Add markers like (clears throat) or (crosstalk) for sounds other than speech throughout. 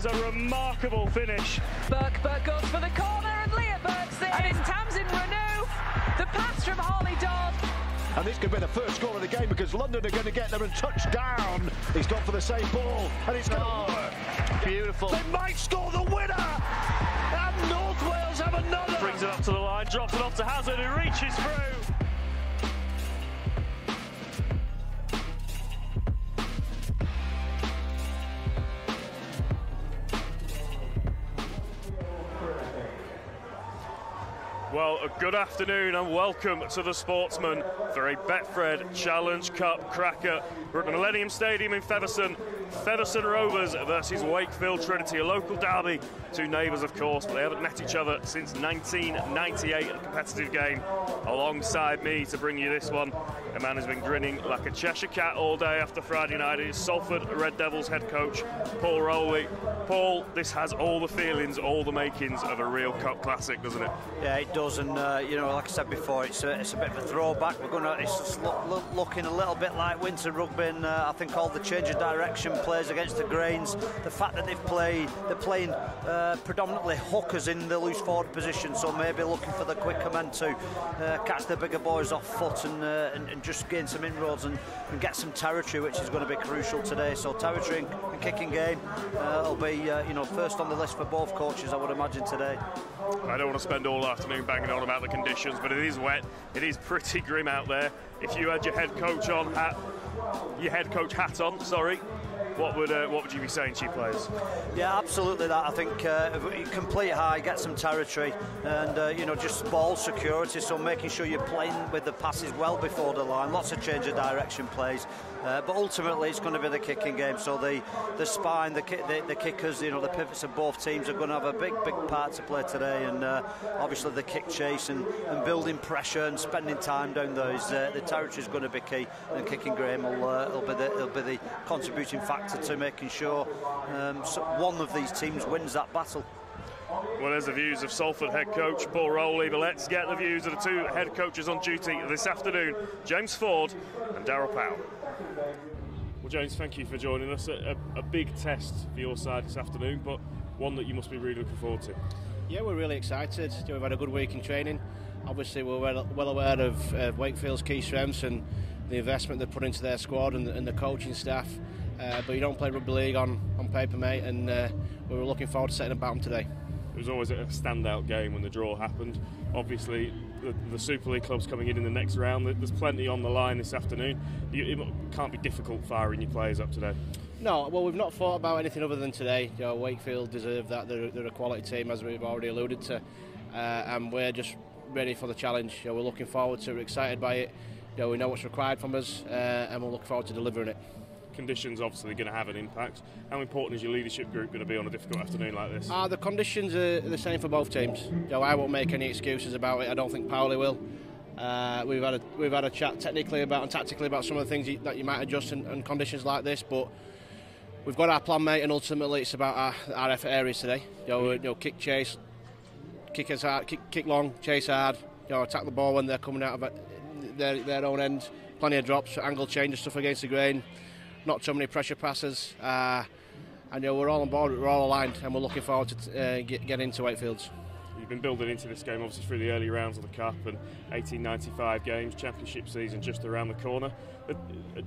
is a remarkable finish. Burke, Burke goes for the corner and Leah Burke's in. And it's Tamsin Renew. The pass from Harley Dodd. And this could be the first goal of the game because London are going to get there and touch down. He's gone for the same ball and it's going to oh, work. Beautiful. They might score the winner. And North Wales have another. Brings it up to the line, drops it off to Hazard who reaches through. Well, a good afternoon and welcome to the Sportsman for a Betfred Challenge Cup cracker. We're at the Millennium Stadium in Featherstone. Featherstone Rovers versus Wakefield Trinity, a local derby. Two neighbours, of course, but they haven't met each other since 1998 in a competitive game. Alongside me to bring you this one, a man who's been grinning like a Cheshire cat all day after Friday night. It is Salford Red Devils head coach Paul Rowley. Paul, this has all the feelings, all the makings of a real cup classic, doesn't it? Yeah, it does, and uh, you know, like I said before, it's a, it's a bit of a throwback. We're going to, it's look, look, looking a little bit like winter rugby, and uh, I think all the change of direction plays against the grains. The fact that they've played, they're playing uh, predominantly hookers in the loose forward position, so maybe looking for the quicker men to uh, catch the bigger boys off foot and, uh, and, and just gain some inroads and, and, get some territory, which is going to be crucial today. So territory and, and kicking game uh, will be, you know, first on the list for both coaches, I would imagine today. I don't want to spend all afternoon banging on about the conditions, but it is wet. It is pretty grim out there. If you had your head coach on hat, your head coach hat on, sorry, what would uh, what would you be saying to your players? Yeah, absolutely. That I think uh, complete high, get some territory, and uh, you know just ball security. So making sure you're playing with the passes well before the line. Lots of change of direction plays. Uh, but ultimately, it's going to be the kicking game. So the the spine, the, the, the kickers, you know, the pivots of both teams are going to have a big, big part to play today. And uh, obviously, the kick chase and, and building pressure and spending time down those. Uh, the territory is going to be key, and kicking game will, uh, will be the will be the contributing factor to making sure um, so one of these teams wins that battle. Well, there's the views of Salford head coach Paul Rowley, but let's get the views of the two head coaches on duty this afternoon James Ford and Daryl Powell. Well, James, thank you for joining us. A, a, big test for your side this afternoon, but one that you must be really looking forward to. Yeah, we're really excited. We've had a good week in training. Obviously, we're well, well aware of uh, Wakefield's key strengths and the investment they've put into their squad and, and the coaching staff. Uh, but you don't play rugby league on, on paper, mate, and uh, we were looking forward to setting about them today. It was always a standout game when the draw happened. Obviously, the, Super League clubs coming in in the next round. There's plenty on the line this afternoon. You, it can't be difficult firing your players up today. No, well, we've not thought about anything other than today. You know, Wakefield deserve that. They're, they're, a quality team, as we've already alluded to, uh, and we're just ready for the challenge. You know, we're looking forward to it, we're excited by it. You know, we know what's required from us, uh, and we'll look forward to delivering it conditions obviously going to have an impact. How important is your leadership group going to be on a difficult afternoon like this? Uh, the conditions are the same for both teams. You know, I won't make any excuses about it. I don't think Pauli will. Uh, we've had a we've had a chat technically about and tactically about some of the things you, that you might adjust in, in, conditions like this, but we've got our plan, mate, and ultimately it's about our, our effort areas today. You know, you know, kick chase, kick as hard, kick, kick long, chase hard. You know, attack the ball when they're coming out of their their own end. Plenty of drops, angle change and stuff against the grain not too many pressure passes. Uh, and you know, we're all on board, we're all aligned, and we're looking forward to uh, get, get into Wakefields. You've been building into this game obviously through the early rounds of the Cup and 1895 games, Championship season just around the corner. Uh, uh, do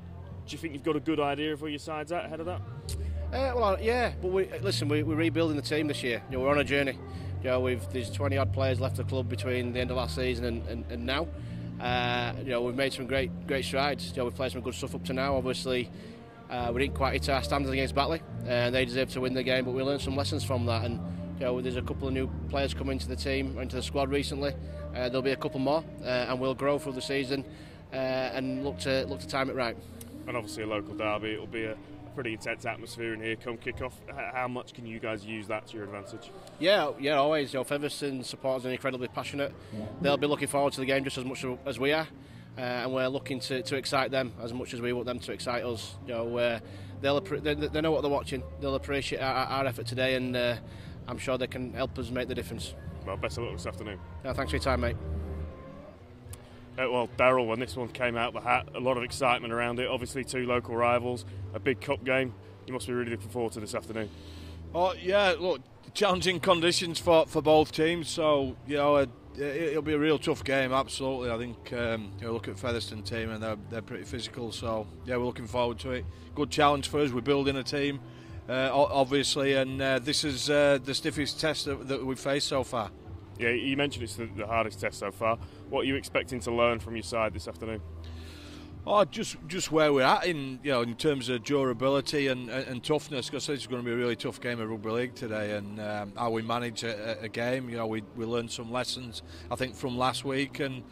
you think you've got a good idea of where your side's at ahead of that? Uh, well, yeah, but we, listen, we, are rebuilding the team this year. You know, we're on a journey. You know, we've there's 20 odd players left the club between the end of last season and, and, and now. Uh, you know, we've made some great great strides. You know, we've played some good stuff up to now. Obviously, uh, we didn't quite hit our standards against Batley, and they deserved to win the game. But we learned some lessons from that, and you know, there's a couple of new players coming to the team, into the squad recently. Uh, there'll be a couple more, uh, and we'll grow through the season uh, and look to look to time it right. And obviously a local derby, it'll be a pretty intense atmosphere in here come kick off. How much can you guys use that to your advantage? Yeah, yeah, always. You know, Featherstone supporters are incredibly passionate. They'll be looking forward to the game just as much as we are uh, and we're looking to, to excite them as much as we want them to excite us. You know, uh, they'll they, they, know what they're watching. They'll appreciate our, our effort today, and uh, I'm sure they can help us make the difference. Well, best of luck this afternoon. Yeah, thanks for your time, mate. Uh, well, Daryl, when this one came out the hat, a lot of excitement around it. Obviously, two local rivals, a big cup game. You must be really looking forward to this afternoon. Oh yeah, look, challenging conditions for, for both teams. So you know, it, will be a real tough game. Absolutely, I think um, you know, look at Featherstone team and they're they're pretty physical. So yeah, we're looking forward to it. Good challenge for us. We're building a team, uh, obviously, and uh, this is uh, the stiffest test that, that we've faced so far. Yeah, you mentioned it's the, the hardest test so far. What are you expecting to learn from your side this afternoon? Oh, just just where we're at in you know in terms of durability and, and, and toughness. Because this is going to be a really tough game of rugby league today, and um, how we manage a, a, game. You know, we we learned some lessons I think from last week, and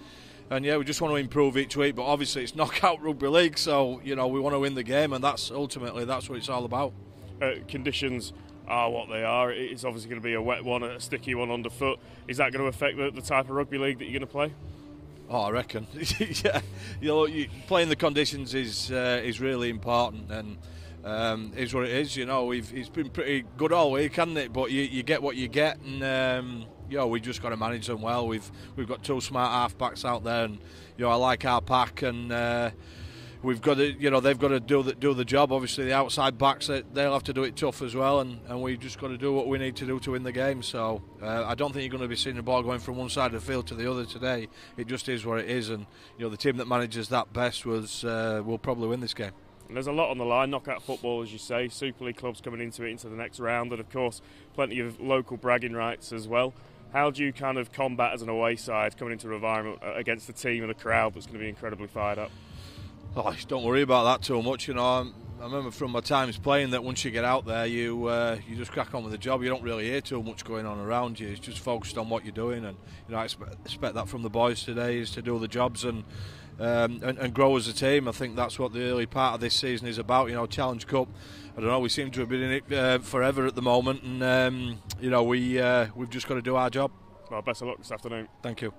and yeah, we just want to improve each week. But obviously, it's (laughs) knockout rugby league, so you know we want to win the game, and that's ultimately that's what it's all about. Uh, conditions are what they are. It's obviously going to be a wet one, a sticky one underfoot. Is that going to affect the, the type of rugby league that you're going to play? Oh, I reckon. (laughs) yeah, you know, you, playing the conditions is uh, is really important, and um, is what it is. You know, we've it's been pretty good all week, hasn't it? But you, you get what you get, and um, you know, we just got to manage them well. We've we've got two smart halfbacks out there, and you know, I like our pack, and uh, we've got to, you know, they've got to do the do the job. Obviously, the outside backs they'll have to do it tough as well, and, and we've just got to do what we need to do to win the game. So uh, I don't think you're going to be seeing the ball going from one side of the field to the other today. It just is what it is, and you know the team that manages that best was uh, will probably win this game. And there's a lot on the line, knockout football, as you say. Super League clubs coming into it into the next round, and of course, plenty of local bragging rights as well. How do you kind of combat as an away side coming into an environment uh, against a team and a crowd that's going to be incredibly fired up? Oh, don't worry about that too much. You know, I'm, i remember from my times playing that once you get out there, you uh, you just crack on with the job. You don't really hear too much going on around you. It's just focused on what you're doing, and you know I expect, expect that from the boys today is to do the jobs and, um, and, and grow as a team. I think that's what the early part of this season is about. You know, Challenge Cup. I don't know. We seem to have been in it uh, forever at the moment, and um, you know we uh, we've just got to do our job. Well, best of luck this afternoon. Thank you.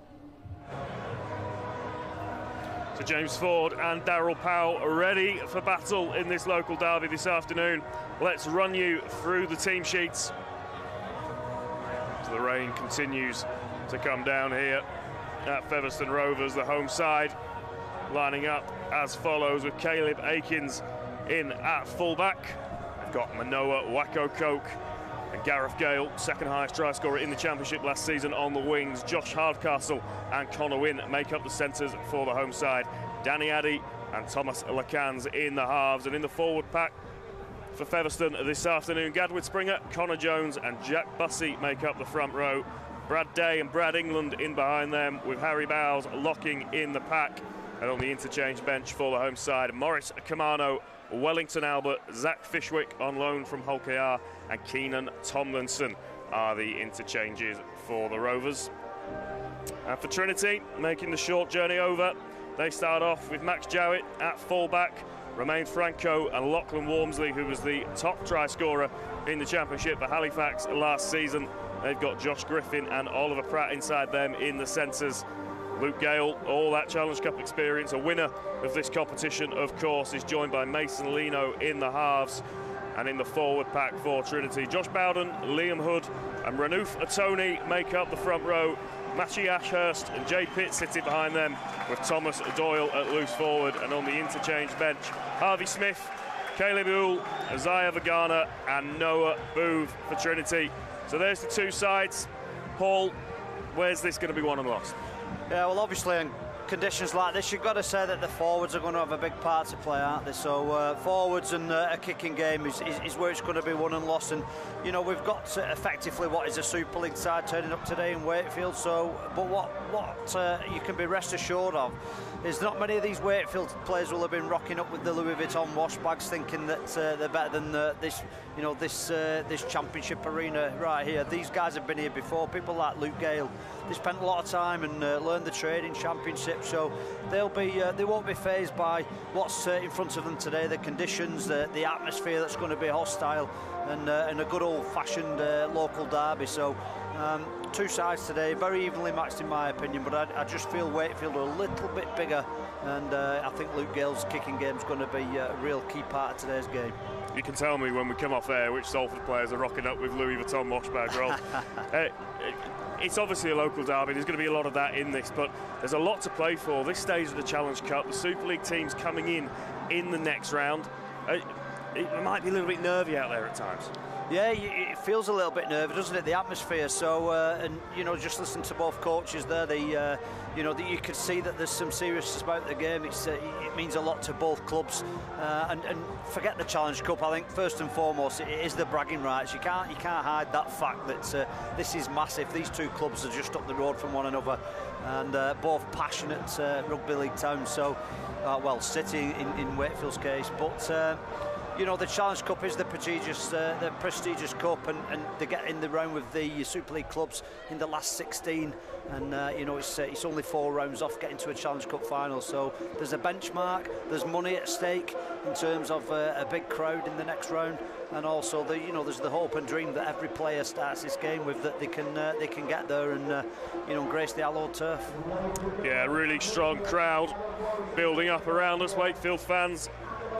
So James Ford and Daryl Powell ready for battle in this local derby this afternoon. Let's run you through the team sheets. The rain continues to come down here at Featherstone Rovers, the home side, lining up as follows with Caleb Aekins in at fullback. We've got Manoa Wacokecoke and Gareth Gale, second highest try scorer in the Championship last season on the wings. Josh Hardcastle and Connor Wynne make up the centres for the home side. Danny Addy and Thomas Lacans in the halves. And in the forward pack for Featherstone this afternoon, Gadwin Springer, Connor Jones and Jack Bussey make up the front row. Brad Day and Brad England in behind them with Harry Bowes locking in the pack. And on the interchange bench for the home side, Morris Kamano Wellington Albert, Zach Fishwick on loan from Hull KR, and Keenan Tomlinson are the interchanges for the Rovers. And for Trinity, making the short journey over, they start off with Max Jowett at fullback, Romain Franco and Lachlan Walmsley, who was the top try scorer in the Championship for Halifax last season. They've got Josh Griffin and Oliver Pratt inside them in the centres. Luke Gale, all that Challenge Cup experience, a winner of this competition, of course, is joined by Mason Lino in the halves. And in the forward pack for Trinity, Josh Bowden, Liam Hood, and Renouf Atoni make up the front row. Matty Ashurst and Jay Pitt sitting behind them, with Thomas Doyle at loose forward. And on the interchange bench, Harvey Smith, Caleb Uele, Isaiah Vagana, and Noah Booth for Trinity. So there's the two sides. Paul, where's this going to be won and lost? Yeah, well, obviously, conditions like this, you've got to say that the forwards are going to have a big part to play, aren't they? So, uh, forwards and uh, a kicking game is, is, is, where it's going to be won and lost. And, you know, we've got effectively what is a Super League side turning up today in Wakefield. So, but what, what uh, you can be rest assured of is not many of these Wakefield players will have been rocking up with the Louis Vuitton wash bags thinking that uh, they're better than uh, this, you know, this, uh, this championship arena right here. These guys have been here before. People like Luke Gale they spent a lot of time and uh, learned the trade in championship so they'll be uh, they won't be phased by what's uh, in front of them today the conditions the, the atmosphere that's going to be hostile and, uh, and a good old-fashioned uh, local derby so um, two sides today very evenly matched in my opinion but I, I just feel Wakefield are a little bit bigger and I think Luke Gale's kicking game is going to be a real key part of today's game you can tell me when we come off air which Salford players are rocking up with Louis Vuitton wash bag roll. (laughs) uh, it's obviously a local derby. There's going to be a lot of that in this, but there's a lot to play for. This stage of the Challenge Cup, the Super League teams coming in in the next round. Uh, it might be a little bit nervy out there at times. Yeah, it feels a little bit nervous, doesn't it? The atmosphere. So, uh, and you know, just listen to both coaches there. The, uh, you know, that you can see that there's some seriousness about the game. It's, uh, it means a lot to both clubs. Uh, and, and, forget the Challenge Cup. I think first and foremost, it is the bragging rights. You can't, you can't hide that fact that uh, this is massive. These two clubs are just up the road from one another, and uh, both passionate rugby league towns. So, well, City in, in Wakefield's case, but you know the Challenge Cup is the prestigious, uh, the prestigious cup, and, and they get in the round with the Super League clubs in the last 16, and uh, you know it's uh, it's only four rounds off getting to a Challenge Cup final. So there's a benchmark, there's money at stake in terms of uh, a big crowd in the next round, and also the you know there's the hope and dream that every player starts this game with that they can uh, they can get there and uh, you know grace the hallowed turf. Yeah, really strong crowd building up around us, Wakefield fans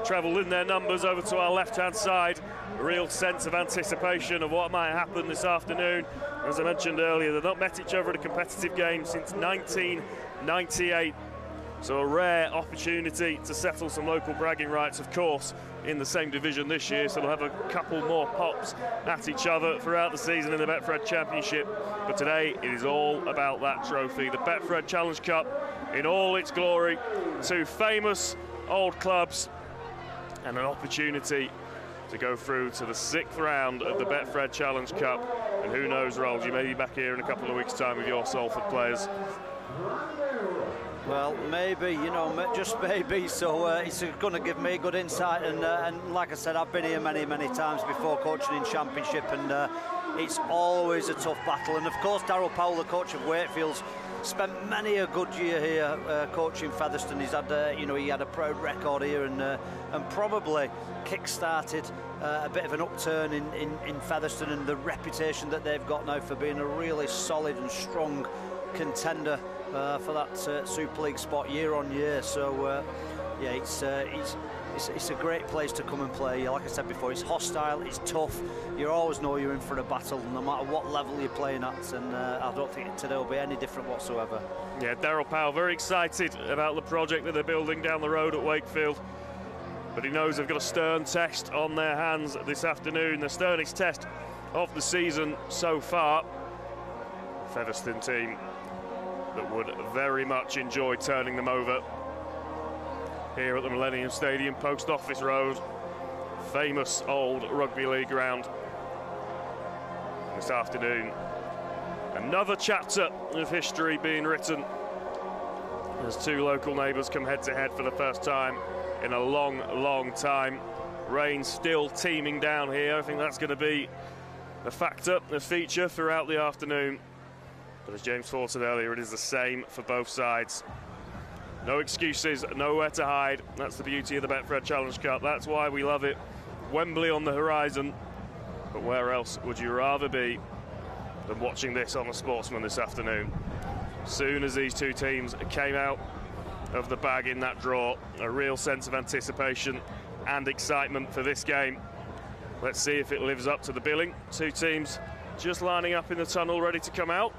travel in their numbers over to our left-hand side. A real sense of anticipation of what might happen this afternoon. As I mentioned earlier, they've not met each other in a competitive game since 1998. So a rare opportunity to settle some local bragging rights, of course, in the same division this year. So they'll have a couple more pops at each other throughout the season in the Betfred Championship. But today it is all about that trophy, the Betfred Challenge Cup in all its glory. Two famous old clubs and an opportunity to go through to the sixth round of the Betfred Challenge Cup. And who knows, Rolls, you may be back here in a couple of weeks' time with your Salford players. Well, maybe, you know, just (laughs) maybe. So uh, it's going to give me good insight. And, uh, and like I said, I've been here many, many times before coaching in Championship, and uh, it's always a tough battle. And of course, Daryl Powell, the coach of Wakefield's, spent many a good year here uh, coaching Featherstone. He's had, uh, you know, he had a proud record here and uh, and probably kick-started uh, a bit of an upturn in, in, in Featherstone and the reputation that they've got now for being a really solid and strong contender uh, for that uh, Super League spot year on year. So yeah, it's it's it's, it's, a great place to come and play. Like I said before, it's hostile, it's tough. You always know you're in for a battle, no matter what level you're playing at. And uh, I don't think today will be any different whatsoever. Yeah, Daryl Powell very excited about the project that they're building down the road at Wakefield. But he knows they've got a stern test on their hands this afternoon, the sternest test of the season so far. Featherstone team that would very much enjoy turning them over here at the Millennium Stadium, Post Office Road. Famous old rugby league ground. This afternoon, another chapter of history being written as two local neighbours come head to head for the first time in a long, long time. Rain still teeming down here. I think that's going to be a factor, a feature throughout the afternoon. But as James Ford said earlier, it is the same for both sides. No excuses, nowhere to hide. That's the beauty of the Betfred Challenge Cup. That's why we love it. Wembley on the horizon. But where else would you rather be than watching this on the Sportsman this afternoon? Soon as these two teams came out of the bag in that draw, a real sense of anticipation and excitement for this game. Let's see if it lives up to the billing. Two teams just lining up in the tunnel, ready to come out.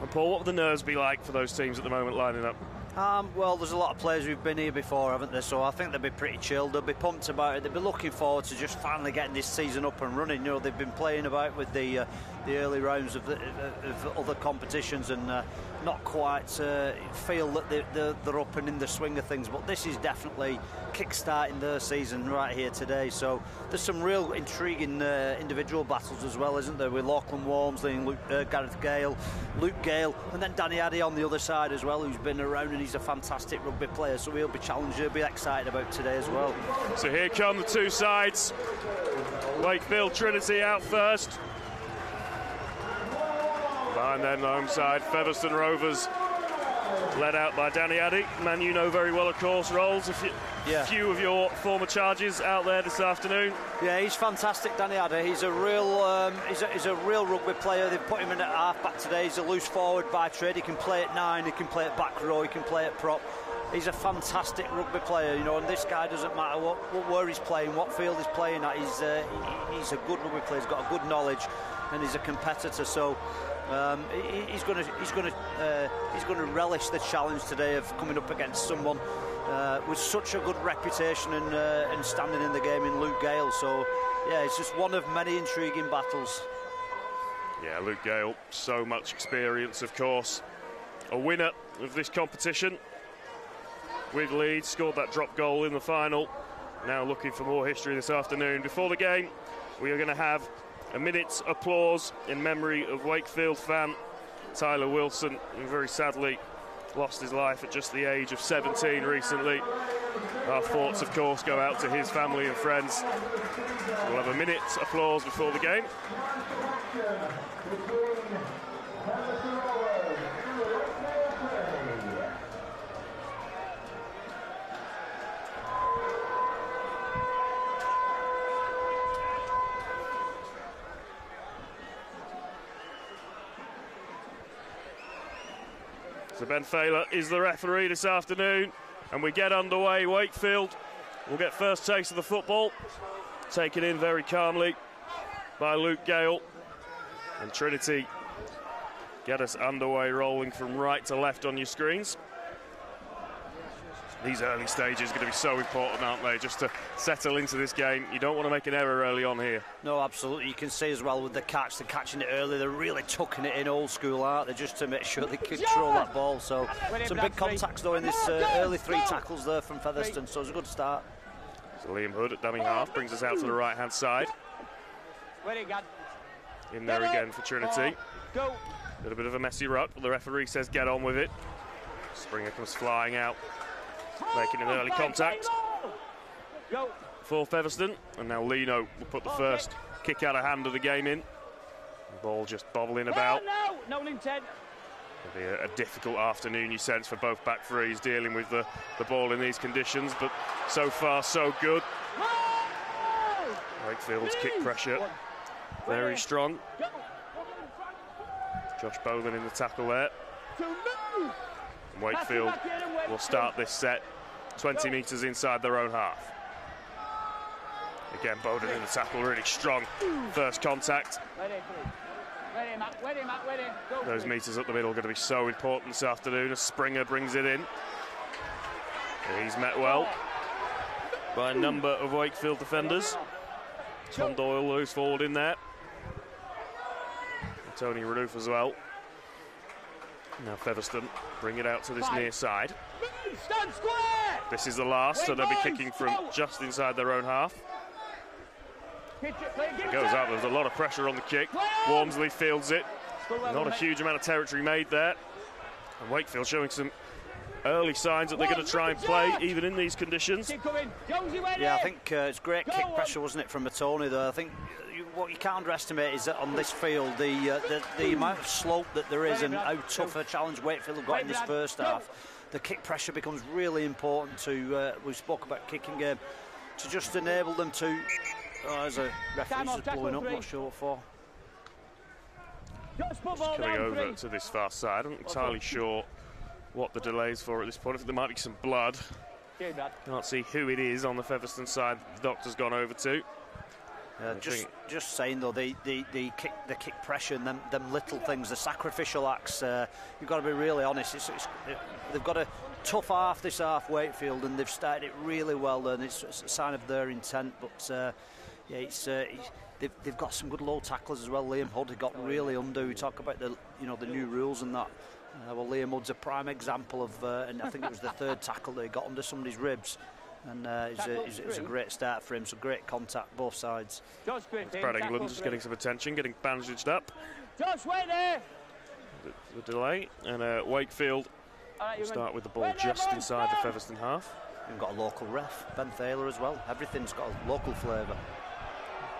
And Paul, what would the nerves be like for those teams at the moment lining up? Um, well, there's a lot of players who've been here before, haven't there? So I think they'll be pretty chilled. They'll be pumped about it. They'll be looking forward to just finally getting this season up and running. You know, they've been playing about with the uh, the early rounds of, the, of other competitions and uh, not quite uh, feel that they're, they're, up and in the swing of things. But this is definitely kick-starting their season right here today. So there's some real intriguing uh, individual battles as well, isn't there? With Lachlan Walmsley and Luke, uh, Gareth Gale, Luke Gale, and then Danny Addy on the other side as well, who's been around and he's a fantastic rugby player. So he'll be challenged. He'll be excited about today as well. So here come the two sides. Wakefield Trinity out first. Behind them, the home side, Featherstone Rovers, led out by Danny Addy. Man, you know very well, of course, Rolls. A few, yeah. few of your former charges out there this afternoon. Yeah, he's fantastic, Danny Addy. He's a real, um, he's, a, he's a real rugby player. They've put him in at half back today. He's a loose forward by trade. He can play at nine. He can play at back row. He can play at prop he's a fantastic rugby player, you know, and this guy doesn't matter what, what where he's playing, what field he's playing at, he's, uh, he, he's a good rugby player, he's got a good knowledge, and he's a competitor, so um, he, he's going to he's going to uh, he's going to relish the challenge today of coming up against someone uh, with such a good reputation and, uh, and standing in the game in Luke Gale. So yeah, it's just one of many intriguing battles. Yeah, Luke Gale, so much experience, of course. A winner of this competition with Leeds, scored that drop goal in the final. Now looking for more history this afternoon. Before the game, we are going to have a minute's applause in memory of Wakefield fan Tyler Wilson, who very sadly lost his life at just the age of 17 recently. Our thoughts, of course, go out to his family and friends. We'll have a minute's applause before the game. So Ben Thaler is the referee this afternoon, and we get underway. Wakefield will get first taste of the football, taken in very calmly by Luke Gale, and Trinity get us underway, rolling from right to left on your screens. These early stages are going to be so important, aren't they? Just to settle into this game. You don't want to make an error early on here. No, absolutely. You can see as well with the catch, they're catching it early. They're really tucking it in old school, aren't they? Just to make sure they control that ball. So some big contacts though in this uh, early three tackles there from Featherstone. So it's a good start. So Liam Hood at dummy half brings us out to the right hand side. In there again for Trinity. Go. A little bit of a messy rut, but the referee says get on with it. Springer comes flying out, making an early contact for Featherstone. And now Lino will put the first kick out of hand of the game in. The ball just bobbling about. No, no, no intent. It'll be a, a difficult afternoon, you sense, for both back threes dealing with the, the ball in these conditions. But so far, so good. Wakefield's kick pressure very strong. Josh Bowden in the tackle there. And Wakefield will start this set 20 metres inside their own half. Again, Bowden in the tackle, really strong. First contact. Ready, please. Ready, Matt. Ready, Matt. Ready. Go. Those metres up the middle are going to be so important this afternoon as Springer brings it in. He's met well by a number of Wakefield defenders. Tom Doyle loose forward in there. And Tony Renouf as well. Now Featherstone bring it out to this near side. Move. Stand square. This is the last, so they'll be kicking from just inside their own half. It, Goes out, there's a lot of pressure on the kick. Walmsley fields it. Not a huge amount of territory made there. And Wakefield showing some early signs that they're going to try and play, even in these conditions. Kick coming. Jonesy, ready. Yeah, I think uh, it's great kick pressure, wasn't it, from Matoni there? I think you, what you can't underestimate is that on this field, the, uh, the the amount of slope that there is and how tough a challenge Wakefield have got in this first half. The kick pressure becomes really important to, uh, we spoke about kicking game, to just enable them to. Oh, there's a referee Time on, just blowing up, three. not sure what for. Just Coming over three. to this far side. I'm not entirely sure what the delay's for at this point. I think there might be some blood. Can't see who it is on the Featherstone side the doctor's gone over to. Just, just saying though, the, the, the kick, the kick pressure and them, them little things, the sacrificial acts. Uh, you've got to be really honest. It's, it's, they've got a tough half this half, Wakefield, and they've started it really well. And it's, it's a sign of their intent. But uh, yeah, it's, uh, it's- they've, they've got some good low tacklers as well. Liam Hood got really under. We talk about the you know the new rules and that. Uh, well, Liam Hood's a prime example of, uh, and I think it was the third tackle that he got under somebody's ribs. And uh, it's, a, it's, it's a great start for him. So great contact both sides. Josh Griffin. Brad tackle England just getting some attention, getting bandaged up. Josh, wait there. The, the delay. And uh, Wakefield All right, will start with the ball Wait there, just boys, inside the go. Featherstone half. We've got a local ref, Ben Thaler as well. Everything's got a local flavour.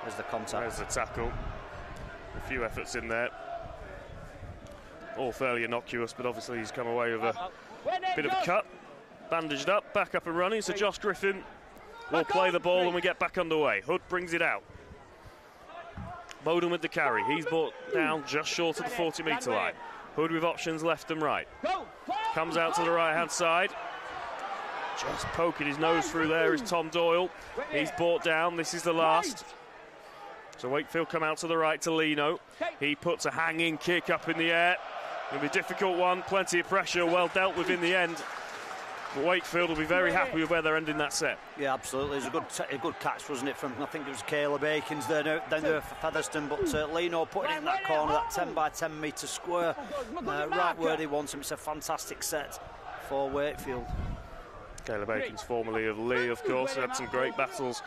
There's the contact. There's the tackle. A few efforts in there. All fairly innocuous, but obviously he's come away with a Wait there, bit of a cut. Bandaged up, back up and running. So Josh Griffin will play the ball and we get back underway. Hood brings it out. Bowden with the carry. He's brought down just short of the 40 metre line. Hood with options left and right. Go. Play on. Comes out to the right hand side. Just poking his nose through there is Tom Doyle. He's brought down. This is the last. So Wakefield come out to the right to Lino. He puts a hanging kick up in the air. It'll be a difficult one. Plenty of pressure. Well dealt with in the end. But Wakefield will be very happy with where they're ending that set. Yeah, absolutely. It was a good, t- a good catch, wasn't it? From I think it was Caleb Aekins there, no- then there for Featherstone, but uh, Lino putting it in that corner, that 10 by 10 metre square, uh, right where he wants him. It's a fantastic set for Wakefield. Caleb Aekins, formerly of Leigh, of course, had some great battles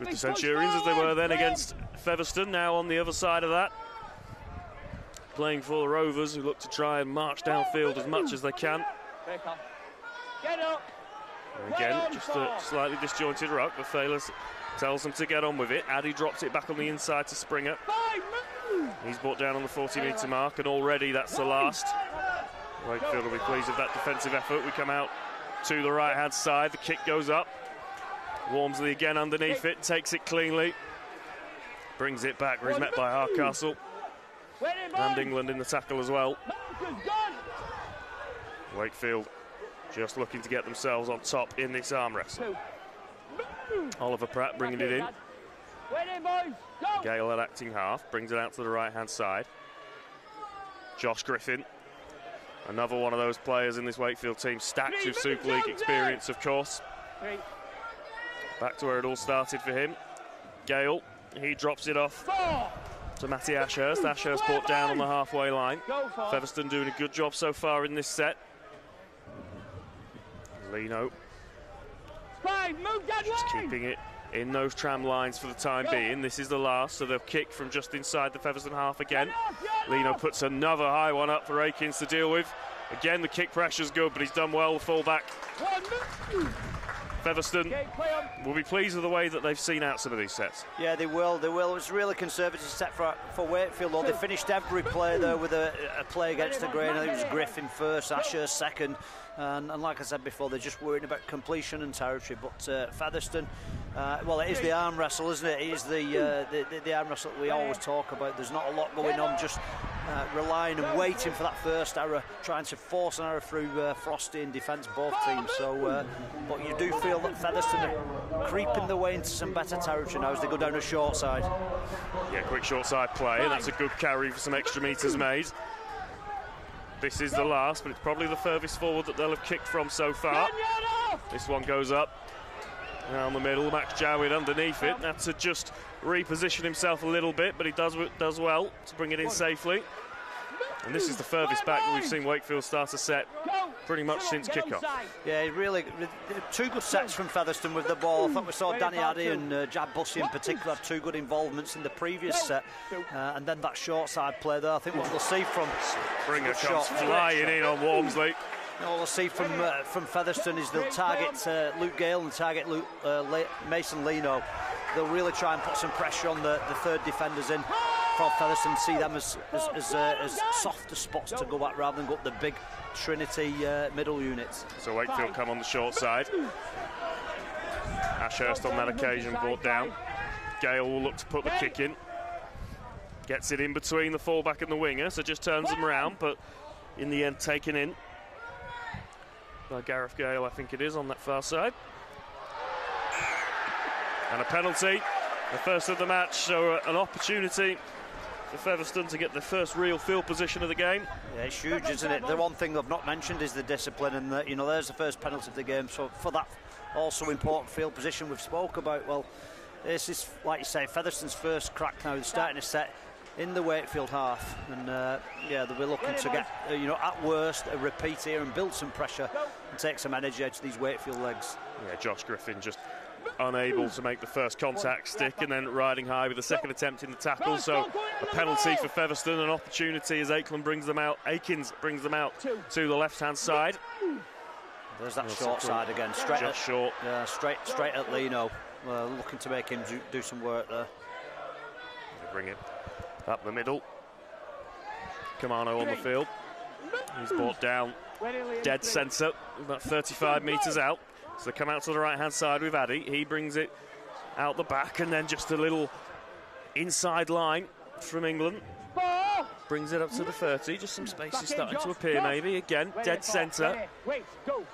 with the Centurions as they were then against Featherstone. Now on the other side of that, playing for the Rovers, who look to try and march downfield as much as they can. Get up. And again, just a slightly disjointed ruck, but Thaler tells them to get on with it. Addy drops it back on the inside to Springer. He's brought down on the 40 metre mark, and already that's the last. Wakefield will be pleased with that defensive effort. We come out to the right hand side, the kick goes up. Walmsley again underneath it, takes it cleanly. Brings it back, where he's met by Hardcastle and? England in the tackle as well. Wakefield just looking to get themselves on top in this arm wrestle. Oliver Pratt bringing it in. Gale at acting half, brings it out to the right hand side. Josh Griffin, another one of those players in this Wakefield team, stacked with Super League experience, of course. Back to where it all started for him. Gale, he drops it off to Matty Ashurst. Ashurst brought down on the halfway line. Featherstone doing a good job so far in this set. Lino Five, move that just way. keeping it in those tram lines for the time being. This is the last, so they'll kick from just inside the Featherstone half again. Get up, get Lino up. puts another high one up for Aekins to deal with. Again, the kick pressure's good, but he's done well, the fullback. One. Featherstone Okay, will be pleased with the way that they've seen out some of these sets. Yeah, they will. They will. It was a really conservative set for for Wakefield. Though they finished every play there with a, a play against the grain. I think it was Griffin first, Asher second, and, and like I said before, they're just worrying about completion and territory. But uh, Featherstone, uh, well, it is the arm wrestle, isn't it? It is the, uh, the, the the arm wrestle that we always talk about. There's not a lot going on, just uh, relying and waiting for that first error, trying to force an error through uh, Frosty in defence both teams. So, uh, but you do feel that Featherstone are creeping their way into some better territory now as they go down the short side. Yeah, quick short side play, that's a good carry for some extra metres made. This is the last, but it's probably the furthest forward that they'll have kicked from so far. This one goes up. Down the middle, Max Jowett underneath it. That's to just reposition himself a little bit, but he does does well to bring it in safely. And this is the furthest back that we've seen Wakefield start a set pretty much since kickoff. Yeah, really two good sets from Featherstone with the ball. I thought we saw Danny Addy and uh, Jack Bussey in particular have two good involvements in the previous set, uh, and then that short side play there. I think what we'll see from Springer comes shot. flying in on Walmsley. all we'll see from uh, from Featherstone is they'll target uh, Luke Gale and target Luke, uh, Le- Mason Lino. They'll really try and put some pressure on the, the third defenders in from Featherstone. See them as as, as, uh, as softer spots to go at rather than go up the big Trinity uh, middle units. So Wakefield come on the short side. Ashurst on that occasion brought down. Gale will look to put the kick in. Gets it in between the fullback and the winger, so just turns them round, but in the end taken in by Gareth Gale, I think it is, on that far side. And a penalty, the first of the match, so uh, an opportunity for Featherstone to get the first real field position of the game. Yeah, it's huge, isn't it? The one thing I've not mentioned is the discipline, and that you know, there's the first penalty of the game. So for that, also important field position we've spoke about. Well, this is like you say, Featherstone's first crack now. They're starting to set in the Wakefield half, and uh, yeah, they'll be looking to get, uh, you know, at worst a repeat here and build some pressure and take some energy out of these Wakefield legs. Yeah, Josh Griffin just unable to make the first contact stick and then riding high with the second attempt in the tackle. So a penalty for Featherstone, an opportunity as Aekins brings them out. Aekins brings them out to the left-hand side. There's that Yeah, short side again, straight Just at, short. yeah, straight straight at Lino, uh, looking to make him do, do some work there. They bring it up the middle. Kamano on the field. He's brought down Where they leave, dead centre, about 35 metres out. So they come out to the right-hand side with Addy. He brings it out the back and then just a little inside line from England. Brings it up to the 30. Just some space is starting to appear maybe. Again, dead centre. where they- Wait, go.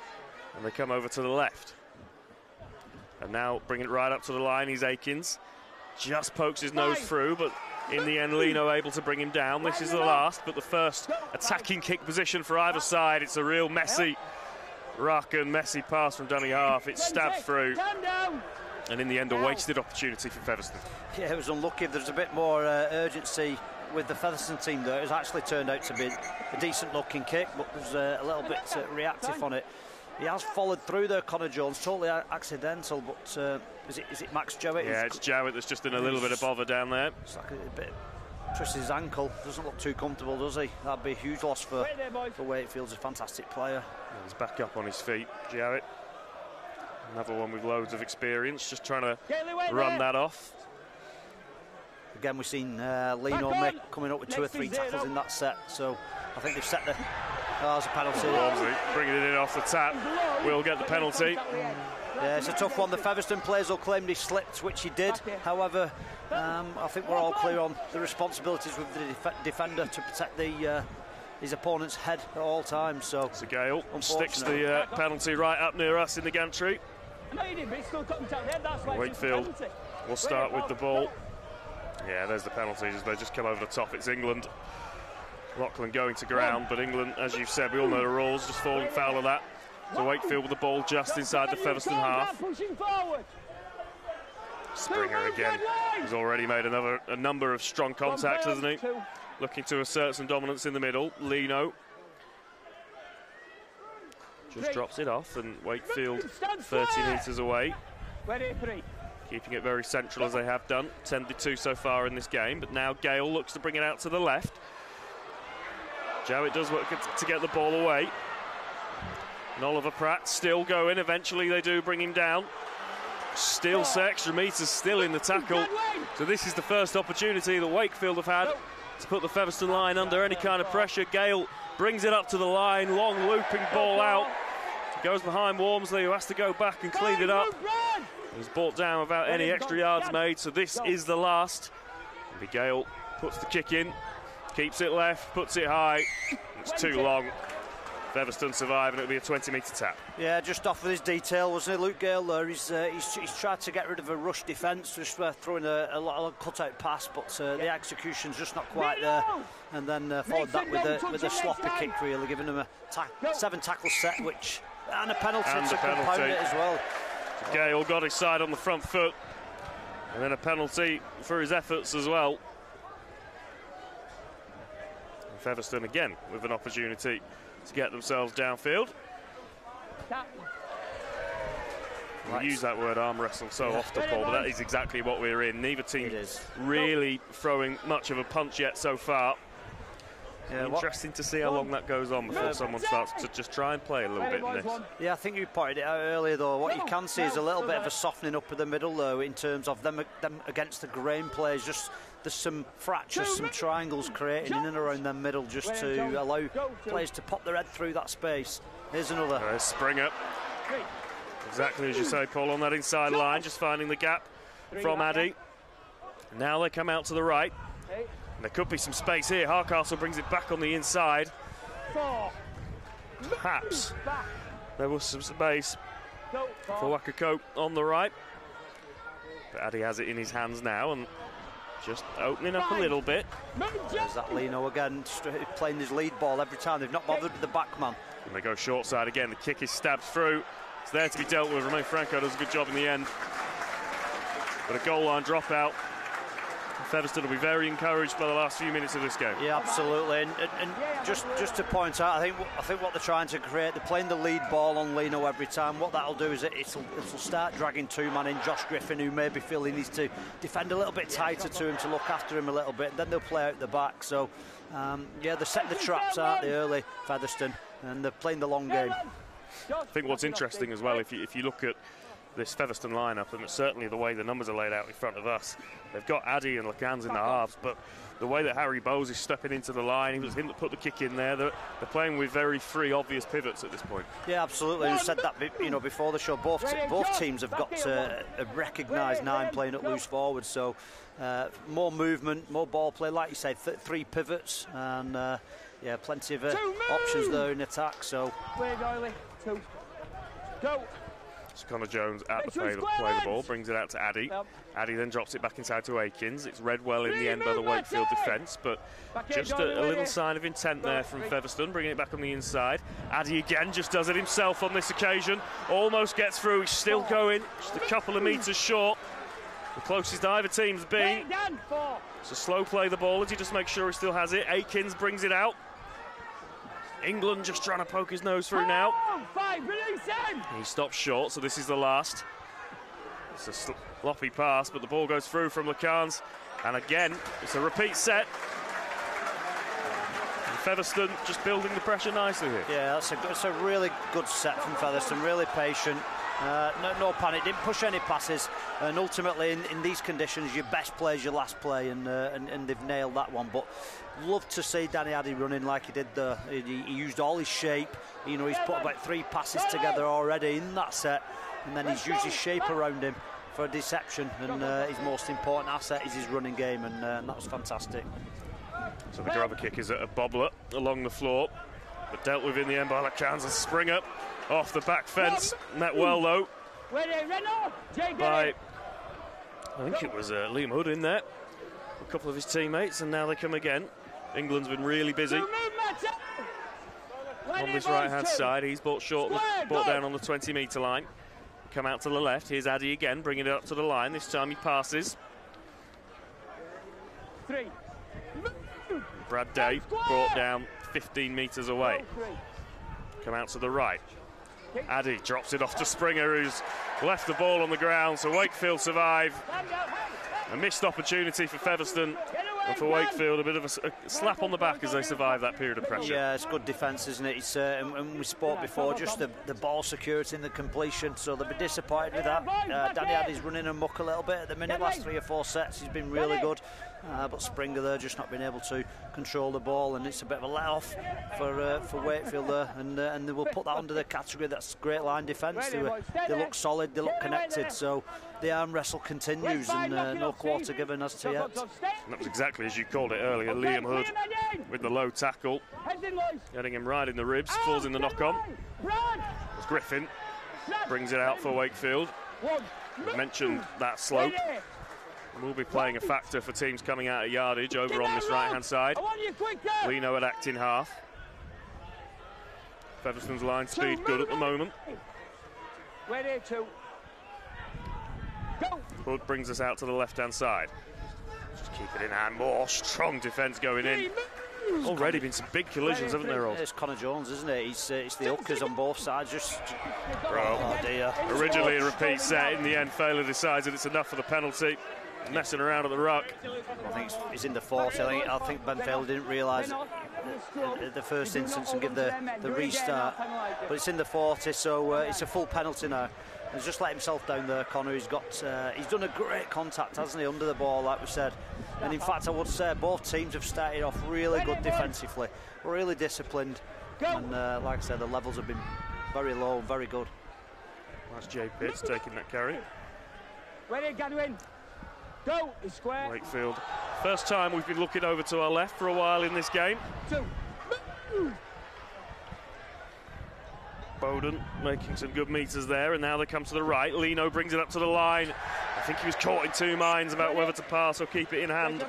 And they come over to the left. And now bring it right up to the line. He's Aekins. Just pokes his nose through, but in the end, Lino able to bring him down. This is the last, but the first attacking kick position for either side. It's a real messy Ruck and messy pass from Danny half. It stabbed through, and in the end, a wasted opportunity for Featherstone. Yeah, it was unlucky. There's a bit more uh, urgency with the Featherstone team, though, it has actually turned out to be a decent looking kick, but was uh, a little bit uh, reactive on it. He has followed through there, Connor Jones, totally accidental, but uh, is, it, is it Max Jowett? Yeah, it's Jowett that's just in a little bit of bother down there. It's like a bit twisted his ankle. Doesn't look too comfortable, does he? That'd be a huge loss for, Wait there, boys. for Wakefield's a fantastic player. He's back up on his feet, Jowett. Another one with loads of experience, just trying to run there. that off. Again, we've seen uh, Lino Back on. make, coming up with two or three is zero. tackles in that set, so I think they've set the. Oh, there's a penalty. Walmsley bringing it in off the tap. We'll get the penalty. Yeah, it's a tough one. The Featherstone players will claim he slipped, which he did. However, um, I think we're all clear on the responsibilities with the def- defender to protect the uh, his opponent's head at all times. So So Gale sticks the uh, penalty right up near us in the gantry. I know you did, but it's still cutting down there. That's why it's just a Wakefield penalty. will start with the ball. Yeah, there's the penalty as they just come over the top. It's England. Lachlan going to ground, but England, as you've said, we all know the rules, just falling foul of that. So Wakefield with the ball just inside the Featherstone half. Springer again. He's already made another a number of strong contacts, hasn't he? Looking to assert some dominance in the middle. Lino just drops it off, and Wakefield 30 metres away. Keeping it very central as they have done. 10 to 2 so far in this game, but now Gale looks to bring it out to the left. Jowett does work to get the ball away. And Oliver Pratt still going. Eventually, they do bring him down. Still some extra metres, still in the tackle. So, this is the first opportunity that Wakefield have had to put the Featherstone line under any kind of pressure. Gale brings it up to the line, long looping ball out. Goes behind Walmsley, who has to go back and clean it up. He's brought down without any extra yards made, so this is the last. Gale puts the kick in, keeps it left, puts it high. It's too long. Featherstone survive, and it'll be a 20 metre tap. Yeah, just off with his detail, wasn't it? Luke Gale there, he's, uh, he's, he's tried to get rid of a rush defence, just uh, throwing a, a lot of cut-out pass, but uh, the execution's just not quite there. And then uh, followed that with a, with a sloppy kick, really, giving him a ta- seven tackle set, which and a penalty And to a compound it as well. Gale got his side on the front foot, and then a penalty for his efforts as well. Featherstone again with an opportunity to get themselves downfield. Tap. We use that word arm wrestle so often, Paul, but that is exactly what we're in. Neither team It is. really throwing much of a punch yet so far. Yeah, what- Interesting to see how long that goes on before someone starts to just try and play a little bit in this. Yeah, I think you pointed it out earlier, though. What you can see is a little bit of a softening up of the middle, though, in terms of them, them against the grain players. Just there's some fractures, some triangles creating in and around them middle, just to allow players to pop their head through that space. Here's another. There's Springer. Exactly as you say, Paul, on that inside line, just finding the gap from Addy. Now they come out to the right. And there could be some space here. Hardcastle brings it back on the inside. Perhaps there was some space for Four. Wacokecoke on the right. But Addy has it in his hands now and just opening up a little bit. There's that Lino again, playing his lead ball every time. They've not bothered with the back man. And they go short side again. The kick is stabbed through. It's there to be dealt with. Romain Franco does a good job in the end. But a goal line dropout. Featherstone will be very encouraged by the last few minutes of this game. Yeah, absolutely. And, and, and just just to point out, I think I think what they're trying to create, they're playing the lead ball on Lino every time. What that'll do is it, it'll, it'll start dragging two man in. Josh Griffin, who maybe feel he needs to defend a little bit tighter to him to look after him a little bit. Then they'll play out the back. So um, yeah, they're setting the traps out the early Featherstone, and they're playing the long game. I think what's interesting as well, if you, if you look at this Featherstone lineup, and certainly the way the numbers are laid out in front of us, they've got Addy and Lacans in the halves, but the way that Harry Bowes is stepping into the line, it was him that put the kick in there. They're, they're playing with very free, obvious pivots at this point. Yeah, absolutely. We said that you know before the show. Both both teams have got to recognise nine playing at loose forward, so uh, more movement, more ball play. Like you say, th- three pivots and uh, yeah, plenty of uh, options there in attack. So Where, Doyley? Two. Go. So Connor Jones at the play, it's the, play the ball, brings it out to Addy. Yep. Addy then drops it back inside to Aekins. It's read well in the end by the Wakefield defence, but just a, a little sign of intent there from Featherstone, bringing it back on the inside. Addy again just does it himself on this occasion. Almost gets through. He's still going, just a couple of metres short. The closest either team's been. Four. So slow play the ball as he just makes sure he still has it. Aekins brings it out. England just trying to poke his nose through now. Five, release him. He stops short, so this is the last. It's a sloppy pass, but the ball goes through from Lacans. And again, it's a repeat set. And Featherstone just building the pressure nicely here. Yeah, that's a, good- it's a really good set from Featherstone, really patient. Uh, no, no panic, didn't push any passes, and ultimately in, in these conditions, your best play is your last play, and, uh, and and they've nailed that one. But love to see Danny Addy running like he did there. He, he used all his shape. You know, he's put about three passes together already in that set, and then he's used his shape around him for deception. And uh, his most important asset is his running game, and, uh, and that was fantastic. So the grubber kick is a a bobbler along the floor, but dealt with in the end by Lacans. A Springer off the back fence. Met well though Ready, Renault. Jay, get by. I think it was uh, Liam Hood in there. A couple of his teammates, and now they come again. England's been really busy. On this right hand side. He's brought short, brought down on the 20 metre line. Come out to the left. Here's Addy again, bringing it up to the line. This time he passes. Three. Brad Day brought down 15 metres away. Come out to the right. Addy drops it off to Springer, who's left the ball on the ground. So Wakefield survive. A missed opportunity for Featherstone. And for. Wakefield, a bit of a slap on the back as they survive that period of pressure. Yeah, it's good defence, isn't it? It's, uh, and, and we spoke before, just the, the ball security and the completion, so they'll be disappointed with that. Uh, Danny Addy's running amok a little bit at the minute, last three or four sets, he's been really good. Uh, but Springer there just not being able to control the ball, and it's a bit of a let off for uh, for Wakefield there, and uh, and they will put that under the category that's great line defence. They, were- they look solid, they look connected, so the arm wrestle continues, and uh, no quarter given as to yet. And that was exactly as you called it earlier. Liam Hood with the low tackle, getting him right in the ribs, falls in the knock on. As Griffin brings it out for Wakefield. We've mentioned that slope. Will be playing a factor for teams coming out of yardage over on this right hand side. I want you quicker. Lino at acting half. Featherstone's line speed good at the moment. Ready, two. Go. Hood brings us out to the left hand side. Just keep it in hand. More strong defence going in. Already been some big collisions, haven't there, Ross? It's Connor Jones, isn't it? He's, uh, it's the hookers on both sides. Just Bro. oh dear. Originally a repeat set. In the end, Thaler decides that it's enough for the penalty. Messing around at the ruck. I think he's, he's in the fourth. I think I think Ben Thaler didn't realise at the first instance and give the, the restart. But it's in the 40, so uh, it's a full penalty now. He's just let himself down there, Connor. He's got uh, he's done a great contact, hasn't he, under the ball, like we said. And in fact, I would say both teams have started off really good defensively, really disciplined, and uh, like I said, the levels have been very low, very good. That's Jay Pitts taking that carry. Ready, Gadwin. Go. It's square. Wakefield. First time we've been looking over to our left for a while in this game. Two. Bowden making some good meters there, and now they come to the right. Lino brings it up to the line. I think he was caught in two minds about whether to pass or keep it in hand.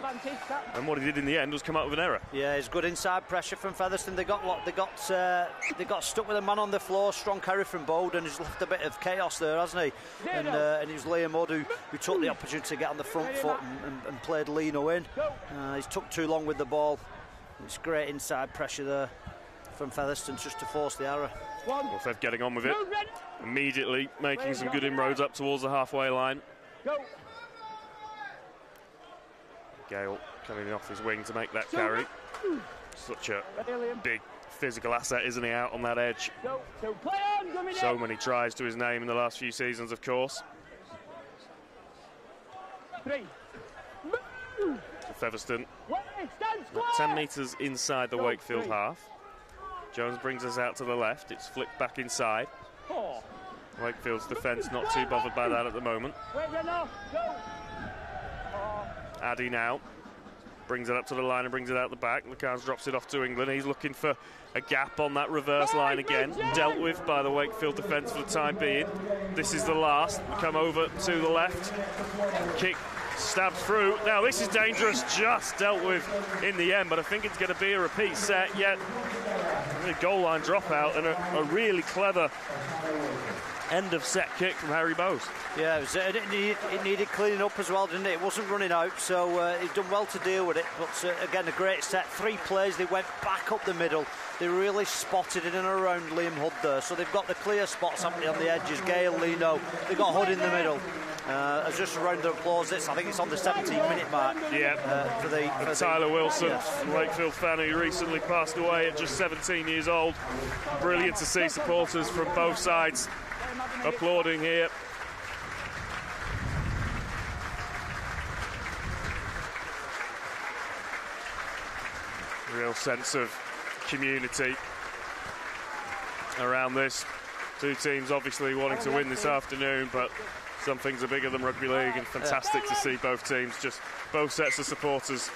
And what he did in the end was come up with an error. Yeah, it's good inside pressure from Featherstone. They got lot, they got uh, they got stuck with a man on the floor. Strong carry from Bowden. He's left a bit of chaos there, hasn't he? And uh, and it was Liam Mudd who, who took the opportunity to get on the front foot and, and, and played Lino in. Uh, he's took too long with the ball. It's great inside pressure there from Featherstone just to force the error. One. Wolfev getting on with it. Immediately making some good inroads up towards the halfway line. Go. Gale coming off his wing to make that carry. Such a big physical asset, isn't he, out on that edge? Go. Two. Play on. Give me So many tries to his name in the last few seasons, of course. Three. Featherstone, Wait. Stand square. 10 metres inside the Go, Wakefield three. half. Jones brings us out to the left. It's flicked back inside. Four. Wakefield's defence not too bothered by that at the moment. Addy now. brings it up to the line and brings it out the back. Lacans drops it off to England. He's looking for a gap on that reverse line again. Dealt with by the Wakefield defence for the time being. This is the last. We come over to the left. Kick stabbed through. Now this is dangerous. Just dealt with in the end, but I think it's going to be a repeat set yet. A goal line dropout and a, a really clever end of set kick from Harry Bowes. Yeah, it, was, it, needed, it needed cleaning up as well, didn't it? It wasn't running out, so uh, he's done well to deal with it. But uh, again, a great set. Three plays, they went back up the middle. They really spotted in and around Liam Hood there. So they've got the clear spots up on the edges. Gale, Lino, they've got Hood in the middle. Uh, as just a round of applause. This, I think it's on the 17 minute mark. Yeah. Uh, for the for Tyler the, Wilson, yes. Wakefield fan who recently passed away at just 17 years old. Brilliant to see supporters from both sides applauding here. Real sense of community around this. Two teams obviously wanting to win this afternoon, but some things are bigger than rugby league, and fantastic to see both teams, just both sets of supporters.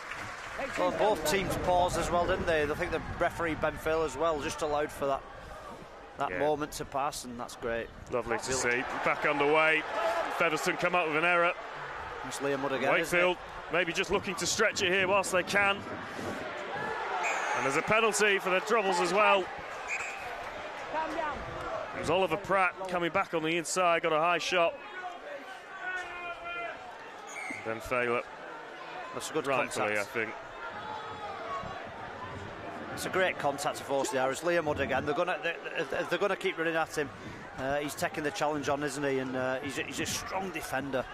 Well, both teams paused as well, didn't they? I think the referee Ben Phil as well just allowed for that that Yeah. moment to pass, and that's great. Lovely to see. Back underway. Featherstone come up with an error. It's Liam Hood again. Wakefield maybe just looking to stretch it here whilst they can. And there's a penalty for the Troubles as well. It was Oliver Pratt coming back on the inside, got a high shot. Then Thaler, That's a good rightfully, I think. It's a great contact to force the Irish. Liam Hood again. They're gonna they, if they're gonna keep running at him. Uh, he's taking the challenge on, isn't he? And uh, he's, a, he's a strong defender.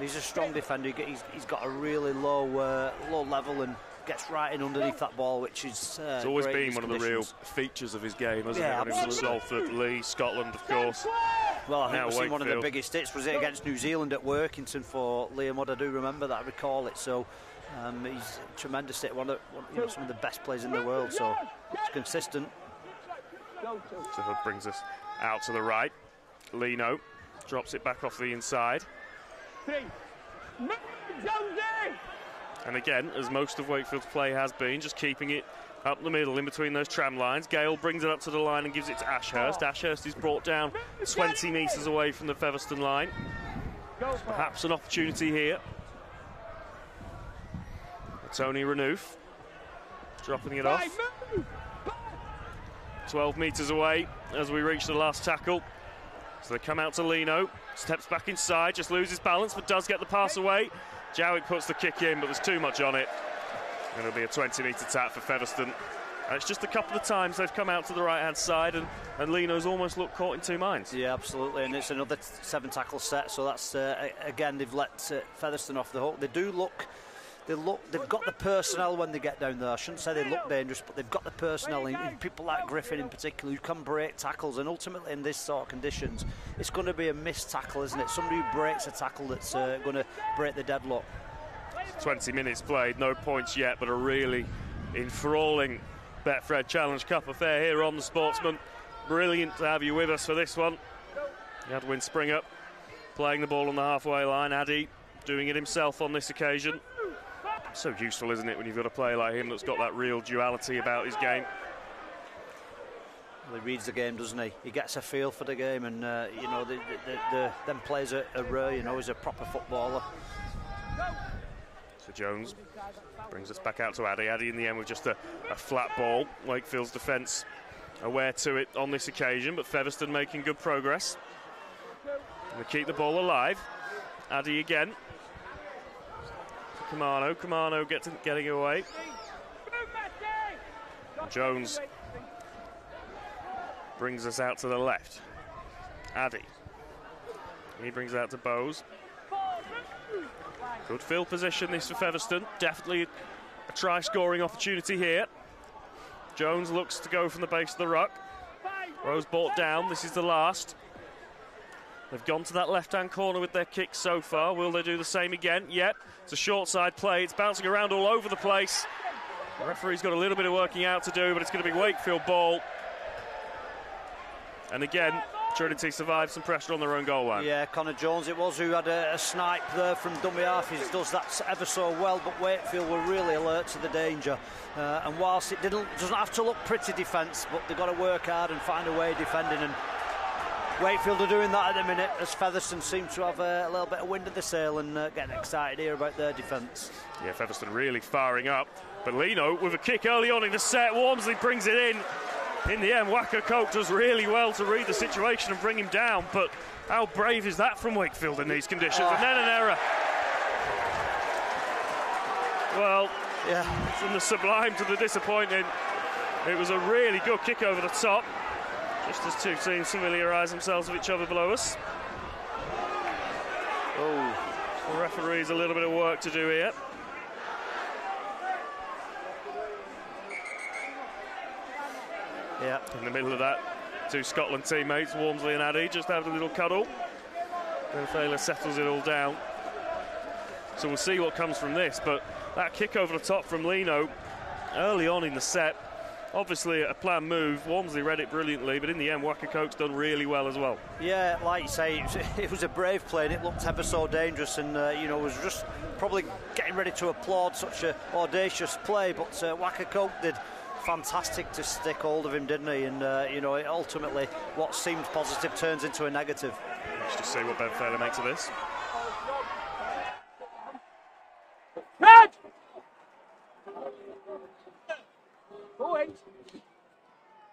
He's a strong defender. He get- He's, he's got a really low uh, low level and gets right in underneath that ball, which is uh, It's always great been these one of the real features of his game, hasn't Yeah, it? When he was absolutely. Salford, Leigh, Scotland, of course. Well, I think Now we've seen one of the biggest hits was it against New Zealand at Workington for Liam Hood. I do remember that. I recall it. So um, he's tremendous. One of one, you know, some of the best players in the world. So it's consistent. So Hood brings us out to the right. Lino drops it back off the inside. And again, as most of Wakefield's play has been, just keeping it up the middle in between those tram lines. Gale brings it up to the line and gives it to Ashurst. Ashurst is brought down 20 metres away from the Featherstone line. Perhaps an opportunity here. Tony Renouf dropping it off. 12 metres away as we reach the last tackle. So they come out to Lino, steps back inside, just loses balance, but does get the pass away. Jowett puts the kick in, but there's too much on it. And it'll be a 20 metre tap for Featherstone. And it's just a couple of times they've come out to the right hand side, and, and Lino's almost looked caught in two minds. Yeah, absolutely, and it's another seven tackle set. So that's uh, again they've let uh, Featherstone off the hook. They do look, they look, they've got the personnel when they get down there. I shouldn't say they look dangerous, but they've got the personnel. In, in people like Griffin in particular who can break tackles, and ultimately in this sort of conditions, it's going to be a missed tackle, isn't it? Somebody who breaks a tackle that's uh, going to break the deadlock. 20 minutes played, no points yet, but a really enthralling Betfred Challenge Cup affair here on the Sportsman. Brilliant to have you with us for this one. Edwin Springer playing the ball on the halfway line. Addy doing it himself on this occasion. So useful, isn't it, when you've got a player like him that's got that real duality about his game. Well, he reads the game, doesn't he? He gets a feel for the game, and uh, you know, the, the, the, them players are, are rare. You know, he's a proper footballer. So Jones brings us back out to Addy. Addy in the end with just a, a flat ball. Wakefield's defence aware to it on this occasion, but Featherstone making good progress. They keep the ball alive. Addy again. Kamano, Kamano gets getting away. Jones brings us out to the left. Addy. He brings it out to Bowes. Good field position this for Featherstone. Definitely a try scoring opportunity here. Jones looks to go from the base of the ruck. Rose brought down. This is the last. They've gone to that left hand corner with their kick so far. Will they do the same again? Yep. It's a short side play. It's bouncing around all over the place. The referee's got a little bit of working out to do, but it's going to be Wakefield ball. And again, Trinity survived some pressure on their own goal line. Yeah, Connor Jones it was who had a, a snipe there from dummy half. He does that ever so well, but Wakefield were really alert to the danger. Uh, and whilst it didn't doesn't have to look pretty defence, but they've got to work hard and find a way defending. And Wakefield are doing that at the minute, as Featherstone seem to have a, a little bit of wind at the sail and uh, getting excited here about their defence. Yeah, Featherstone really firing up. But Lino with a kick early on in the set, Walmsley brings it in. In the end, Wacokecoke does really well to read the situation and bring him down. But how brave is that from Wakefield in these conditions? And then an error. Well, Yeah, from the sublime to the disappointing, it was a really good kick over the top. Just as two teams familiarise themselves with each other below us. Oh, the referee's a little bit of work to do here. yeah. In the middle of that, two Scotland teammates, Walmsley and Addy, just having a little cuddle. Then Thaler settles it all down. So we'll see what comes from this. But that kick over the top from Lino early on in the set, obviously a planned move. Walmsley read it brilliantly, but in the end, Wacokecoke's done really well as well. Yeah, like you say, it was, (laughs) it was a brave play and it looked ever so dangerous and, uh, you know, was just probably getting ready to applaud such an audacious play, but uh, Wacokecoke did fantastic to stick hold of him, didn't he? And, uh, you know, it ultimately what seemed positive turns into a negative. Let's just see what Ben Thaler makes of this. Red! Go in.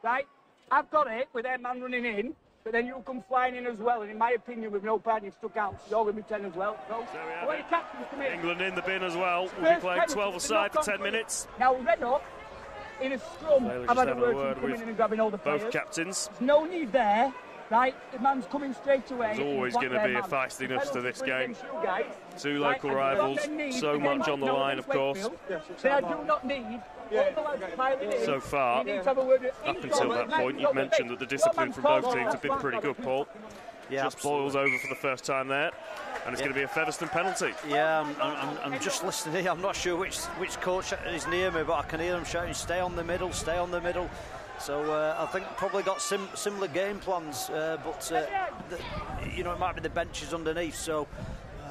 Right, I've got it with their man running in, but then you'll come flying in as well. And in my opinion, with no you've stuck out. You're going to be 10 as well. So, There we have away it. captains come in. England in the bin as well. We'll be playing 12 aside for 10 play. minutes. Now, Red up in a scrum. I've had a a word word coming in and grabbing all the Both players. captains. No need there. Right, the man's coming straight away. There's always gonna their be a man. feistiness to this game. against you guys. Two local not rivals, so much on the line, of course. I do not need all the lads piling in. So far, You need to have a word with Up until that point, you've you've got the mentioned that the discipline from both teams have been pretty good, Paul. Yeah, Just absolutely. boils over for the first time there, and it's going to be a Featherstone penalty. Yeah, I'm, I'm, I'm just listening here. I'm not sure which which coach is near me, but I can hear them shouting, "Stay on the middle, stay on the middle." So uh, I think probably got sim- similar game plans, uh, but uh, the, you know it might be the benches underneath. So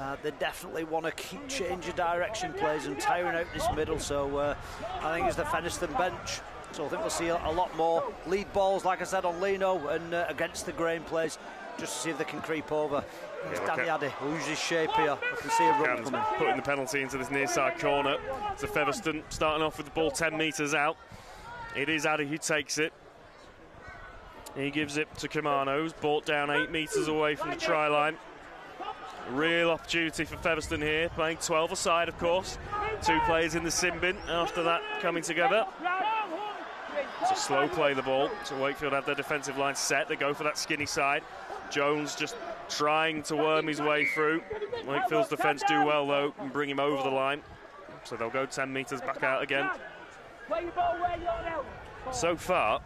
uh, they definitely want to keep changing direction plays and tiring out this middle. So uh, I think it's the Feniston bench. So I think we'll see a, a lot more lead balls, like I said, on Lino and uh, against the grain plays, just to see if they can creep over. It's Danny. Addy, who's his shape here. I can see a run coming. putting the penalty into this near side corner. So Featherstone starting off with the ball 10 metres out. It is Addy who takes it. He gives it to Kamano, who's brought down eight metres away from the try line. Real opportunity for Featherstone here, playing 12 aside, of course. Two players in the sin bin after that coming together. It's a slow play the ball. So Wakefield have their defensive line set. They go for that skinny side. Jones just trying to worm his way through. Wakefield's defence do well though and bring him over the line. So they'll go 10 metres back out again. So far,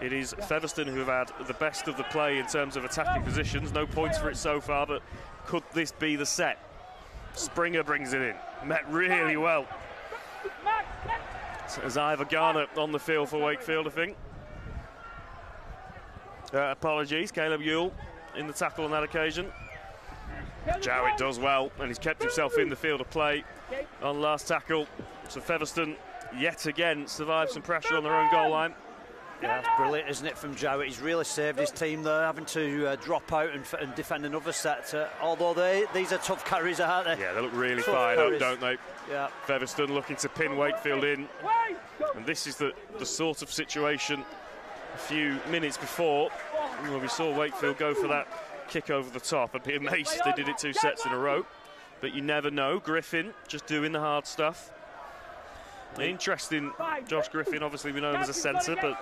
it is Featherstone who have had the best of the play in terms of attacking positions. No points for it so far, but could this be the set? Springer brings it in. Met really well. There's Ivor Garner on the field for Wakefield, I think. Uh, apologies, Caleb Uele in the tackle on that occasion. Jowett does well, and he's kept himself in the field of play on last tackle. So Featherstone, yet again, survived some pressure on their own goal line. Yeah, that's brilliant, isn't it, from Jowett? He's really saved his team there, having to uh, drop out and, f- and defend another set. Uh, although they, these are tough carries, aren't they? Yeah, they look really Tough fired up, don't they? Yeah. Featherstone looking to pin Wakefield in, and this is the, the sort of situation a few minutes before where we saw Wakefield go for that kick over the top. I'd be amazed if they did it two sets in a row, but you never know. Griffin just doing the hard stuff. Interesting, Josh Griffin. Obviously, we know him as a centre, but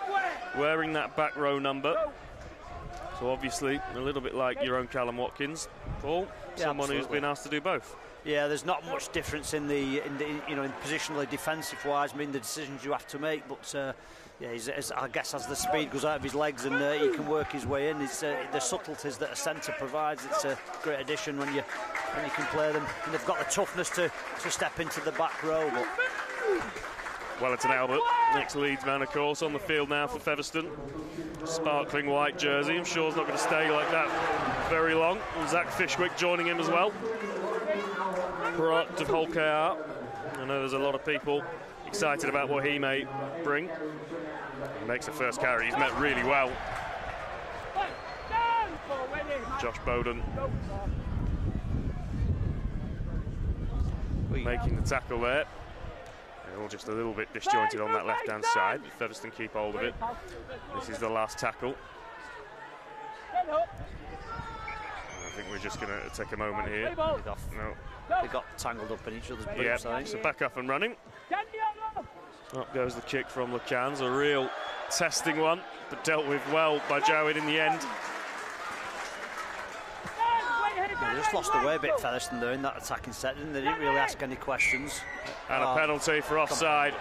wearing that back row number. So obviously, a little bit like your own Kallum Watkins, Paul. Yeah, someone who's been asked to do both. Yeah, there's not much difference in the, in the you know, in positionally defensive wise. I mean, the decisions you have to make, but uh, yeah, as- I guess as the speed goes out of his legs and uh, he can work his way in, it's uh, the subtleties that a centre provides. It's a great addition when you when you can play them, and they've got the toughness to to step into the back row. But Wellington Albert, next Leeds man, of course, on the field now for Featherstone. Sparkling white jersey. I'm sure it's not going to stay like that very long. And Zach Fishwick joining him as well. Product of Hull I know there's a lot of people excited about what he may bring. He makes the first carry. He's met really well. Josh Bowden making the tackle there. They're all just a little bit disjointed on that left-hand side. Featherstone keep hold of it. This is the last tackle. I think we're just going to take a moment here. They got, No. they got tangled up in each other's boots, Yeah, so back up and running. Up goes the kick from Lacans, a real testing one, but dealt with well by Jowett in the end. They just lost the way a bit, Featherstone, though, in that attacking setting. They didn't really ask any questions. And a Oh, penalty for offside.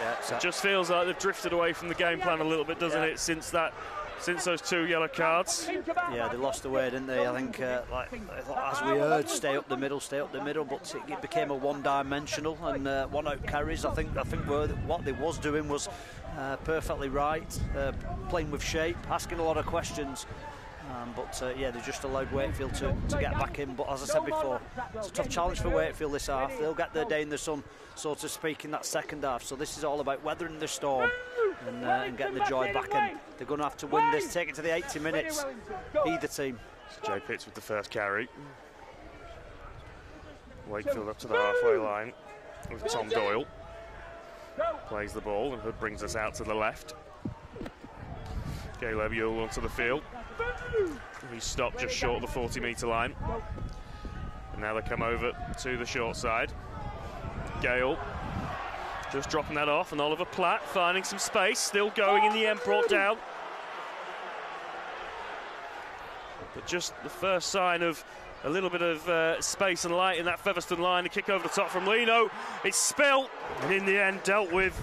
Yeah, so Just feels like they've drifted away from the game plan a little bit, doesn't Yeah. it, since that, since those two yellow cards. Yeah, they lost the way, didn't they? I think, uh, like as we heard, stay up the middle, stay up the middle, but it became a one-dimensional and uh, one-out carries. I think, I think were, what they was doing was uh, perfectly right, uh, playing with shape, asking a lot of questions. Um, but uh, yeah, they just allowed Wakefield to, to get back in. But as I said before, it's a tough challenge for Wakefield this half. They'll get their day in the sun, so to speak, in that second half. So this is all about weathering the storm and, uh, and getting the joy back in. They're going to have to win this, take it to the 80 minutes, either team. Jay Pitts with the first carry. Wakefield up to the halfway line with Tom Doyle. Plays the ball and Hood brings us out to the left. Caleb Uele onto the field. He stopped just short of the 40 metre line. And now they come over to the short side. Gale just dropping that off, and Oliver Pratt finding some space, still going in the end, brought down. But just the first sign of a little bit of uh, space and light in that Featherstone line. The kick over the top from Lino. It's spilt, and in the end, dealt with.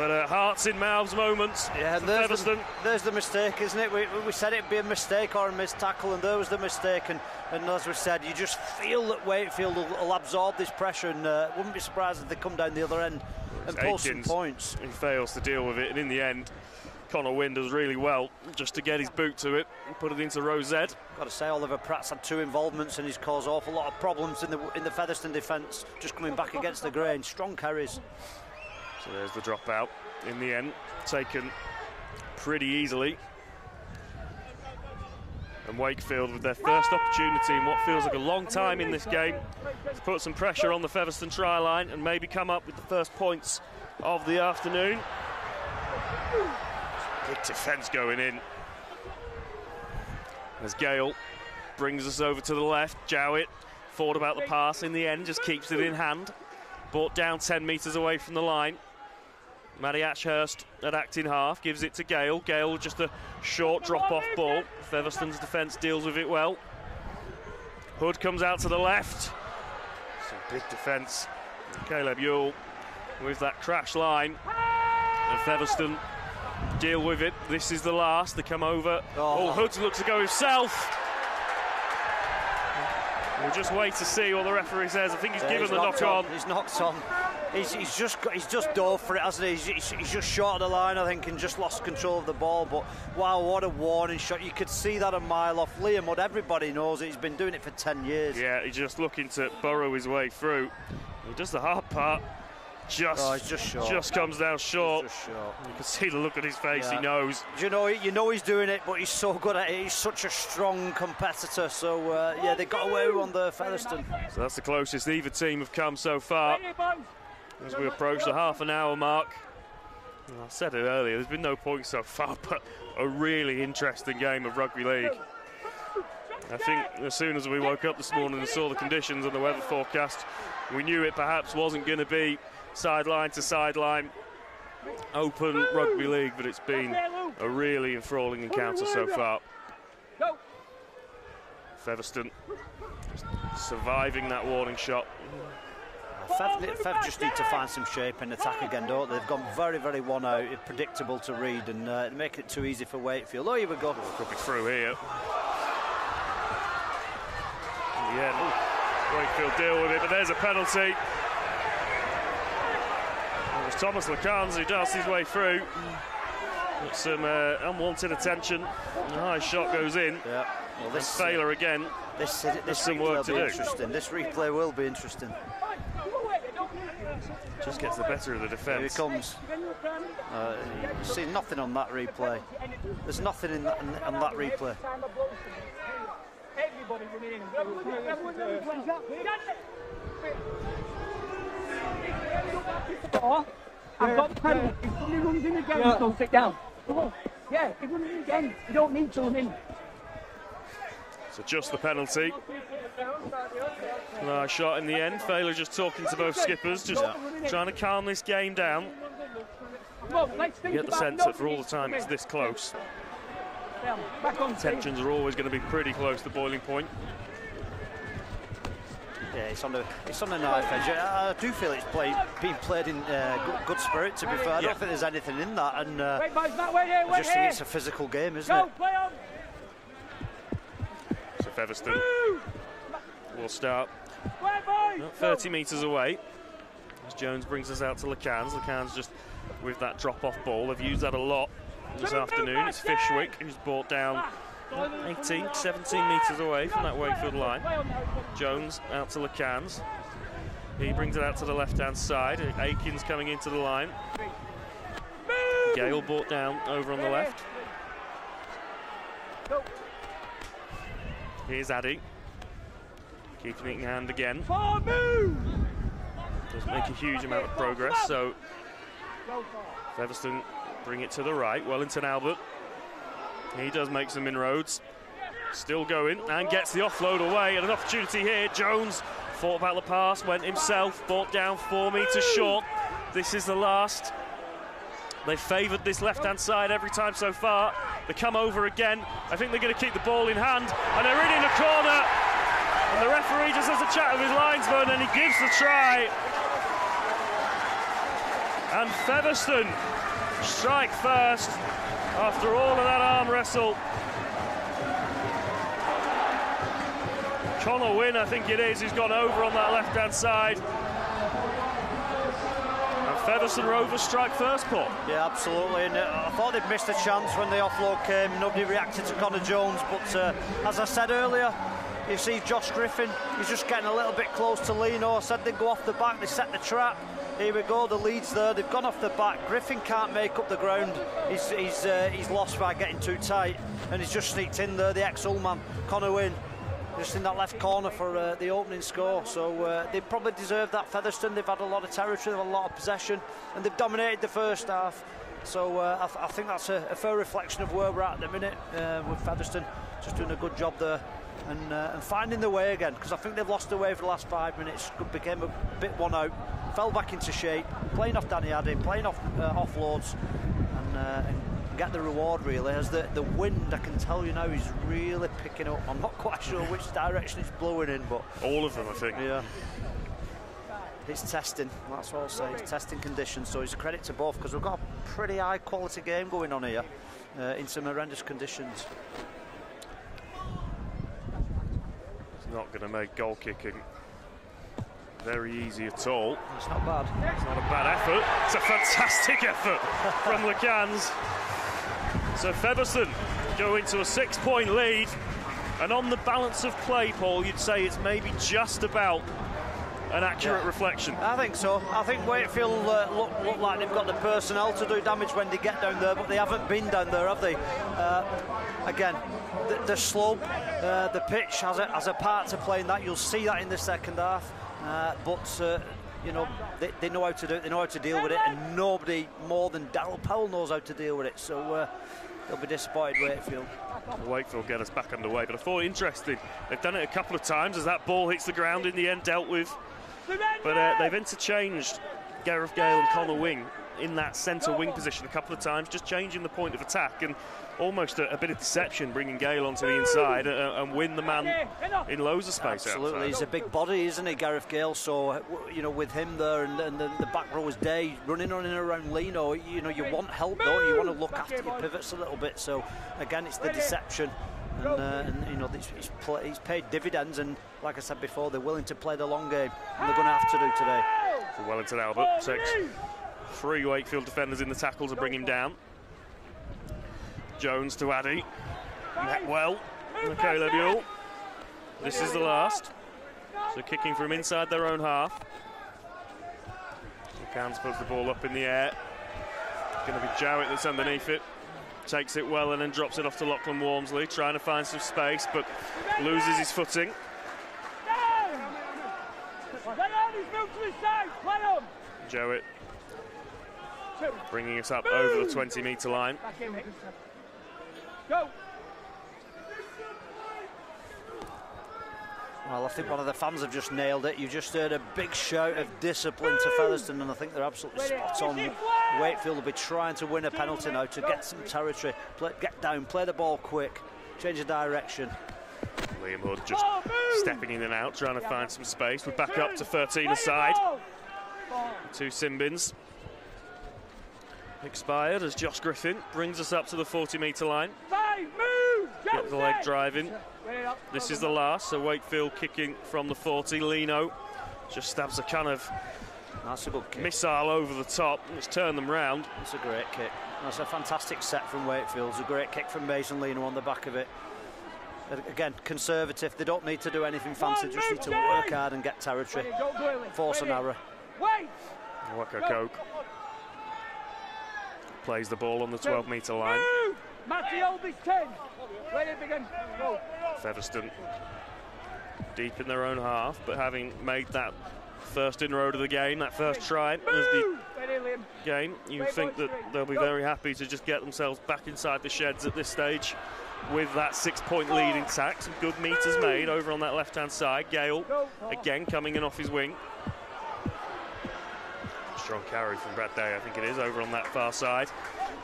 But uh, hearts in mouths moments Yeah, there's the, there's the mistake, isn't it? We, we said it'd be a mistake or a missed tackle, and there was the mistake. And, and as we said, you just feel that Wakefield will, will absorb this pressure, and uh, wouldn't be surprised if they come down the other end and pull some points. He fails to deal with it, and in the end, Connor Wynne does really well just to get his boot to it and put it into Rosette. Got to say, Oliver Pratt's had two involvements, and he's caused awful lot of problems in the in the Featherstone defence. Just coming back against the grain, strong carries. So there's the dropout in the end, taken pretty easily. And Wakefield with their first opportunity in what feels like a long time in this game to put some pressure on the Featherstone try line and maybe come up with the first points of the afternoon. Good defence going in. As Gale brings us over to the left, Jowett thought about the pass in the end, just keeps it in hand. Brought down 10 metres away from the line. Matty Ashurst at acting half gives it to Gale. Gale just a short drop off ball. Featherstone's defence deals with it well. Hood comes out to the left. Some big defence. Caleb Uele with that crash line. And Featherstone deal with it. This is the last. They come over. Oh, Oh. Hood looks to go himself. We'll just wait to see what the referee says. I think he's Yeah, given he's the knock knocked on. He's knocked on. He's, he's just got, he's just dove for it, hasn't he? He's, he's, he's just short of the line, I think, and just lost control of the ball. But wow, what a warning shot! You could see that a mile off. Liam Hood, everybody knows it. He's been doing it for 10 years. Yeah, he's just looking to burrow his way through. He does the hard part. Just, Oh, he's just short. just comes down short. Just short. You can see the look on his face. Yeah. He knows. You know, you know he's doing it, but he's so good at it. He's such a strong competitor. So uh, yeah, they got away on the Featherstone. So that's the closest either team have come so far as we approach the half an hour mark. I said it earlier. There's been no points so far, (laughs) but a really interesting game of rugby league. I think as soon as we woke up this morning and saw the conditions and the weather forecast, we knew it perhaps wasn't going to be sideline to sideline open rugby league, but it's been a really enthralling encounter so far. Featherstone just surviving that warning shot. Fev, Fev just need to find some shape and attack again, don't they? They've gone very, very one out, predictable to read, and uh, make it too easy for Wakefield. Oh, here we go. Could be through here. Yeah, Wakefield deal with it, but there's a penalty. It's Thomas Lacans who darts his way through. Got some uh, unwanted attention. The high shot goes in. Yeah. Well, this Thaler again. this this some work to do. interesting. This replay will be interesting. Just gets the better of the defence. Here he comes. Uh, you see nothing on that replay. There's nothing in that, on that replay. Everybody running in. I've got the penalty. If somebody runs in again, don't sit down. Yeah, if runs in again, you don't need to run in. So just the penalty. Nice shot in the end. Thaler just talking to both skippers, just trying to calm this game down. Look, let's think You get the about sense that for all the time it's this close, Back on team. tensions are always going to be pretty close to boiling point. Yeah, it's on the it's on the knife edge. I, I do feel it's play, being played in uh, good, good spirit. To be fair, I Yeah. don't think there's anything in that, and uh, Wait, boys, that way here, I just here. think it's a physical game, isn't Go, it? Play on. So Featherstone will start Wait, 30 metres away. As Jones brings us out to Lacans. Lacans just with that drop off ball. They've used that a lot this afternoon. It's Fishwick who's brought down 18, 17 metres away from that Wakefield line. Jones out to Lacans. He brings it out to the left hand side. Aekins coming into the line. Gale brought down over on the left. Here's Addy. In hand again. Doesn't make a huge amount of progress, so Featherstone bring it to the right. Wellington Albert. He does make some inroads. Still going and gets the offload away. And an opportunity here. Jones fought about the pass, went himself, brought down four metres short. This is the last. They favoured this left hand side every time so far. They come over again. I think they're going to keep the ball in hand. And they're in in the corner. And the referee just has a chat with his linesman and he gives the try. And Featherstone strike first after all of that arm wrestle. Connor Wynne, I think it is, who's gone over on that left hand side. Featherstone Rovers strike first, Paul. Yeah, absolutely. And uh, I thought they'd missed a chance when the offload came. Nobody reacted to Connor Jones, but uh, as I said earlier, you see Josh Griffin. He's just getting a little bit close to Lino. I said they'd go off the back. They set the trap. Here we go. The leads there. They've gone off the back. Griffin can't make up the ground. He's he's uh, he's lost by getting too tight, and he's just sneaked in there. The ex-Ullman Connor Wynne. Just in that left corner for uh, the opening score, so uh, they probably deserve that. Featherstone, they've had a lot of territory, they've had a lot of possession, and they've dominated the first half. So uh, I, th- I think that's a, a fair reflection of where we're at at the minute uh, with Featherstone just doing a good job there and, uh, and finding their way again because I think they've lost their way for the last five minutes. Became a bit one out, fell back into shape, playing off Danny Addy, playing off uh, offloads, and, uh, and get the reward really. As the, the wind, I can tell you now, is really picking up. I'm not quite sure which direction it's blowing in, but All of them, I think. yeah. It's testing, that's what I'll say. It's testing conditions, so it's a credit to both because we've got a pretty high quality game going on here uh, in some horrendous conditions. It's not going to make goal kicking very easy at all. It's not bad. It's not a bad effort. It's a fantastic (laughs) effort from Lacans. So Featherstone go into a six-point lead, and on the balance of play, Paul, you'd say it's maybe just about an accurate Yeah. reflection. I think so. I think Wakefield uh, look, look like they've got the personnel to do damage when they get down there, but they haven't been down there, have they? Uh, again, the, the slope, uh, the pitch has a, has a part to play in that. You'll see that in the second half. Uh, but, uh, you know, they, they know how to do it, they know how to deal with it, and nobody more than Daryl Powell knows how to deal with it. So uh, they'll be disappointed, Wakefield. Wakefield get us back underway, but I thought interesting. They've done it a couple of times as that ball hits the ground in the end, dealt with. But uh, they've interchanged Gareth Gale and Connor Wynne in that centre wing position a couple of times, just changing the point of attack and almost a, a bit of deception, bringing Gale onto the inside uh, and win the man in loads of space. Absolutely, he's a big body, isn't he, Gareth Gale? So, uh, you know, with him there and, and the, the back row is Day running on and around Lino, you know, you want help, don't you? You want to look after your pivots a little bit. So, again, it's the deception. And, uh, and you know, he's, he's, play, he's paid dividends, and like I said before, they're willing to play the long game, and they're going to have to do today. For Wellington Albert takes Three Wakefield defenders in the tackle to bring him down. Jones to Addy. Met well. Okay, Lebiel. This is the last. So kicking from inside their own half. Cans puts the ball up in the air. It's Going to be Jowett that's underneath it. Takes it well and then drops it off to Lachlan Walmsley, trying to find some space, but loses his footing. Jowett bringing it up over the 20 metre line. Go. Well, I think one of the fans have just nailed it. You just heard a big shout of discipline to Featherstone, and I think they're absolutely spot on. Wakefield will be trying to win a penalty now to get some territory, play, get down, play the ball quick, change the direction. Liam Hood just stepping in and out, trying to find some space. We're back up to 13 aside. Two Simbins. Expired as Josh Griffin brings us up to the 40 metre line. Five, move. Get the leg driving. This is the last, so Wakefield kicking from the 40. Lino just stabs a kind of That's a good kick. missile over the top. It's turned them round. That's a great kick. That's a fantastic set from Wakefield. It's a great kick from Mason Lino on the back of it. Again, conservative. They don't need to do anything fancy. Just need to work hard and get territory. Force an error. Wait. Wacokecoke plays the ball on the 12 metre line. Move. Matty, this 10. Ready, to begin. Go. Featherstone deep in their own half, but having made that first inroad of the game, that first try of the Move. Ready, Liam. game, you Wait, think that they'll be Go. very happy to just get themselves back inside the sheds at this stage with that six-point lead intact. Some good meters made over on that left-hand side. Gale again coming in off his wing. Strong carry from Brad Day, I think it is, over on that far side.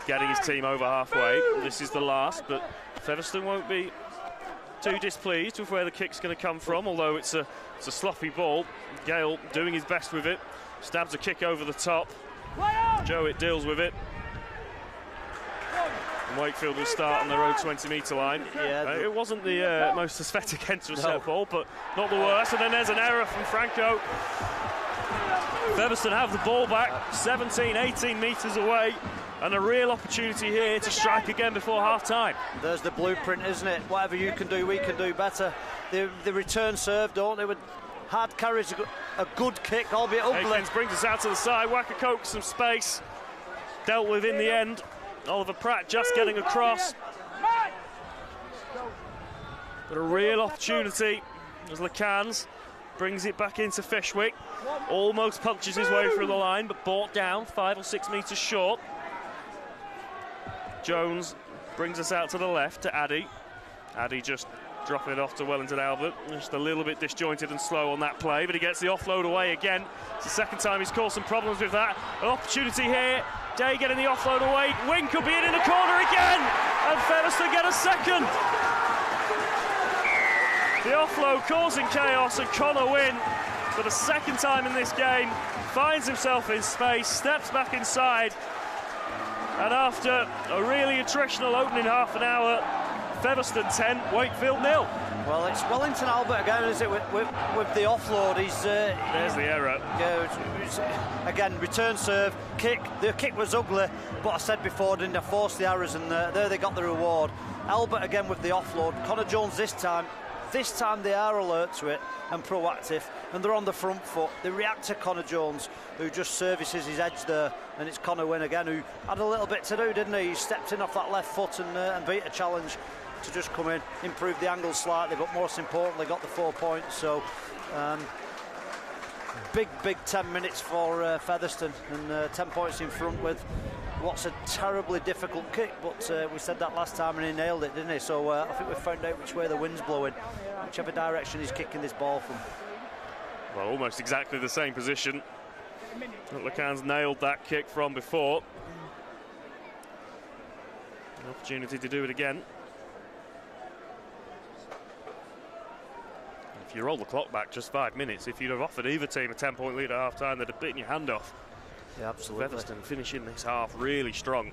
Getting his team over halfway. This is the last, but Featherstone won't be too displeased with where the kick's going to come from, although it's a, it's a sloppy ball. Gale doing his best with it. Stabs a kick over the top. Jowett deals with it. And Wakefield will start on their own 20 metre line. Yeah, Uh, it wasn't the uh, most aesthetic (laughs) entrance No. set ball, but not the worst. And then there's an error from Franco. Featherstone have the ball back 17, 18 metres away. And a real opportunity here to strike again before half time. There's the blueprint, isn't it? Whatever you can do, we can do better. The, the return serve, don't they? With hard carries, a, good kick, albeit ugly. Aekins brings us out to the side. Wacokecoke some space. Dealt with in the end. Oliver Pratt just getting across. But a real opportunity as Lacans brings it back into Fishwick. Almost punches his way through the line, but brought down five or six metres short. Jones brings us out to the left to Addy. Addy just dropping it off to Wellington Albert. Just a little bit disjointed and slow on that play, but he gets the offload away again. It's the second time he's caused some problems with that. An opportunity here. Day getting the offload away. Wing could be in in the corner again, and Featherstone get a second. The offload causing chaos and Connor Wynne for the second time in this game finds himself in space, steps back inside, and after a really attritional opening half an hour, Featherstone 10, Wakefield nil. Well, it's Wellington Albert again, is it? With, with, with the offload, he's. Uh, There's the error. Yeah, it's- it's- again, return serve, kick. The kick was ugly, but I said before, didn't I? Force the errors, and uh, there they got the reward. Albert again with the offload. Connor Jones this time. This time they are alert to it and proactive, and they're on the front foot. They react to Connor Jones, who just services his edge there, and it's Connor Wynne again, who had a little bit to do, didn't he? He stepped in off that left foot and, uh, and beat a challenge to just come in, improve the angle slightly, but most importantly, got the four points. So. Um, big, big 10 minutes for uh, Featherstone and uh, 10 points in front with what's a terribly difficult kick. But uh, we said that last time and he nailed it, didn't he? So uh, I think we've found out which way the wind's blowing, whichever direction he's kicking this ball from. Well, almost exactly the same position Lacans nailed that kick from before. An opportunity to do it again. If you roll the clock back just five minutes, if you'd have offered either team a 10 point lead at half time, they'd have bitten your hand off. Yeah, absolutely. Featherstone finishing this half really strong.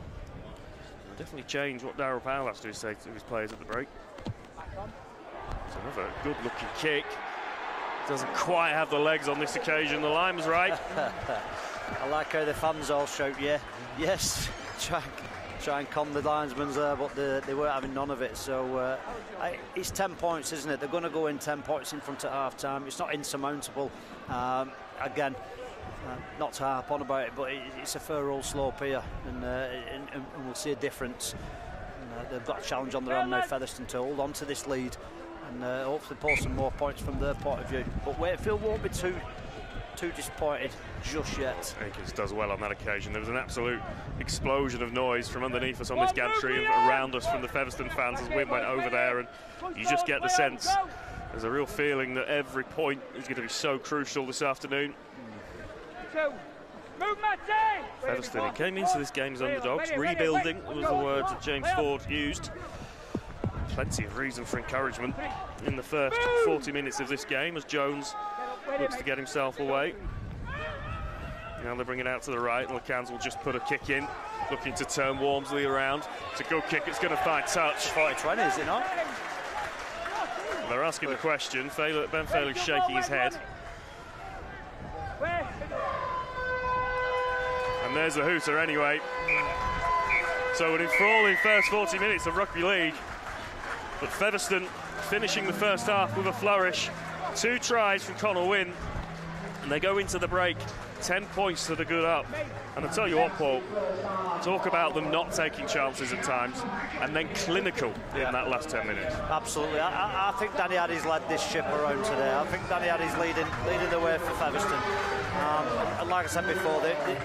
Definitely change what Daryl Powell has to say to his players at the break. It's another good looking kick. Doesn't quite have the legs on this occasion. The line was right. (laughs) I like how the fans all shout, yeah, yes, (laughs) try, and calm the linesmen there, but the, they weren't having none of it. So uh, I, it's 10 points, isn't it? They're going to go in 10 points in front at half time. It's not insurmountable. Um, again, uh, not to harp on about it, but it, it's a fair old slope here, and, uh, and, and, we'll see a difference. And, uh, they've got a challenge on their own now, Featherstone, to hold on to this lead and uh, hopefully pull some more points from their point of view. But Wakefield won't be too too disappointed just yet. Aekins does well on that occasion. There was an absolute explosion of noise from underneath us on this gantry and around us from the Featherstone fans as Wynne went over there, and you just get the sense there's a real feeling that every point is going to be so crucial this afternoon. Featherstone came into this game as underdogs, rebuilding was the words that James Ford used. Plenty of reason for encouragement in the first 40 minutes of this game as Jones looks to get himself away. Now they bring it out to the right, and Lacans will just put a kick in, looking to turn Walmsley around. It's a good kick, it's going to find touch. 40-20, is it not? They're asking the question. Ben Fairley's shaking his head. And there's the hooter anyway. So an enthralling first 40 minutes of rugby league. But Featherstone finishing the first half with a flourish. Two tries from Connor Wynne. And they go into the break 10 points to the good up. And I tell you what, Paul, talk about them not taking chances at times and then clinical yeah. in that last 10 minutes. Absolutely. I, I, think Danny Addy's led this ship around today. I think Danny Addy's leading leading the way for Featherstone. Um, and like I said before, they, they,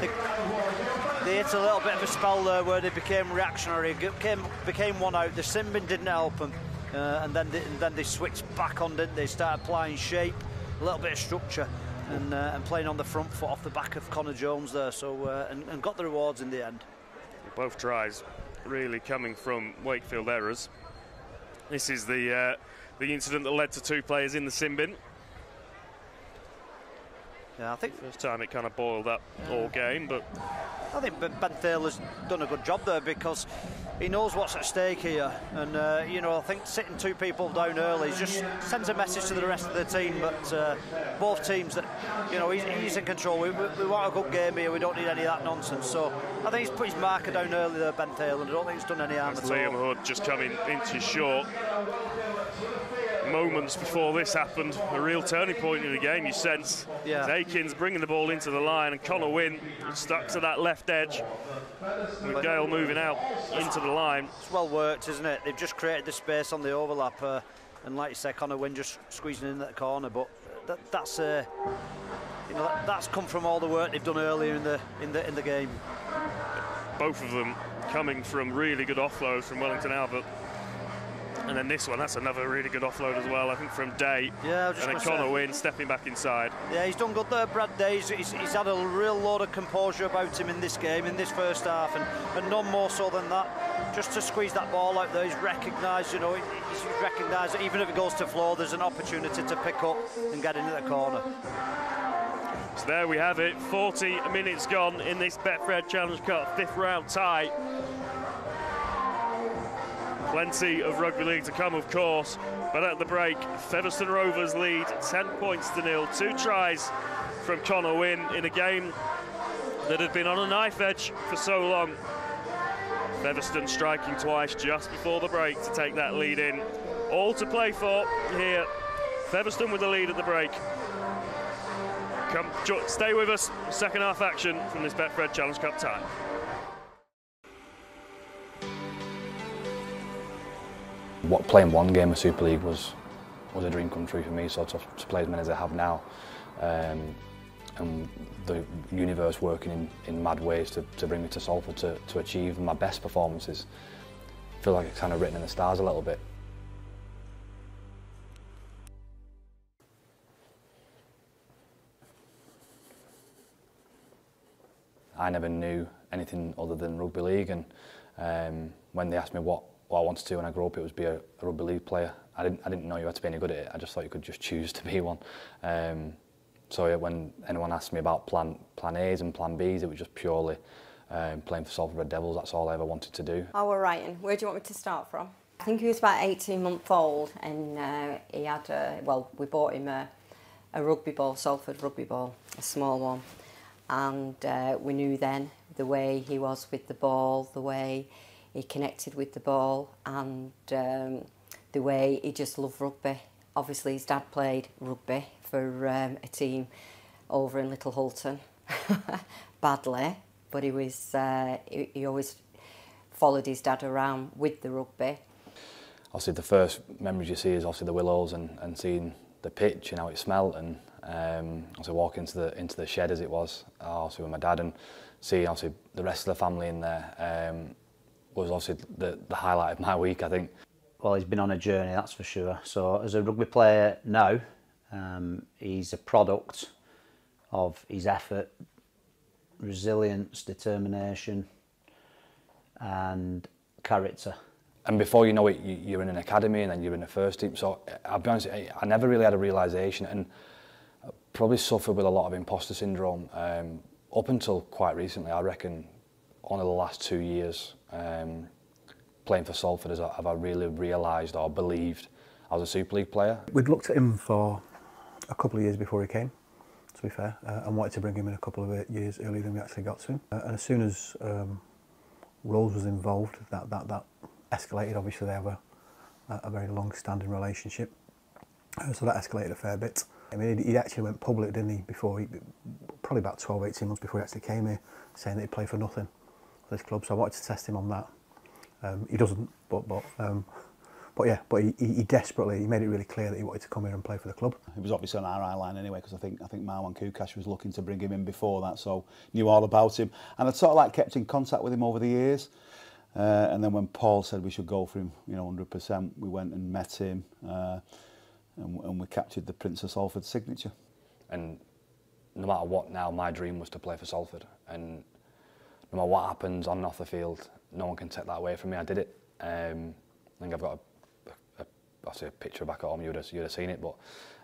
they, hit a little bit of a spell there where they became reactionary, became, became one out. The sin bin didn't help them. Uh, and then they, and then they switched back on, didn't they? Started applying shape, a little bit of structure and, uh, and playing on the front foot off the back of Connor Jones there. So uh, and, and, got the rewards in the end. Both tries really coming from Wakefield errors. This is the uh, the incident that led to two players in the sin bin. Yeah, I think first time it kind of boiled up yeah. all game, but I think Ben Thaler's done a good job there because he knows what's at stake here, and uh, you know I think sitting two people down early just sends a message to the rest of the team. But uh, both teams that you know he's, he's in control. We, we, we, want a good game here. We don't need any of that nonsense. So I think he's put his marker down early there, Ben. And I don't think he's done any harm That's at Liam all. Hood just coming into short moments before this happened, a real turning point in the game, you sense. Yeah. Aekins bringing the ball into the line and Connor Wynne stuck to that left edge with Gale moving out into the line. It's well worked, isn't it? They've just created the space on the overlap uh, and like you say, Connor Wynne just squeezing in that corner, but that, that's uh, you know that, that's come from all the work they've done earlier in the in the in the game. Both of them coming from really good offloads from Wellington Albert. And then this one, that's another really good offload as well, I think, from Day. Yeah, And then Connor Wynne, stepping back inside. Yeah, he's done good there, Brad Day. He's, he's, he's, had a real lot of composure about him in this game, in this first half, and, and none more so than that. Just to squeeze that ball out there, he's recognised, you know, he's recognised that even if it goes to floor, there's an opportunity to pick up and get into the corner. So there we have it, 40 minutes gone in this Betfred Challenge Cup fifth round tie. Plenty of rugby league to come, of course. But at the break, Featherstone Rovers lead 10 points to nil. Two tries from Connor Wynne in a game that had been on a knife edge for so long. Featherstone striking twice just before the break to take that lead in. All to play for here. Featherstone with the lead at the break. Come, stay with us. Second half action from this Betfred Challenge Cup tie. What playing one game of Super League was was a dream come true for me. So to, to play as many as I have now, um, and the universe working in, in mad ways to, to bring me to Salford to, to achieve my best performances, I feel like it's kind of written in the stars a little bit. I never knew anything other than rugby league and um, when they asked me what what I wanted to when I grew up it was be a, a rugby league player. I didn't I didn't know you had to be any good at it. I just thought you could just choose to be one. Um, so yeah, when anyone asked me about plan plan A's and plan B's, it was just purely um, playing for Salford Red Devils. That's all I ever wanted to do. Oh, well, Ryan, where do you want me to start from? I think he was about 18 months old, and uh, he had a, well, we bought him a, a rugby ball, Salford rugby ball, a small one. and uh, we knew then the way he was with the ball, the way he connected with the ball, and um, the way he just loved rugby. Obviously, his dad played rugby for um, a team over in Little Hulton, (laughs) badly, but he was uh, he, he always followed his dad around with the rugby. Obviously, the first memories you see is obviously the willows and, and seeing the pitch and how it smelt, and um, also walking into the into the shed as it was, obviously with my dad, and seeing obviously the rest of the family in there um, was obviously the, the highlight of my week, I think. Well, he's been on a journey, that's for sure. So, as a rugby player now, um, he's a product of his effort, resilience, determination, and character. And before you know it, you, you're in an academy and then you're in a first team. So I'll be honest, I, I never really had a realisation and probably suffered with a lot of imposter syndrome. Um, up until quite recently, I reckon, only the last two years, um, playing for Salford, have I really realised or believed I was a Super League player. We'd looked at him for a couple of years before he came, to be fair, uh, and wanted to bring him in a couple of years earlier than we actually got to him. Uh, and as soon as um, Rose was involved, that, that, that escalated. Obviously, they have a, a very long-standing relationship, uh, so that escalated a fair bit. I mean, he actually went public, didn't he, before, he, probably about 12, 18 months before he actually came here, saying that he'd play for nothing for this club. So I wanted to test him on that. Um, he doesn't, but but um, but yeah, but he, he desperately he made it really clear that he wanted to come here and play for the club. He was obviously on our eye line anyway because I think I think Marwan Koukash was looking to bring him in before that, so knew all about him. And I sort of like kept in contact with him over the years. Uh, and then when Paul said we should go for him, you know, 100%, we went and met him, uh, and, and we captured the Prince of Salford signature. And no matter what now, my dream was to play for Salford. And no matter what happens on and off the field, no one can take that away from me. I did it. Um, I think I've got a, a, obviously a picture back at home, you'd have, you'd have seen it, but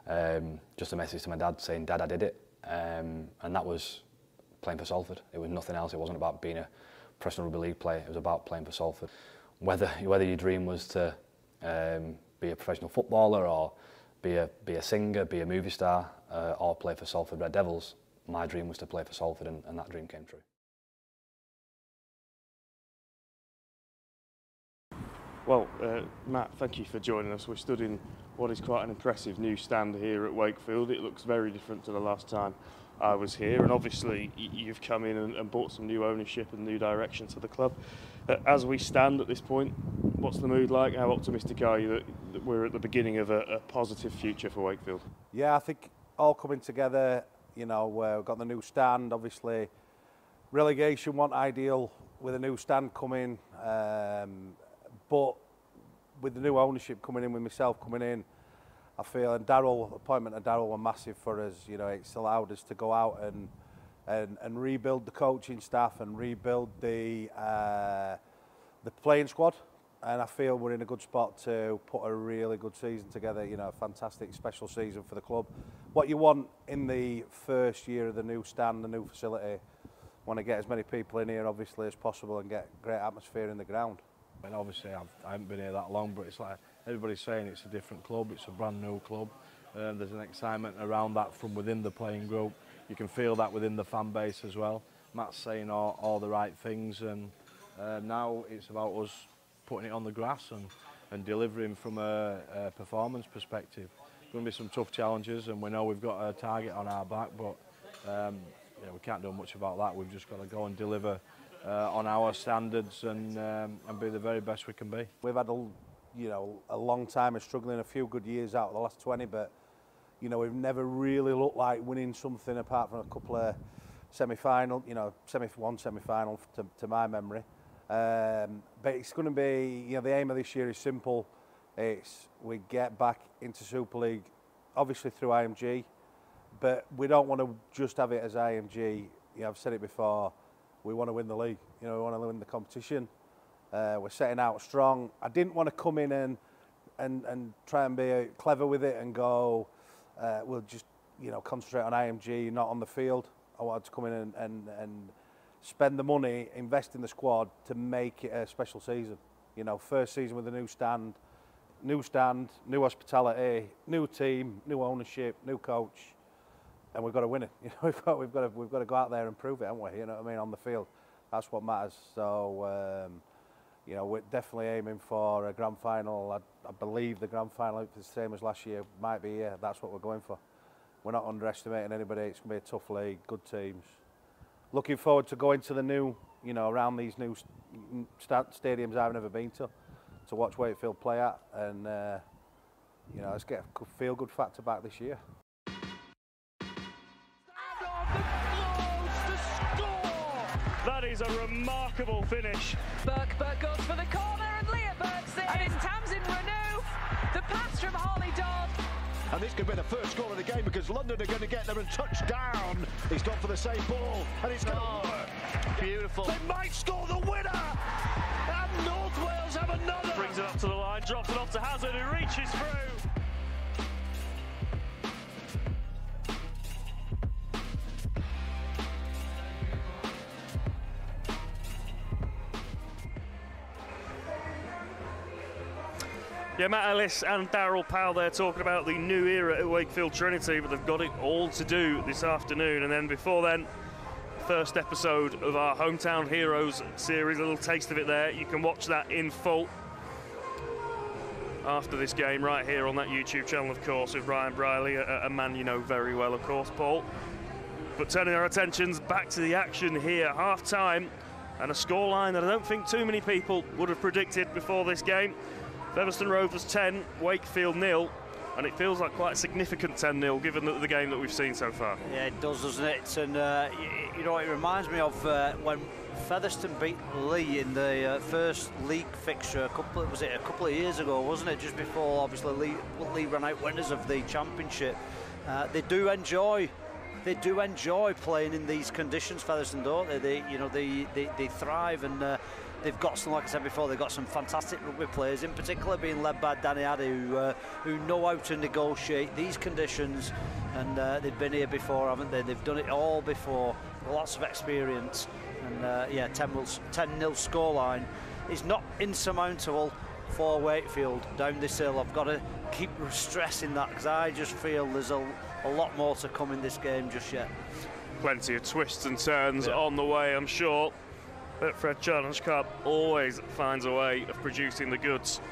um, just a message to my dad saying, Dad, I did it. Um, and that was playing for Salford. It was nothing else. It wasn't about being a professional rugby league player. It was about playing for Salford. Whether whether your dream was to um, be a professional footballer or be a be a singer, be a movie star, uh, or play for Salford Red Devils, my dream was to play for Salford, and, and that dream came true. Well, uh, Matt, thank you for joining us. We're stood in what is quite an impressive new stand here at Wakefield. It looks very different to the last time I was here, and obviously you've come in and, and brought some new ownership and new direction to the club. Uh, as we stand at this point, what's the mood like? How optimistic are you that, that we're at the beginning of a, a, positive future for Wakefield? Yeah, I think all coming together. You know, uh, we've got the new stand. Obviously, relegation wasn't ideal with a new stand coming, um, but with the new ownership coming in, with myself coming in. I feel, and Daryl, appointment of Daryl were massive for us. You know, it's allowed us to go out and and, and rebuild the coaching staff and rebuild the uh, the playing squad. And I feel we're in a good spot to put a really good season together. You know, a fantastic special season for the club. What you want in the first year of the new stand, the new facility, want to get as many people in here obviously as possible and get great atmosphere in the ground. And obviously I've, I haven't been here that long, but it's like everybody's saying it's a different club, it's a brand new club. Um, there's an excitement around that from within the playing group. You can feel that within the fan base as well. Matt's saying all, all the right things and uh, now it's about us putting it on the grass and, and delivering from a, a performance perspective. Going to be some tough challenges and we know we've got a target on our back but um, yeah, we can't do much about that. We've just got to go and deliver uh, on our standards and, um, and be the very best we can be. We've had a you know, a long time of struggling, a few good years out of the last 20, but, you know, we've never really looked like winning something apart from a couple of semi-final, you know, semi one semi-final to, to my memory. Um, but it's going to be, you know, the aim of this year is simple. It's we get back into Super League, obviously through IMG, but we don't want to just have it as IMG. You know, I've said it before. we want to win the league. You know, we want to win the competition. Uh, we're setting out strong. I didn't want to come in and and and try and be uh, clever with it and go. Uh, we'll just you know concentrate on IMG, not on the field. I wanted to come in and and, and spend the money, invest in the squad to make it a special season. You know, first season with a new stand, new stand, new hospitality, new team, new ownership, new coach. And we've got to win it. (laughs) You know, we've got we've got to we've got to go out there and prove it, haven't we? You know what I mean on the field. That's what matters. So. Um, you know, we're definitely aiming for a grand final. I, I believe the grand final, the same as last year, might be here. That's what we're going for. We're not underestimating anybody. It's going to be a tough league, good teams. Looking forward to going to the new, you know, around these new st stadiums I've never been to, to watch Wakefield play at, and uh, you know, let's get a feel good factor back this year. Is a remarkable finish. Burke, Burke goes for the corner and Leah Burke's it. And it's Tamsin Renew. The pass from Holly Dodd. And this could be the first goal of the game because London are going to get there and touch down. He's gone for the same ball and it's going to oh, work. Beautiful. They might score the winner. And North Wales have another. Brings it up to the line, drops it off to Hazard who reaches through. Yeah, Matt Ellis and Daryl Powell there talking about the new era at Wakefield Trinity, but they've got it all to do this afternoon. And then before then, first episode of our Hometown Heroes series, a little taste of it there. You can watch that in full after this game right here on that YouTube channel, of course, with Ryan Brierley, a, a man you know very well, of course, Paul. But turning our attentions back to the action here, half time, and a scoreline that I don't think too many people would have predicted before this game. Featherstone Rovers 10, Wakefield nil, and it feels like quite a significant 10-0 given the, the, game that we've seen so far. Yeah, it does, doesn't it? And uh, you, you, know, it reminds me of uh, when Featherstone beat Leigh in the uh, first league fixture. A couple, was it a couple of years ago, wasn't it? Just before, obviously, Lee, Leigh ran out winners of the championship. Uh, they do enjoy they do enjoy playing in these conditions, Featherstone, don't they? They, you know, they, they, they thrive and uh, they've got some, like I said before, they've got some fantastic rugby players, in particular being led by Danny Addy, who, uh, who know how to negotiate these conditions. And uh, they've been here before, haven't they? They've done it all before, lots of experience. And uh, yeah, 10 0 scoreline is not insurmountable for Wakefield down this hill. I've got to keep stressing that because I just feel there's a, a lot more to come in this game just yet. Plenty of twists and turns yeah. on the way, I'm sure. Betfred Challenge Cup always finds a way of producing the goods.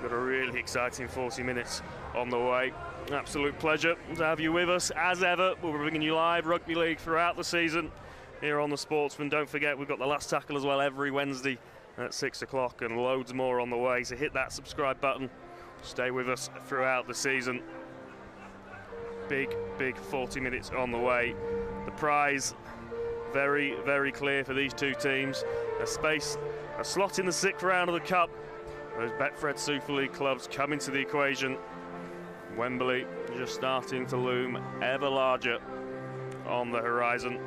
Got a really exciting 40 minutes on the way. Absolute pleasure to have you with us as ever. We'll be bringing you live rugby league throughout the season here on the Sportsman. Don't forget we've got the last tackle as well every Wednesday at six o'clock and loads more on the way. So hit that subscribe button. Stay with us throughout the season. Big, big 40 minutes on the way. The prize very, very clear for these two teams. A space, a slot in the sixth round of the Cup. Those Betfred Super League clubs come into the equation. Wembley just starting to loom ever larger on the horizon.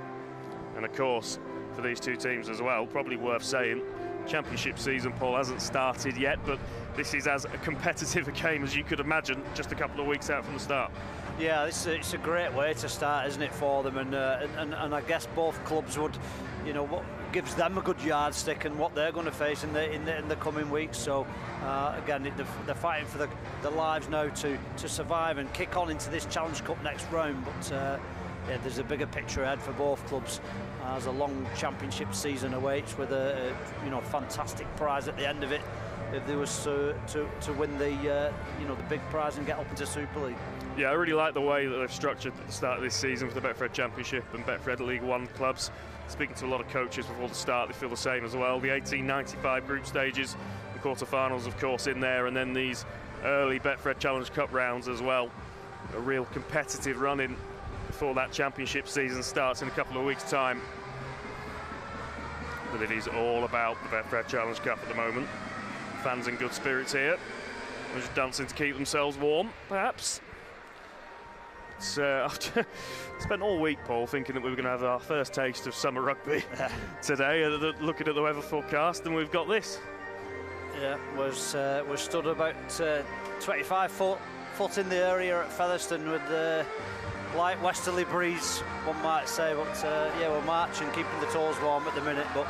And of course, for these two teams as well, probably worth saying, championship season, Paul, hasn't started yet, but this is as competitive a game as you could imagine just a couple of weeks out from the start. Yeah, it's a, it's a great way to start, isn't it, for them? And, uh, and and I guess both clubs would, you know, what gives them a good yardstick and what they're going to face in the in the, in the coming weeks. So uh, again, they're, they're, fighting for the, the lives now to to survive and kick on into this Challenge Cup next round. But uh, yeah, there's a bigger picture ahead for both clubs as a long championship season awaits with a, a you know fantastic prize at the end of it if they was to, to, to win the uh, you know the big prize and get up into Super League. Yeah, I really like the way that they've structured the start of this season for the Betfred Championship and Betfred League One clubs. Speaking to a lot of coaches before the start, they feel the same as well. The 1895 group stages, the quarterfinals, of course, in there, and then these early Betfred Challenge Cup rounds as well. A real competitive run in before that championship season starts in a couple of weeks' time. But it is all about the Betfred Challenge Cup at the moment. Fans in good spirits here. They're just dancing to keep themselves warm, perhaps. It's, uh, (laughs) I've spent all week, Paul, thinking that we were going to have our first taste of summer rugby (laughs) today. Looking at the weather forecast, and we've got this. Yeah, was uh, was stood about uh, 25 foot foot in the area at Featherstone with the light westerly breeze, one might say. But uh, yeah, we're marching, keeping the toes warm at the minute. But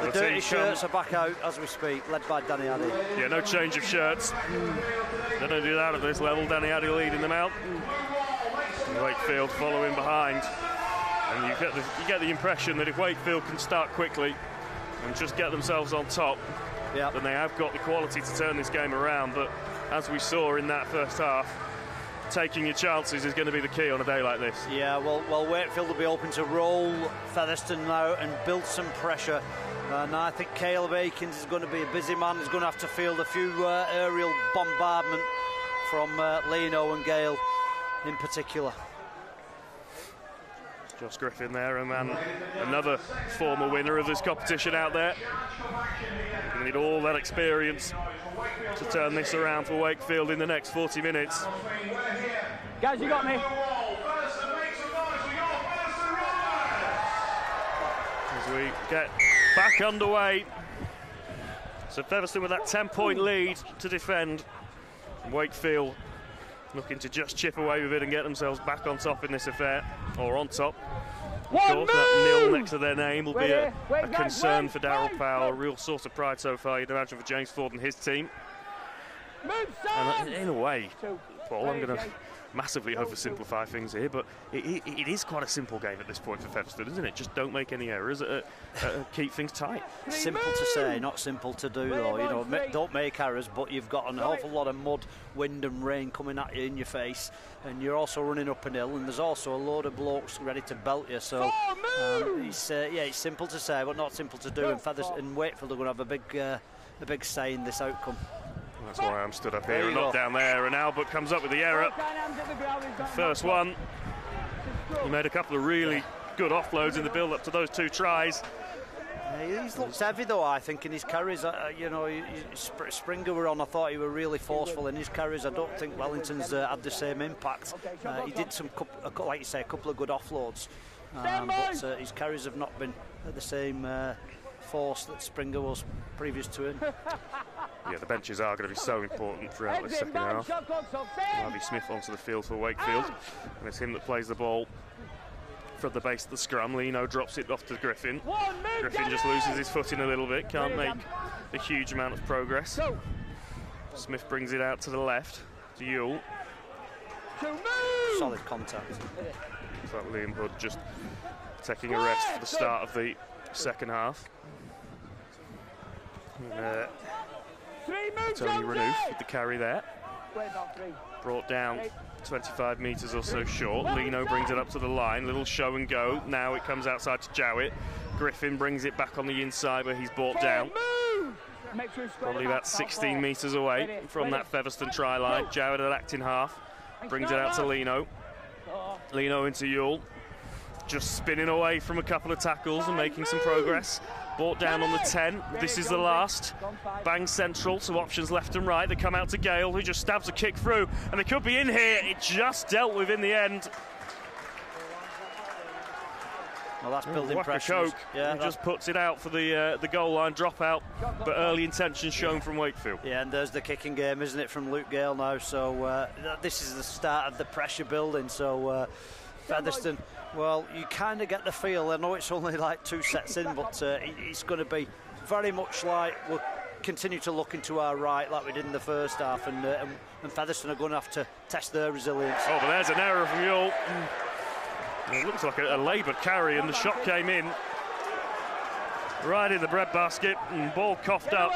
the, the dirty shirts are back out as we speak, led by Danny Addy. Yeah, no change of shirts. They don't do that at this level. Danny Addy leading them out. Wakefield following behind. And you get the you get the impression that if Wakefield can start quickly and just get themselves on top, yep. then they have got the quality to turn this game around. But as we saw in that first half, taking your chances is going to be the key on a day like this. Yeah, well, well, Wakefield will be open to roll Featherstone now and build some pressure. And I think Caleb Aekins is going to be a busy man. He's going to have to field a few uh, aerial bombardment from uh, Lino and Gale in particular. Josh Griffin there, and man, another former winner of this competition out there. You need all that experience to turn this around for Wakefield in the next 40 minutes. Guys, you got me. As we get back underway. So Featherstone with that 10-point lead to defend. Wakefield looking to just chip away with it and get themselves back on top in this affair, or on top. Of One course, that nil next to their name will Wait be a, wait, a guys, concern wait, for Daryl Powell, a real source of pride so far, you'd imagine, for James Ford and his team. And uh, in a way. Paul, I'm going to. Massively oversimplify things here, but it, it, it is quite a simple game at this point for Featherstone, isn't it? Just don't make any errors, uh, uh, keep things tight. Simple to say, not simple to do, though. You know, ma- don't make errors, but you've got an awful lot of mud, wind, and rain coming at you in your face, and you're also running up an hill, and there's also a load of blokes ready to belt you. So, um, it's uh, yeah, it's simple to say, but not simple to do. And Feathers and Wakefield are going to have a big, uh, a big say in this outcome. That's why I'm stood up here you and not go. down there, and Albert comes up with the error. First one. He made a couple of really good offloads in the build-up to those two tries. Yeah, he's looked heavy though, I think, in his carries. Uh, you know, he, he- Sp- Springer were on. I thought he were really forceful in his carries. I don't think Wellington's uh, had the same impact. Uh, he did some, coup- like you say, a couple of good offloads, um, but uh, his carries have not been at the same uh, force that Springer was previous to him. (laughs) Yeah, the benches are going to be so important throughout this second half. Harvey Smith onto the field for Wakefield, and it's him that plays the ball from the base of the scrum. Lino drops it off to Griffin. Griffin just loses his footing a little bit, can't make a huge amount of progress. Smith brings it out to the left to Yule. Solid contact. So Liam Hood just taking a rest for the start of the second half. Uh, Tony Renouf with the carry there. Brought down 25 metres or so short. Lino brings it up to the line. Little show and go. Now it comes outside to Jowett. Griffin brings it back on the inside where he's brought down. Probably about 16 metres away from that Featherstone try line. Jowett at acting half. Brings it out to Lino. Lino into Yule. Just spinning away from a couple of tackles and making some progress. Brought down on the 10. This is the last. Bang central, some options left and right. They come out to Gale, who just stabs a kick through, and they could be in here. It just dealt with in the end. Well, that's building Waka pressure. Coke Yeah, who that- just puts it out for the uh, the goal line dropout, but early intention shown from Wakefield. Yeah, and there's the kicking game, isn't it, from Luke Gale now? So uh, this is the start of the pressure building. So uh, Featherstone, well, you kind of get the feel. I know it's only like two sets in, but uh, it's going to be very much like we'll continue to look into our right, like we did in the first half, and uh, and, and Featherstone are going to have to test their resilience. Oh, but there's an error from Yule. It looks like a, a laboured carry, and the shot came in right in the bread basket, and ball coughed up.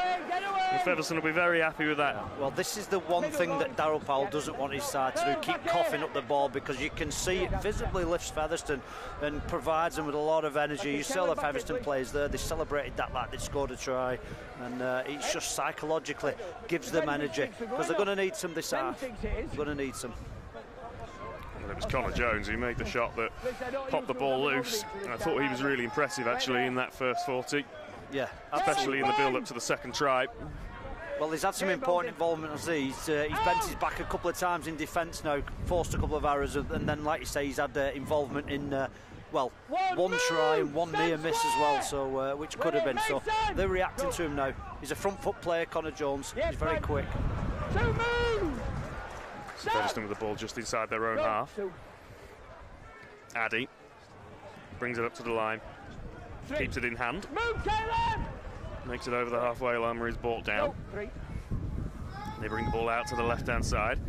And Featherstone will be very happy with that. Well, this is the one thing that Daryl Powell doesn't want his side to do, keep coughing up the ball because you can see it visibly lifts Featherstone and provides them with a lot of energy. You saw the Featherstone players there, they celebrated that like they scored a try and uh, it's just psychologically gives them energy because they're going to need some this half. They're going to need some. And it was Connor Jones who made the shot that popped the ball loose. And I thought he was really impressive actually in that first 40, Yeah, especially in the build up to the second try. Well, he's had some important involvement as he's uh, he's bent his back a couple of times in defence now, forced a couple of errors, and then, like you say, he's had uh, involvement in. Uh, well, one try and one near miss as well, so uh, which could have been. So they're reacting to him now. He's a front foot player, Connor Jones. He's very quick. So Featherstone with the ball just inside their own half. Addy brings it up to the line, keeps it in hand, makes it over the halfway line where he's brought down. They bring the ball out to the left hand side.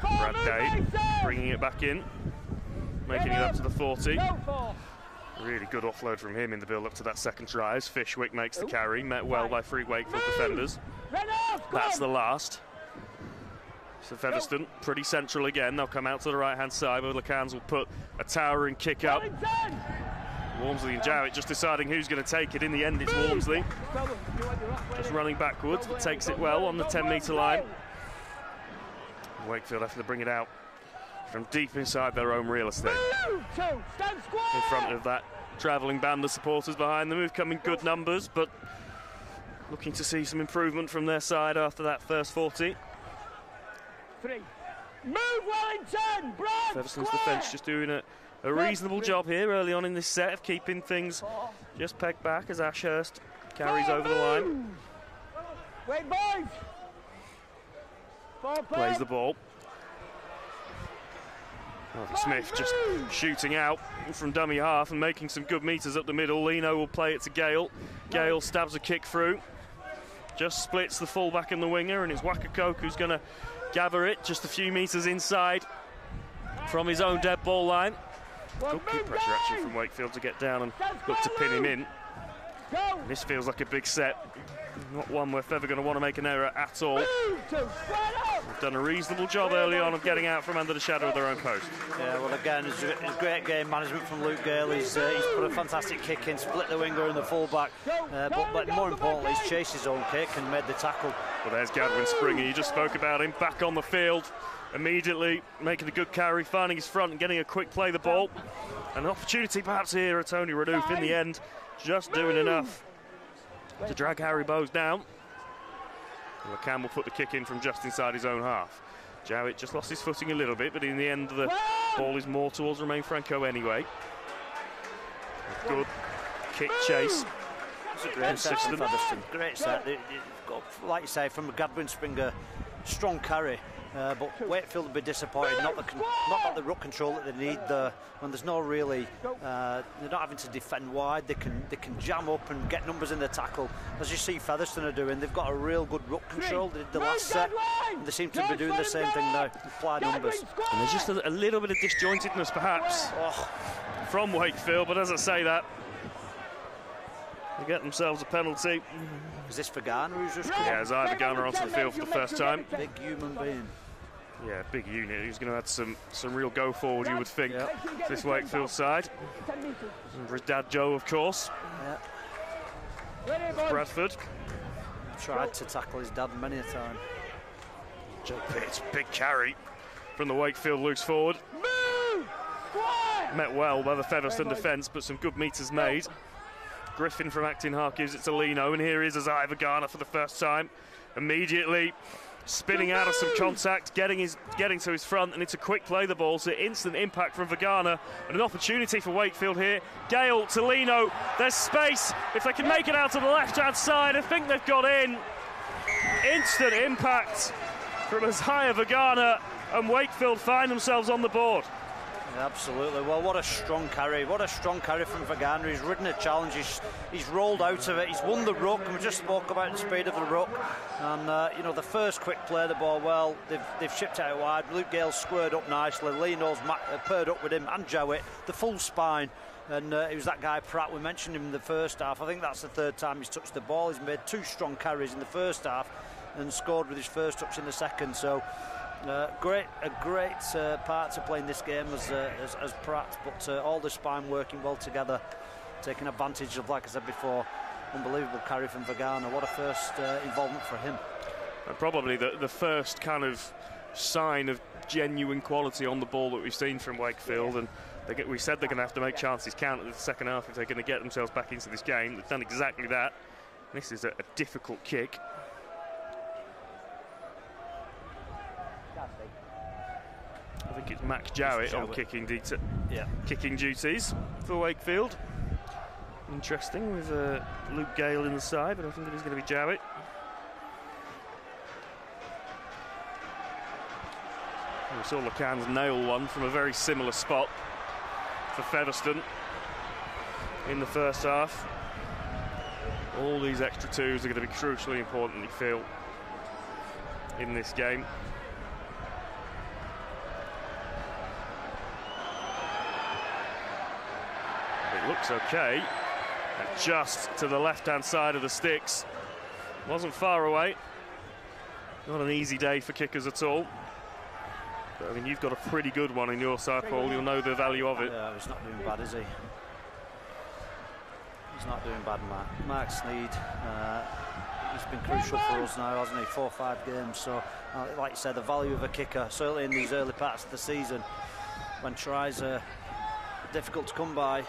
Brad Day bringing it back in, making it up to the 40. Really good offload from him in the build up to that second try as Fishwick makes the carry, met well by three Wakefield defenders. That's the last. So Featherstone pretty central again. They'll come out to the right hand side, but Lacans will put a towering kick up. Walmsley and Jowett just deciding who's going to take it. In the end, it's Walmsley. Just running backwards, but takes it well on the 10 metre line. Wakefield having to bring it out from deep inside their own real estate. In front of that travelling band of supporters behind them who've come in good numbers, but looking to see some improvement from their side after that first 40. Three. Move Wellington! Brad! Featherstone's defence just doing a, a reasonable job here early on in this set of keeping things just pegged back as Ashurst carries over the line. Wait, boys! Plays the ball. Oh, Harvey Smith just shooting out from dummy half and making some good meters up the middle. Lino will play it to Gale. Gale stabs a kick through. Just splits the fullback and the winger, and it's Wacokecoke who's going to gather it just a few meters inside from his own dead ball line. Good kick pressure actually from Wakefield to get down and look to pin him in. And this feels like a big set. Not one we're ever going to want to make an error at all. They've done a reasonable job early on of getting out from under the shadow of their own post. Yeah, well, again, it's, it's great game management from Luke Gale. He's, uh, he's put a fantastic kick in, split the winger and the fullback, uh, but, but more importantly, he's chased his own kick and made the tackle. Well, there's Gadwin Springer. You just spoke about him back on the field, immediately making a good carry, finding his front and getting a quick play the ball. An opportunity perhaps here at Tony Renouf in the end, just doing enough to drag Harry Bowes down. McCann will put the kick in from just inside his own half. Jowett just lost his footing a little bit, but in the end, the ball is more towards Romain Franco anyway. Good kick chase. It's a great set from Featherstone. Great set. They- they've got, like you say, from Gadwin Springer, strong carry. Uh, but Wakefield will be disappointed. Not, the con- not that the ruck control that they need there. When there's no really, uh, they're not having to defend wide. They can they can jam up and get numbers in the tackle, as you see Featherstone are doing. They've got a real good ruck control. They did the last set. And they seem to be doing the same thing now. Apply numbers. And there's just a, a little bit of disjointedness, perhaps, from Wakefield. But as I say that, they get themselves a penalty. Is this for Vagana who's just Yeah, Isaiah Vagana onto the field for the first time. Big human being. Yeah, big unit. He's going to add some some real go forward, you would think, to this Wakefield side. And for his dad, Joe, of course. Bradford. Tried to tackle his dad many a time. Pitts, big carry from the Wakefield loose forward. Met well by the Featherstone defence, but some good meters made. Griffin from acting half gives it to Lino, and here is Isaiah Vagana for the first time. Immediately spinning out of some contact, getting his getting to his front, and it's a quick play the ball, so instant impact from Vagana, and an opportunity for Wakefield here. Gale to Lino, there's space. If they can make it out to the left-hand side, I think they've got in. Instant impact from Isaiah Vagana, and Wakefield find themselves on the board. Yeah, absolutely. Well, what a strong carry. What a strong carry from Vagana. He's ridden a challenge. He's, he's rolled out of it. He's won the ruck. And we just spoke about the speed of the ruck. And, uh, you know, the first quick play of the ball, well, they've, they've shipped out wide. Luke Gale squared up nicely. Lino's ma- uh, paired up with him and Jowett. The full spine. And uh, it was that guy Pratt. We mentioned him in the first half. I think that's the third time he's touched the ball. He's made two strong carries in the first half and scored with his first touch in the second. So uh, great, a great uh, part to play in this game as, uh, as, as Pratt, but uh, all the spine working well together, taking advantage of, like I said before, unbelievable carry from Vagana. What a first uh, involvement for him. And probably the, the first kind of sign of genuine quality on the ball that we've seen from Wakefield. And they get, we said they're going to have to make chances count in the second half if they're going to get themselves back into this game. They've done exactly that. This is a, a difficult kick. I think it's Max Jowett on kicking, Yeah. kicking duties for Wakefield. Interesting with uh, Luke Gale in the side, but I think it is going to be Jowett. We saw Lacans nail one from a very similar spot for Featherstone in the first half. All these extra twos are going to be crucially important, you feel, in this game. Looks okay. And just to the left-hand side of the sticks. Wasn't far away. Not an easy day for kickers at all. But, I mean, you've got a pretty good one in your side, Paul. You'll know the value of it. Yeah, he's not doing bad, is he? He's not doing bad, Mark. Mark Sneyd, uh, he's been crucial for us now, hasn't he? Four or five games. So, uh, like you said, the value of a kicker, certainly in these early parts of the season, when tries are difficult to come by,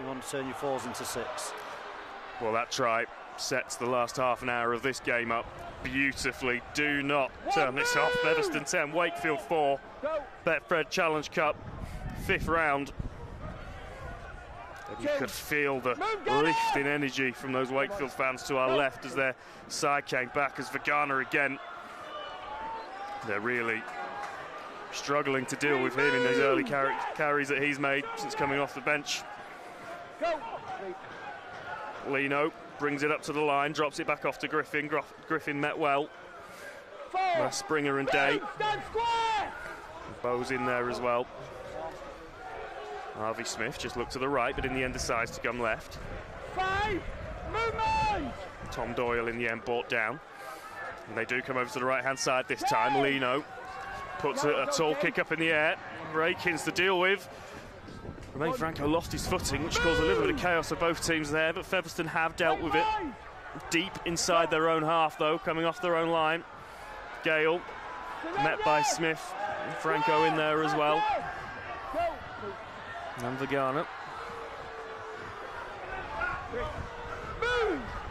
you want to turn your fours into six. Well, that try sets the last half an hour of this game up beautifully. Do not turn this off. Featherstone 10, Wakefield 4. Betfred Challenge Cup, fifth round. You could feel the lift in energy from those Wakefield fans to our left as their side came back as Vagana again. They're really struggling to deal with him in those early car carries that he's made since coming off the bench. Lino brings it up to the line, drops it back off to Griffin. Groff Griffin met well. Springer and Day. Bowes in there as well. Harvey Smith just looked to the right, but in the end decides to come left. Five, movement! Tom Doyle in the end brought down. And they do come over to the right-hand side this time. Lino puts a, a tall kick up in the air. Rakins to deal with. Romain Franco lost his footing, which caused a little bit of chaos for both teams there, but Featherstone have dealt with it. Deep inside their own half, though, coming off their own line. Gale, met by Smith. Franco in there as well. And Vagana.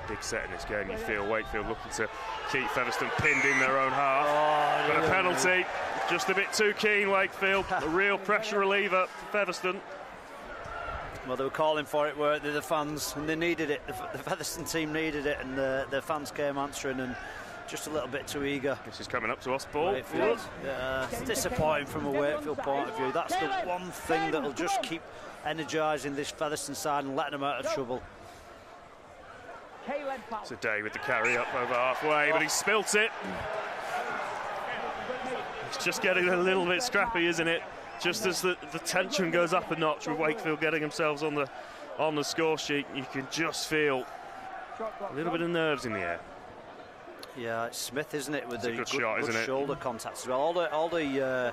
Big set in this game, you feel. Wakefield looking to keep Featherstone pinned in their own half. Oh, but a penalty, just a bit too keen, Wakefield. a real pressure reliever for Featherstone. Well, they were calling for it, were they, the fans, and they needed it. The, the Featherstone team needed it, and the, the fans came answering, and just a little bit too eager. This is coming up to us, Paul. Wakefield. Yeah, uh, it's disappointing from a Wakefield point of view. That's the one thing that'll just keep energising this Featherstone side and letting them out of trouble. It's a day with the carry up over halfway, but he spilt it. It's just getting a little bit scrappy, isn't it? Just as the, the tension goes up a notch with Wakefield getting themselves on the on the score sheet, you can just feel a little bit of nerves in the air. Yeah, it's Smith, isn't it, with the good good, shot, good shoulder contact as well. All the all the, uh,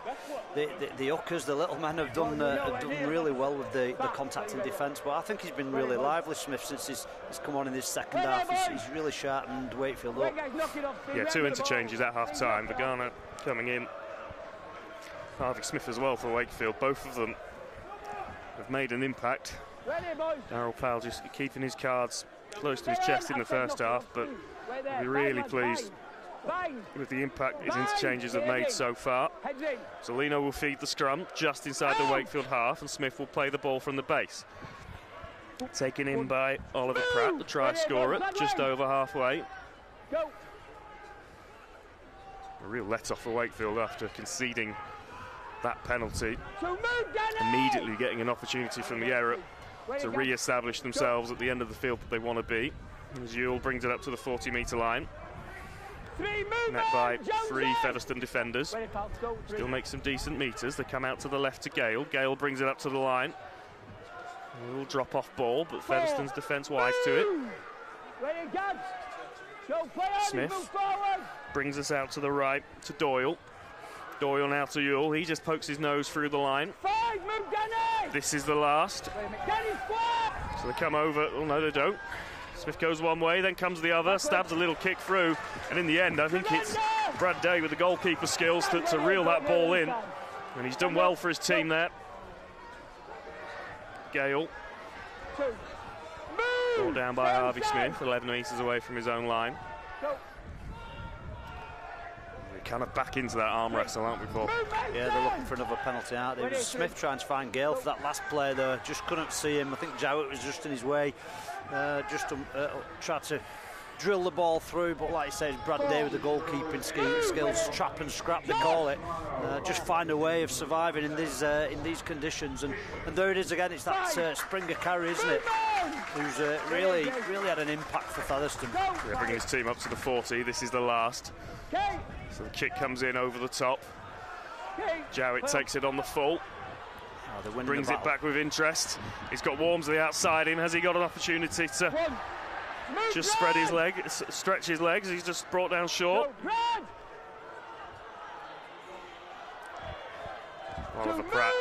the, the the hookers, the little men have done uh, have done really well with the, the contact in defence. But I think he's been really lively, Smith, since he's, he's come on in this second half. He's, he's really sharpened Wakefield up. Yeah, two interchanges at half time. Vagana coming in. Harvey Smith as well for Wakefield. Both of them have made an impact. Daryl Powell just keeping his cards close to his chest in the first half, but we're really pleased with the impact his interchanges have made so far. Solino will feed the scrum just inside the Wakefield half, and Smith will play the ball from the base. Taken in by Oliver Pratt, the try scorer, just over halfway. A real let-off for Wakefield after conceding that penalty. Immediately getting an opportunity from the error to re-establish themselves at the end of the field that they want to be. As Yule brings it up to the 40-metre line. Met by three Featherstone defenders. Still makes some decent meters. They come out to the left to Gale. Gale brings it up to the line. A little drop off ball, but Featherstone's defence wise to it. Smith brings us out to the right to Doyle. Doyle now to Yule. He just pokes his nose through the line. This is the last. So they come over. Oh, no, they don't. Smith goes one way, then comes the other, stabs a little kick through, and in the end, I think it's Brad Day with the goalkeeper skills to, to reel that ball in. And he's done well for his team there. Gale. Ball down by Harvey Smith, 11 metres away from his own line. We're kind of back into that arm wrestle, aren't we, Paul? Yeah, they're looking for another penalty, aren't they? It was Smith trying to find Gale for that last play there. Just couldn't see him. I think Jowett was just in his way. Uh, just to uh, try to drill the ball through, but like I said, Brad Day with the goalkeeping sk- skills, trap and scrap they call it. Uh, just find a way of surviving in these uh, in these conditions, and, and there it is again. It's that uh, Springer carry, isn't it? Who's uh, really really had an impact for Featherstone. Yeah, bringing his team up to the 40. This is the last. So the kick comes in over the top. Jowett takes it on the full. winning brings it back with interest. He's got Walmsley outside him. Has he got an opportunity to just spread his leg, stretch his legs? He's just brought down short. Oliver Pratt,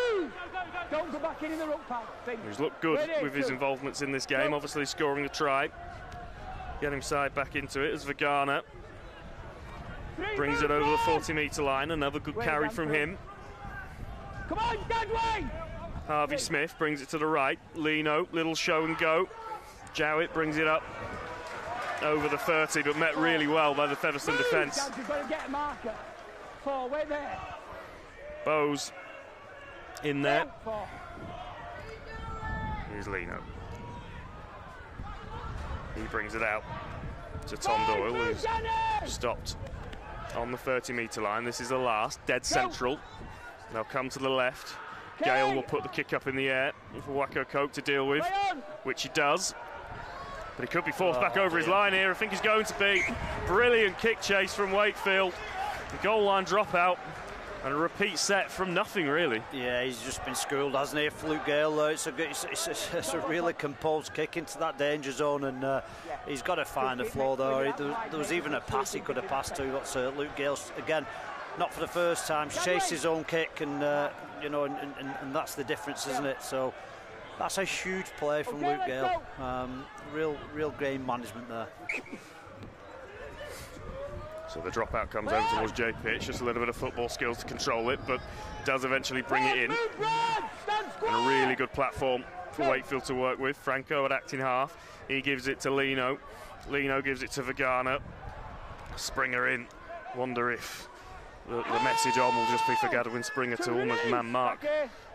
Don't go back in in the ruck pad. Think. who's looked good Ready, with his involvements in this game, obviously scoring a try. Getting side back into it as Vagana brings it over the 40 metre line. Another good carry from him. Come on, Gadway! Harvey Smith brings it to the right. Lino, little show and go. Jowett brings it up over the 30, but met really well by the Featherstone defence. Dad, You've got to get a marker. Four, way there. Bowes in there. Here's Lino. He brings it out to Tom Doyle, who's stopped on the 30 metre line. This is the last, dead central. They'll come to the left. Gale will put the kick up in the air for Wacokecoke to deal with, which he does. But he could be forced oh, back over his line here. I think he's going to be. Brilliant kick chase from Wakefield. The goal line dropout and a repeat set from nothing, really. Yeah, he's just been schooled, hasn't he? Fluke Gale, though. It's a, good- it's, it's, a, it's a really composed kick into that danger zone, and uh, he's got to find the floor, though. He- There, there was even a pass he could have passed to. That's uh, Luke Gale, again, not for the first time. Chased his own kick, and, uh, you know, and, and, and that's the difference, isn't it? So that's a huge play from Luke Gale. Um, real, real game management there. So the dropout comes over towards JP. It's just a little bit of football skills to control it, but does eventually bring it in. And a really good platform for Wakefield to work with. Franco at acting half. He gives it to Lino. Lino gives it to Vagana. Springer in. Wonder if the, the message on will just be for Gadwin Springer to almost man mark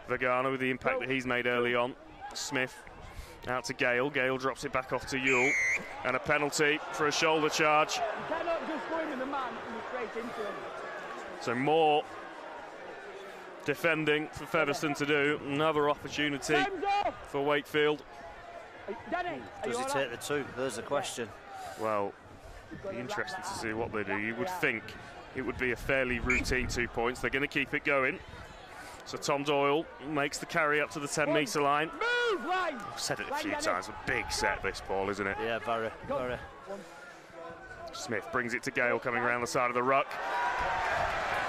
Vagana with the impact that he's made early on. Smith out to Gale. Gale drops it back off to Yule. And a penalty for a shoulder charge. So more defending for Featherstone to do. Another opportunity for Wakefield. Does he take the two? There's the question. Well, be interesting to see what they do. You would think it would be a fairly routine two points. They're going to keep it going. So Tom Doyle makes the carry up to the 10 metre line. Move, line! I've said it a few times, a big set this ball, isn't it? Yeah, very, very. Smith brings it to Gale coming around the side of the ruck.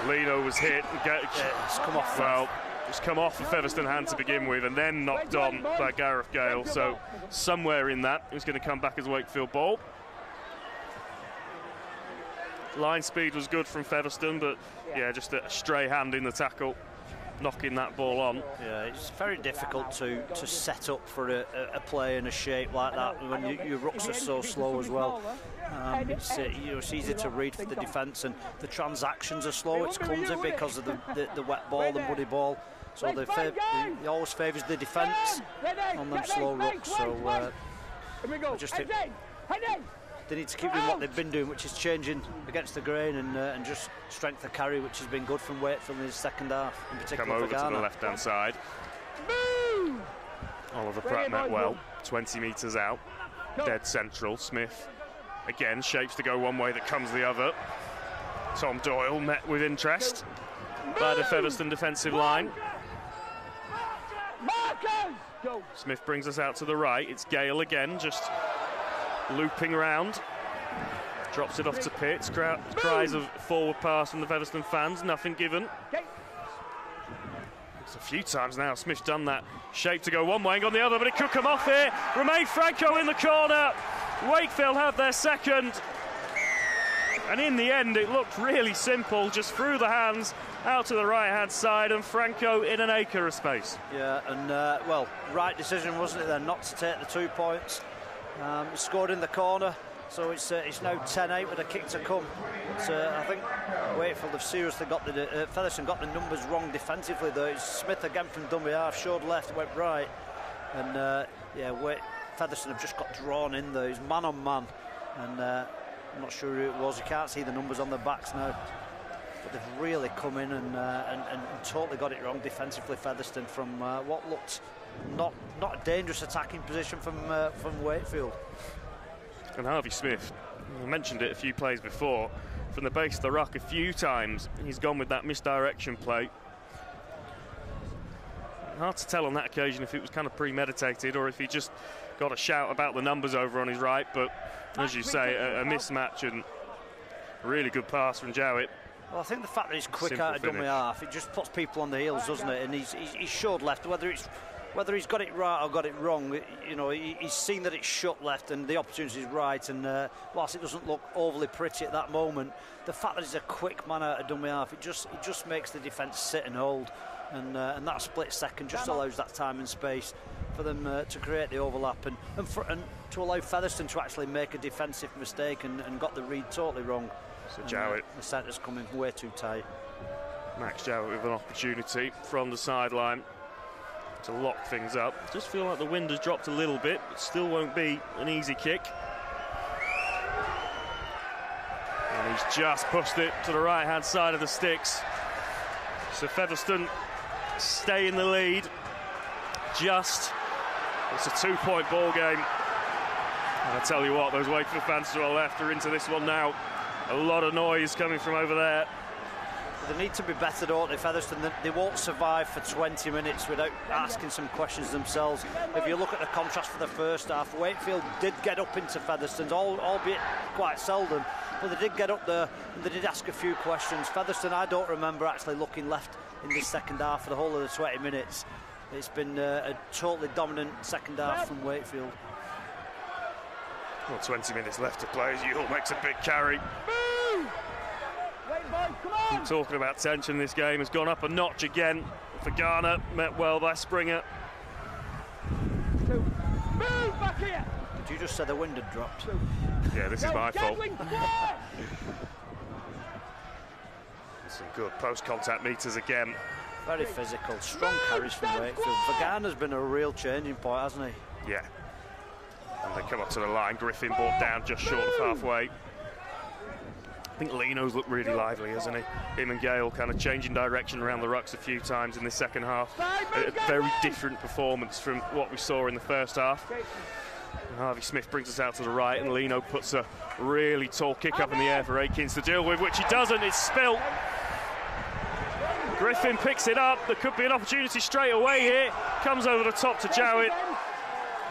Lino was hit. It's come off. Well, it's come off a Featherstone hand to begin with and then knocked on by Gareth Gale. So somewhere in that, it's going to come back as Wakefield ball. Line speed was good from Featherstone, but yeah, just a stray hand in the tackle, knocking that ball on. Yeah, it's very difficult to, to set up for a, a, play in a shape like that when you, your rucks are so slow as well. Um, it's, uh, you know, it's easy to read for the defence and the transactions are slow. It's clumsy because of the, the, the wet ball, the muddy ball. So they, they, he always favours the defence on them slow rucks. So uh, just in. They need to keep doing what they've been doing, which is changing against the grain and, uh, and just strength of carry, which has been good from Wakefield in his second half, in particular Come over for to the left hand side. Oliver Pratt met well, 20 metres out, dead central. Smith again shapes to go one way that comes the other. Tom Doyle met with interest by the Featherstone defensive line. Markers! Go. Smith brings us out to the right. It's Gale again, just looping round. Drops it off to Pitts. Crowd, cries of forward pass from the Featherstone fans. Nothing given. It's a few times now. Smith's done that shape to go one way and gone the other, but it could come off here. Remain Franco in the corner. Wakefield have their second. And in the end, it looked really simple, just through the hands, out to the right hand side, and Franco in an acre of space. Yeah, and uh, well, right decision, wasn't it then, not to take the two points. Um, scored in the corner, so it's uh, it's now 10-8 with a kick to come. But, uh, I think Wakefield have seriously got the uh, Featherstone got the numbers wrong defensively though. It's Smith again from dummy half, showed left, went right, and uh, yeah, Wait, Featherstone have just got drawn in there. He's man on man, and uh, I'm not sure who it was. You can't see the numbers on their backs now. But they've really come in and, uh, and, and, and totally got it wrong defensively. Featherstone from uh, what looked not not a dangerous attacking position from uh, from Wakefield. And Harvey Smith, I mentioned it a few plays before, from the base of the rock a few times, he's gone with that misdirection play. hard to tell on that occasion if it was kind of premeditated or if he just got a shout about the numbers over on his right. But as you say, a, a mismatch and really good pass from Jowett. Well, I think the fact that he's quick Simple out of dummy finish. half, it just puts people on the heels, doesn't it? And he's, he's, he's showed left, whether it's whether he's got it right or got it wrong, you know, he, he's seen that it's shut left and the opportunity is right. And uh, whilst it doesn't look overly pretty at that moment, the fact that he's a quick man out of dummy half, it just it just makes the defence sit and hold. And, uh, and that split second just allows that time and space for them uh, to create the overlap and, and, for, and to allow Featherstone to actually make a defensive mistake and, and got the read totally wrong. So And, uh, Jowett. the centre's coming way too tight. Max Jowett with an opportunity from the sideline to lock things up. Just feel like the wind has dropped a little bit, but still won't be an easy kick. And he's just pushed it to the right hand side of the sticks. So Featherstone stay in the lead. Just. It's a two point ball game. And I tell you what, those Wakefield fans to our left are into this one now. A lot of noise coming from over there. They need to be better, don't they, Featherstone? They, they won't survive for 20 minutes without asking some questions themselves. If you look at the contrast for the first half, Wakefield did get up into Featherstone's, albeit quite seldom, but they did get up there and they did ask a few questions. Featherstone, I don't remember actually looking left in this second half for the whole of the 20 minutes. It's been uh, a totally dominant second half from Wakefield. Well, 20 minutes left to play as Yule makes a big carry. Keep talking about tension. This game has gone up a notch again for Vagana. Met well by Springer. Move back here. Did you just say the wind had dropped? Yeah, this is my fault. (laughs) Some good post-contact meters again. Very physical, strong carries from Wakefield. Vagana's been a real changing point, hasn't he? Yeah. And they come up to the line. Griffin brought down just short of halfway. I think Lino's looked really lively, hasn't he? Him and Gale kind of changing direction around the rucks a few times in the second half. A very different performance from what we saw in the first half. And Harvey Smith brings us out to the right, and Lino puts a really tall kick up in the air for Aekins to deal with, which he doesn't. It's spilt. Griffin picks it up. There could be an opportunity straight away here. Comes over the top to Jowett.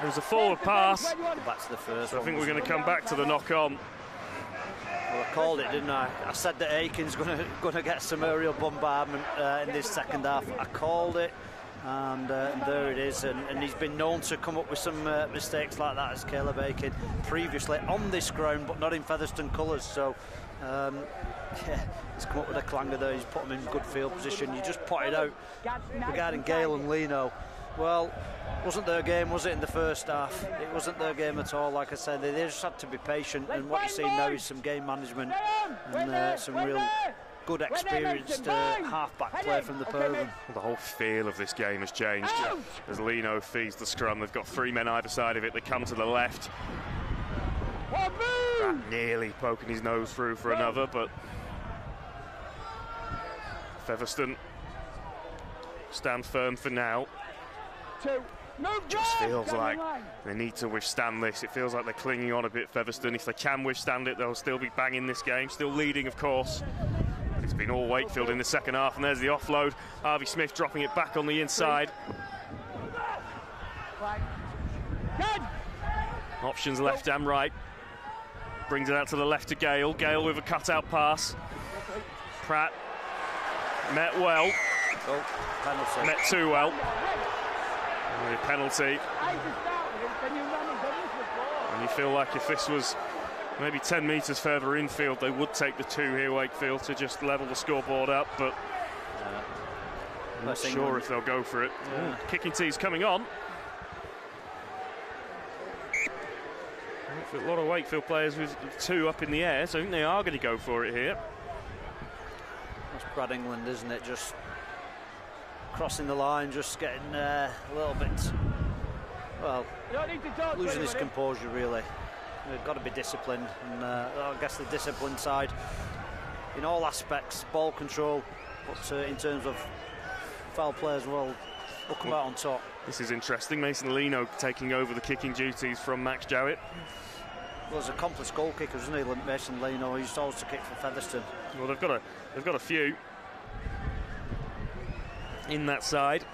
There's a forward pass. The first So I think we're going to come back to the knock on. Well, I called it, didn't I? I said that Aekins going (laughs) to going to get some aerial bombardment uh, in this second half. I called it, and, uh, and there it is. And, and he's been known to come up with some uh, mistakes like that as Caleb Aekins previously on this ground, but not in Featherstone colours. So. Um, (laughs) yeah, he's come up with a clanger there. He's put him in good field position. You just pointed out regarding Gale and Lino. Well, wasn't their game, was it, in the first half? It wasn't their game at all. Like I said, they, they just had to be patient. And what you're seeing now is some game management and uh, some real good experienced uh, half-back play from the program. The whole feel of this game has changed as Lino feeds the scrum. They've got three men either side of it. They come to the left. Pratt nearly poking his nose through for another, but Featherstone stand firm for now. Just feels like they need to withstand this. It feels like they're clinging on a bit, Featherstone. If they can withstand it, they'll still be banging this game, still leading, of course. But it's been all Wakefield in the second half, and there's the offload. Harvey Smith dropping it back on the inside. Options left and right. Brings it out to the left to Gale. Gale with a cutout pass. Pratt met well. Oh. Met too well. A penalty. And you feel like if this was maybe 10 metres further infield, they would take the two here, Wakefield, to just level the scoreboard up. But I'm not sure if they'll go for it. Yeah. Ooh, Kicking tee's coming on. A lot of Wakefield players with two up in the air, so I think they are going to go for it here. That's Brad England, isn't it? Just crossing the line, just getting uh, a little bit, well, losing his composure really. We've got to be disciplined, and uh, I guess the disciplined side in all aspects, ball control, but uh, in terms of foul play as well, will come out on top. This is interesting. Mason Lino taking over the kicking duties from Max Jowett. Well, there's accomplished goal kicker, isn't he, Mason Lino? He used to kick for Featherstone. Well, they've got a they've got a few in that side.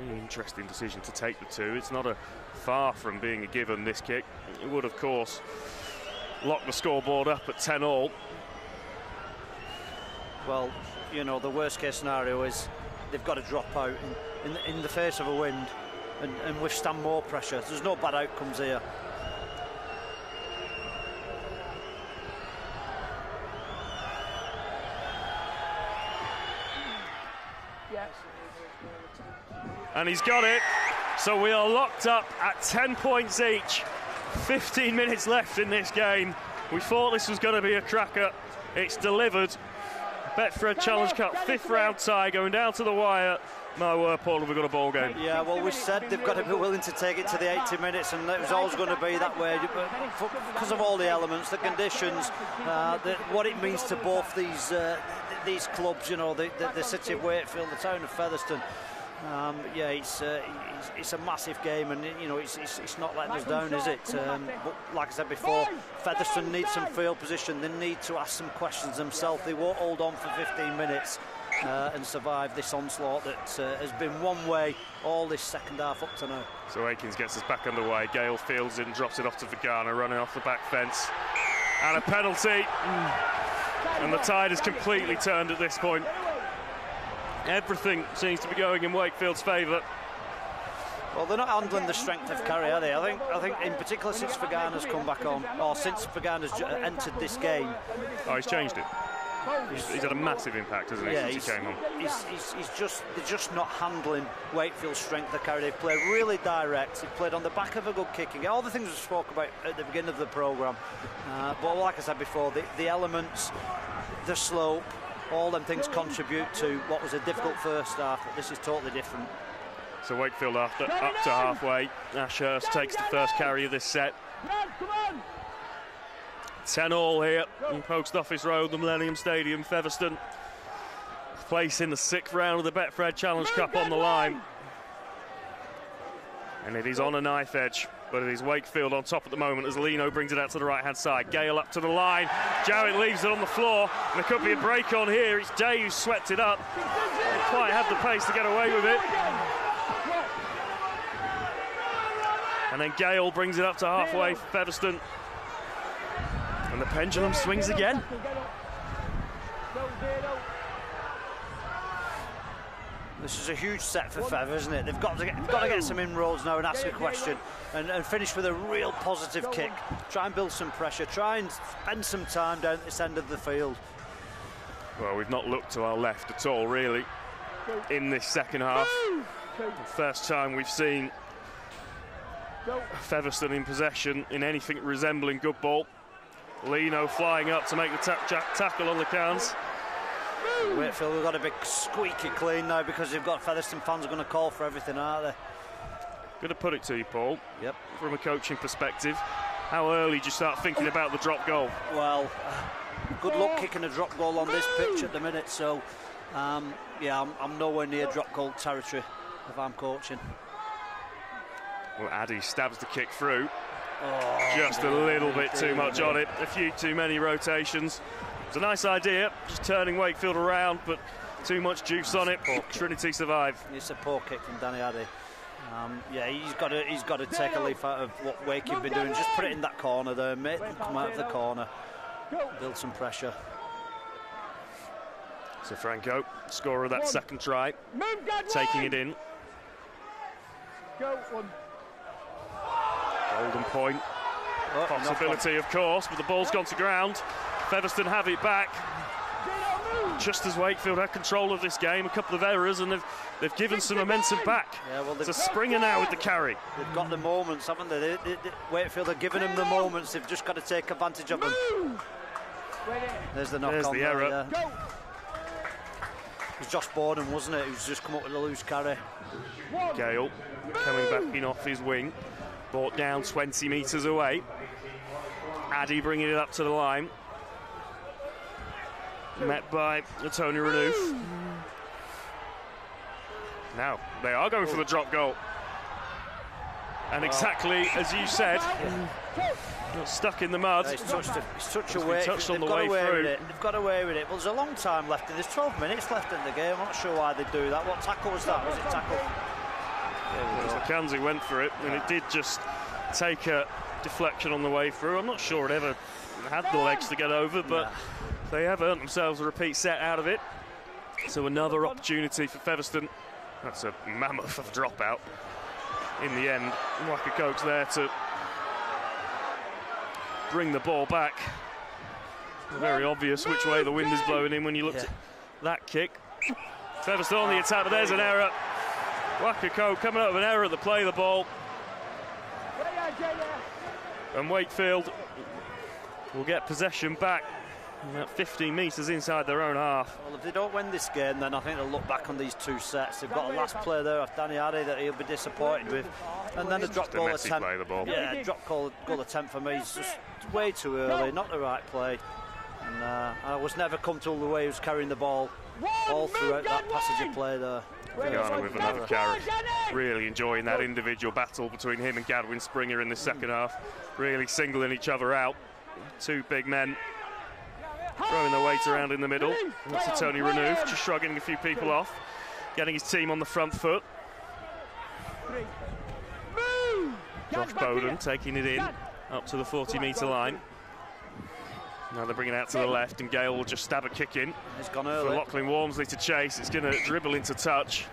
Really interesting decision to take the two. It's not a far from being a given, this kick. It would, of course, lock the scoreboard up at 10 all. Well, you know, the worst case scenario is they've got to drop out in, in, in the face of a wind and, and withstand more pressure. There's no bad outcomes here. And he's got it. So we are locked up at 10 points each. 15 minutes left in this game. We thought this was going to be a cracker. It's delivered. Betfred Challenge Cup, fifth round tie, going down to the wire. My word, Paul, have we got a ball game? Yeah, well, we said they've got to be willing to take it to the 80 minutes, and it was always going to be that way but because of all the elements, the conditions, uh, the, what it means to both these uh, these clubs. You know, the, the, the city of Wakefield, the town of Featherstone. Um, yeah, it's, uh, it's, it's a massive game, and you know it's, it's, it's not letting us down, is it? Um, but like I said before, Featherstone needs some field position. They need to ask some questions themselves. They won't hold on for 15 minutes. Uh, and survive this onslaught that uh, has been one way all this second half up to now. So Aekins gets us back underway. Gale fields in, and drops it off to Vagana, running off the back fence. And a penalty. And the tide has completely turned at this point. Everything seems to be going in Wakefield's favour. Well, they're not handling the strength of Carey, are they? I think, I think in particular since Vagana's come back on, or since Vagana's entered this game. Oh, he's changed it. He's, he's, had a massive impact, hasn't he, yeah, since he came on? He's, he's, he's, just they're just not handling Wakefield's strength of carry. They play really direct. They played on the back of a good kicking. All the things we spoke about at the beginning of the programme. Uh, but like I said before, the, the elements, the slope, all them things contribute to what was a difficult first half. But this is totally different. So Wakefield after up to halfway. Ashurst takes the first carry of this set. 10 all here in Post Office Road, the Millennium Stadium, Featherstone. Place in the sixth round of the Betfred Challenge Cup on the line. And it is on a knife edge, but it is Wakefield on top at the moment as Lino brings it out to the right hand side. Gale up to the line. Jowett leaves it on the floor. And There could be a break on here. It's Day who swept it up. Didn't quite have the pace to get away with it. And then Gale brings it up to halfway Featherstone. And the pendulum swings again. This is a huge set for Fev, isn't it? They've got to get, they've got to get some inroads now and ask a question and, and, finish with a real positive kick. Try and build some pressure. Try and spend some time down at this end of the field. Well, we've not looked to our left at all, really, in this second half. First time we've seen Featherstone in possession in anything resembling good ball. Lino flying up to make the tackle on Lacans. Wakefield have got a big squeaky clean now because they've got Featherstone fans are going to call for everything, aren't they? Going to put it to you, Paul. Yep. From a coaching perspective, how early do you start thinking about the drop goal? Well, good luck kicking a drop goal on this pitch at the minute. So, um, yeah, I'm, I'm nowhere near drop goal territory if I'm coaching. Well, Addy stabs the kick through. Oh, Just a little bit too much on it. A few too many rotations. It's a nice idea, just turning Wakefield around, but too much juice on it. Poor Trinity survive. It's a poor kick from Danny Addy. Um, yeah, he's got to he's got to take a leaf out of what Wake have been doing. Just put it in that corner there, mate. Come out of the corner, build some pressure. So Franco, scorer of that second try, taking it in. Golden point. Oh, Possibility, of course, but the ball's gone to ground. Featherstone have it back. Just as Wakefield had control of this game, a couple of errors, and they've they've given some momentum back. Yeah, well, it's a Springer now with the carry. They've got the moments, haven't they? They, they, they? Wakefield are giving them the moments. They've just got to take advantage of them. There's the knock There's on. the there, error. Yeah. It was Josh Bowden, wasn't it? Who's just come up with a loose carry. Gale coming back in off his wing. Brought down 20 metres away. Addy bringing it up to the line. Met by Tony Renouf. Now, they are going for the drop goal. And oh. exactly as you said, stuck in the mud. Yeah, he's touched, a, he's touched away. Touched on They've the got way away through. With it. They've got away with it. Well, there's a long time left. There's 12 minutes left in the game. I'm not sure why they do that. What tackle was that? Was it tackle? Kanzi went for it, and it did just take a deflection on the way through. I'm not sure it ever had the legs to get over, but they have earned themselves a repeat set out of it. So another opportunity for Featherstone. That's a mammoth of a dropout. In the end, Wacokecoke's there to bring the ball back. Very obvious which way the wind is blowing in when you look at that kick. Featherstone on the attack, but there's an error. Wakakoke coming out of an error at the play of the ball. And Wakefield will get possession back about 15 metres inside their own half. Well, if they don't win this game, then I think they'll look back on these two sets. They've got a last player there off Danny Addy that he'll be disappointed with. And then a drop Just goal attempt. play, the ball. Yeah, drop goal, goal attempt for me is just way too early, not the right play. And uh, I was never comfortable the way he was carrying the ball all throughout that passage of play there. Vagana with another carry. Really enjoying that individual battle between him and Gadwin Springer in the second half. Really singling each other out. Two big men throwing their weight around in the middle. And that's to Tony Renouf, just shrugging a few people off, getting his team on the front foot. Josh Bowden taking it in up to the 40 metre line. Now they're bringing it out to the left, and Gale will just stab a kick in. He's gone For early. Lachlan Walmsley to chase. It's going to dribble into touch.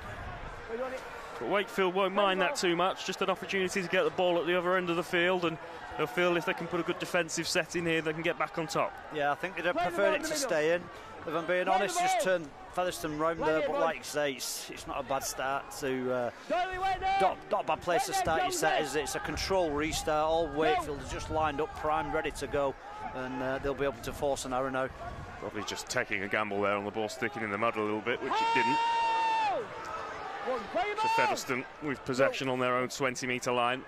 But Wakefield won't mind that too much. Just an opportunity to get the ball at the other end of the field, and they'll feel if they can put a good defensive set in here, they can get back on top. Yeah, I think they'd have preferred it to stay in. If I'm being honest, just turn Featherstone round there. But like you say, it's, it's not a bad start to. Uh, not, not a bad place to start your set, is it? It's a control restart. All Wakefield is just lined up, primed, ready to go, and uh, they'll be able to force an arrow now. Probably just taking a gamble there on the ball sticking in the mud a little bit, which it didn't. So Featherstone with possession on their own 20 metre line,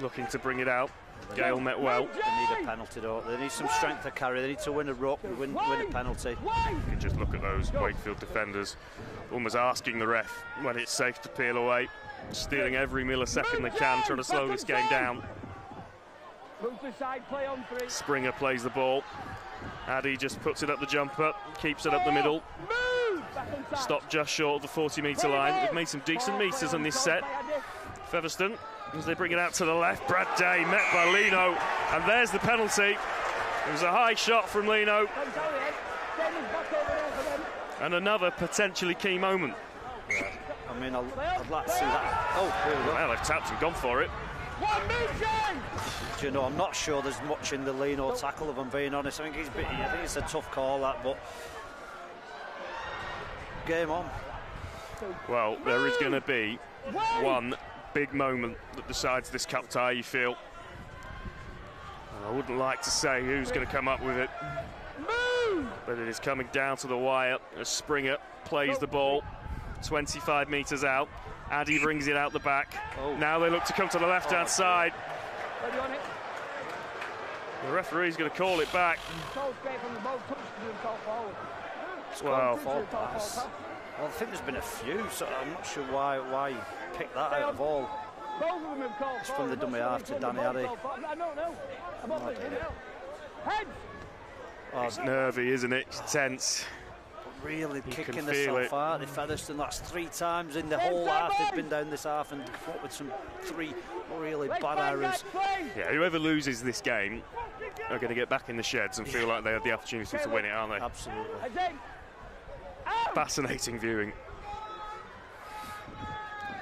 looking to bring it out. Gale met well. They need a penalty, don't they? They need some strength to carry. They need to win a ruck, win, win a penalty. You can just look at those Wakefield defenders almost asking the ref when it's safe to peel away, stealing every millisecond they can, trying to slow this game down. Move to side, play on three. Springer plays the ball. Addy just puts it up the jumper, keeps it up the middle. Stopped just short of the 40 metre line. They've made some decent metres on this set. Featherstone, as they bring it out to the left, Brad Day met by Lino, and there's the penalty. It was a high shot from Lino, and another potentially key moment. I mean, I'll, I'd like to see that. Oh, here we go. Well, they've tapped and gone for it. Do you know, I'm not sure there's much in the Lino tackle, if I'm being honest. I think, he's bit, I think it's a tough call, that, but game on. Well, there is going to be one big moment that decides this cup tie, you feel. And I wouldn't like to say who's going to come up with it. But it is coming down to the wire as Springer plays the ball 25 metres out. Addy brings it out the back. Oh. Now they look to come to the left hand oh, side. Ready on it. The referee's going to call it back. Toe straight from the ball, touch to the top forward. Well, Well, I think there's been a few, so I'm not sure why why you picked that out of all. Both of them have called It's from the dummy half to Danny Addy. I don't. I'm Oh, thinking dear. it. Heads. It's nervy, isn't it? It's tense. Really You kicking can the feel self it. out. The Featherstone, that's three times in the whole half. They've been down this half and come up with some three really bad errors. Yeah, whoever loses this game are going to get back in the sheds and feel like they had the opportunity to win it, aren't they? Absolutely. Fascinating viewing.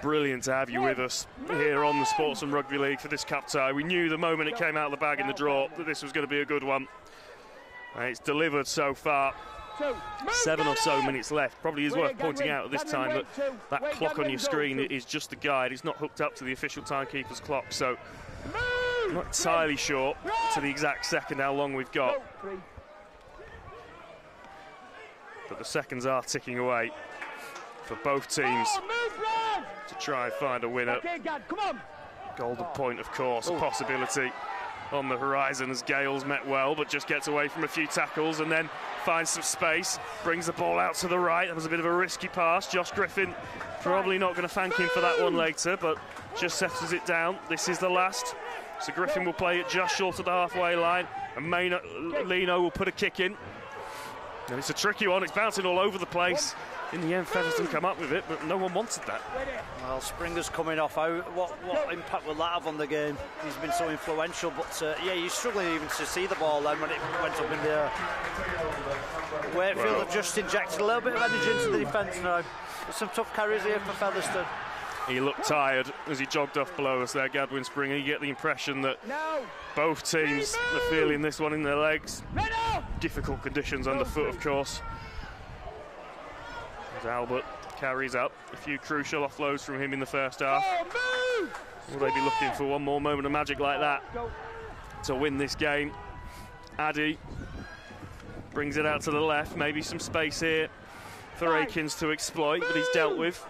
Brilliant to have you with us here on the Sportsman Rugby League for this cup tie. We knew the moment it came out of the bag in the draw that this was going to be a good one. And it's delivered so far. Seven or so minutes left. Probably is worth pointing out at this time that that clock on your screen is just a guide. It's not hooked up to the official timekeeper's clock, so I'm not entirely sure to the exact second how long we've got. But the seconds are ticking away for both teams to try and find a winner. Okay, Gad, come on. Golden point, of course, a oh. possibility on the horizon as Gales met well, but just gets away from a few tackles and then finds some space, brings the ball out to the right. That was a bit of a risky pass. Josh Griffin probably not going to thank him for that one later, but just settles it down. This is the last. So Griffin will play it just short of the halfway line, and Maynard, Lino will put a kick in. And it's a tricky one, it's bouncing all over the place. In the end, Featherstone come up with it, but no one wanted that. Well, Springer's coming off out. What what impact will that have on the game? He's been so influential, but uh, yeah, you're struggling even to see the ball then when it went up in the air. Wakefield Well- have just injected a little bit of energy into the defence now. There's some tough carries here for Featherstone. He looked tired as he jogged off below us there, Gadwin Springer. You get the impression that both teams are feeling this one in their legs. Difficult conditions underfoot, of course. As Albert carries up. A few crucial offloads from him in the first half. Will they be looking for one more moment of magic like that to win this game? Addy brings it out to the left. Maybe some space here for Aekins to exploit, but he's dealt with.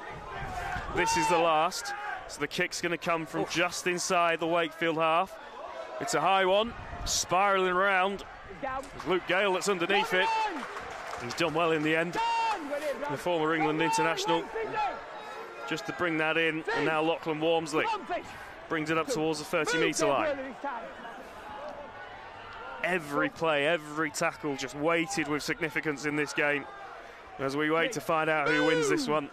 This is the last. So the kick's going to come from just inside the Wakefield half. It's a high one, spiralling around. It's Luke Gale that's underneath it. He's done well in the end. The former England international. Just to bring that in, and now Lachlan Walmsley brings it up towards the 30 metre line. Every play, every tackle just weighted with significance in this game as we wait to find out who wins this one.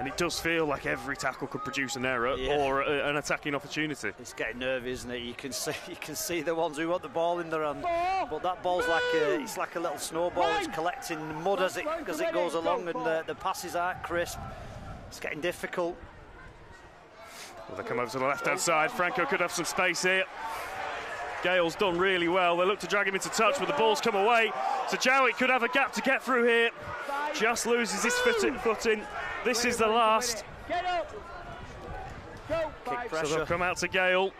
And it does feel like every tackle could produce an error Yeah. or a, an attacking opportunity. It's getting nervy, isn't it? You can see (laughs) you can see the ones who want the ball in their hand, but that ball's like a, it's like a little snowball. It's collecting mud as it as it goes along, and the, the passes aren't crisp. It's getting difficult. Well, they come over to the left-hand side. Franco could have some space here. Gale's done really well. They look to drag him into touch, but the ball's come away. So Jowett could have a gap to get through here. Just loses his footing. Footing. This is the last. Get up. Go, So they'll come out to Gale.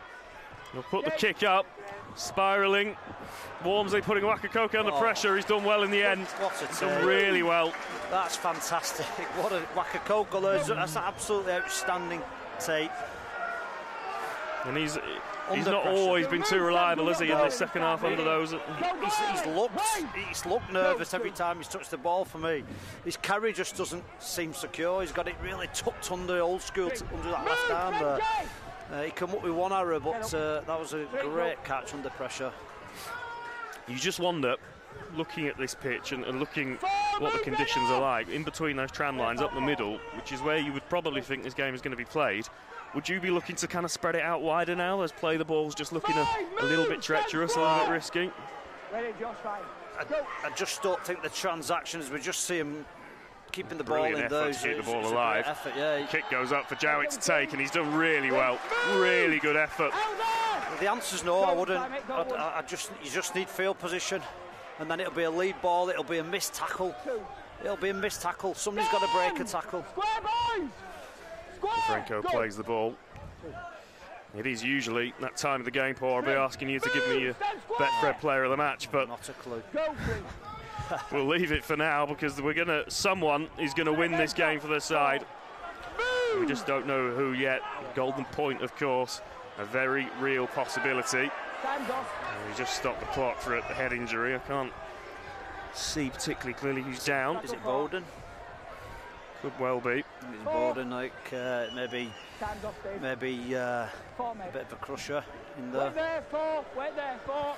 They'll put the kick up. Spiralling. Walmsley putting Wacokecoke under Oh. pressure. He's done well in the end. What a He's done really well. That's fantastic. (laughs) What a Wacokecoke. That's, that's absolutely outstanding take. And he's he's not pressure. always been too reliable, has he, in the second half under those? He's, he's looked he's looked nervous every time he's touched the ball for me. His carry just doesn't seem secure. He's got it really tucked under old school t- under that left arm there. Uh, he come up with one error, but uh, that was a great catch under pressure. You just wonder, looking at this pitch and, and looking what the conditions are like, in between those tram lines up the middle, which is where you would probably think this game is going to be played, would you be looking to kind of spread it out wider now as play the ball's just looking a, a little bit treacherous, a little bit risky? Ready, Josh, fine. I, I just don't think the transactions, we just see him keeping the ball in effort those. to keep the ball alive. Effort, yeah. Kick goes up for Jowett to take, and he's done really well. Really good effort. The answer's no, I wouldn't. I, I- I just, you just need field position, and then it'll be a lead ball. It'll be a missed tackle. It'll be a missed tackle. Somebody's got to break a tackle. Franco plays the ball. It is usually that time of the game, Paul. I'll be asking you to give me your Betfred player of the match, but not a clue. (laughs) we'll leave it for now because we're gonna. Someone is gonna win this game for their side. We just don't know who yet. Golden Point, of course, a very real possibility. Time's. We just stopped the clock for a head injury. I can't see particularly clearly who's down. Is it Bowden? Could well be. It's Bowden, like uh, maybe, Time's off, maybe uh, Four, a bit of a crusher in Wait there. there, four. Wait there, four.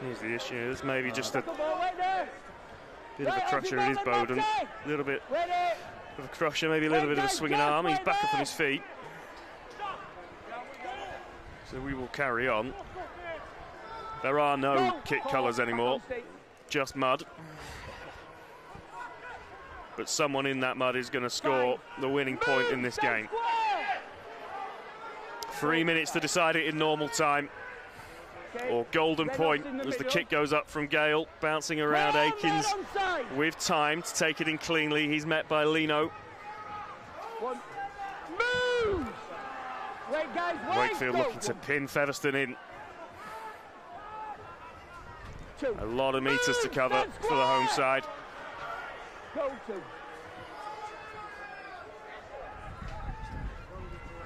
Here's the issue. It's maybe just a Come on, bit of a crusher. It is Bowden. A little bit of a crusher, maybe a little bit of a swinging arm. He's back up on his feet. So we will carry on. There are no kit colours anymore, just mud. But someone in that mud is going to score the winning point in this game. Three minutes to decide it in normal time. Or golden point as the kick goes up from Gale, bouncing around Aekins with time to take it in cleanly. He's met by Lino. One. Move. Wait, guys, wait. Wakefield looking to pin Featherstone in. A lot of metres to cover for the home side. Go two.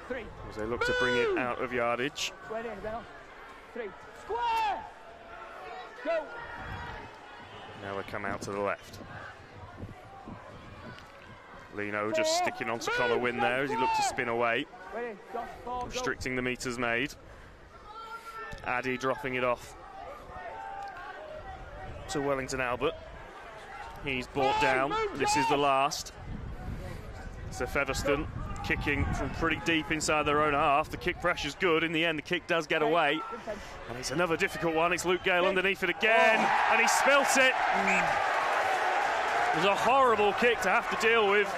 Three. As they look to bring it out of yardage. Wait in, then. Three. Square. Go. Now they come out to the left. Lino just sticking onto Connor Wynne there as he looked to spin away, Ready. Josh, four. Go. restricting the metres made. Addy dropping it off to Wellington Albert. He's brought down. This is the last. So Featherstone kicking from pretty deep inside their own half. The kick pressure's good. In the end, the kick does get away. And it's another difficult one. It's Luke Gale underneath it again. And he spilt it. It was a horrible kick to have to deal with.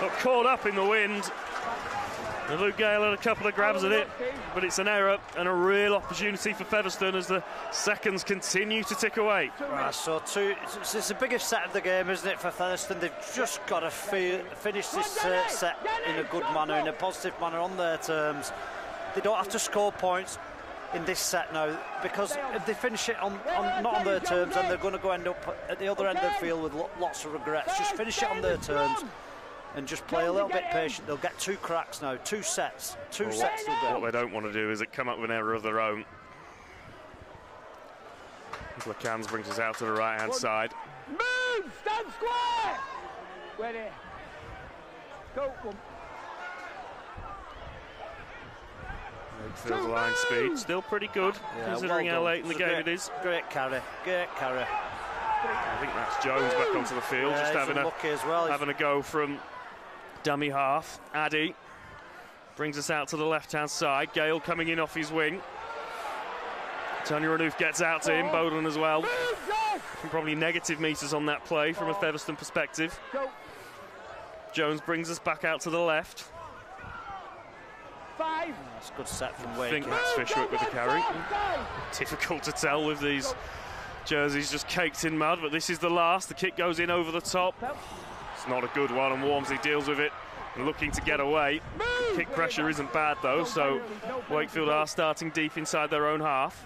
Got caught up in the wind. And Luke Gale had a couple of grabs at it, but it's an error and a real opportunity for Featherstone as the seconds continue to tick away. Right, so two, it's, it's the biggest set of the game, isn't it, for Featherstone? They've just got to fi finish this uh, set in a good manner, in a positive manner, on their terms. They don't have to score points in this set now because if they finish it on, on not on their terms, then they're going to go end up at the other end of the field with lo lots of regrets. Just finish it on their terms and just play a little bit patient. They'll get two cracks now, two sets, two Well, sets they'll get. What they don't want to do is it come up with an error of their own. Lacans brings us out to the right hand side. Move! Stand square! Ready. Go. One. Wakefield line speed still pretty good Yeah, considering well how late in the game great- it is. Great carry, great carry. I think that's Jones back onto the field, Yeah, just having a unlucky as well. Having a go from dummy half. Addy brings us out to the left hand side. Gale coming in off his wing. Tony Renouf gets out to him. Bowden as well. Probably negative meters on that play from a Featherstone perspective. Jones brings us back out to the left. Five. That's a good set from Wade. I Wake. think that's Fishwick with the carry. Difficult to tell with these jerseys just caked in mud, but this is the last. The kick goes in over the top. It's not a good one, and Walmsley deals with it, looking to get away. Kick pressure isn't bad though, so Wakefield are starting deep inside their own half.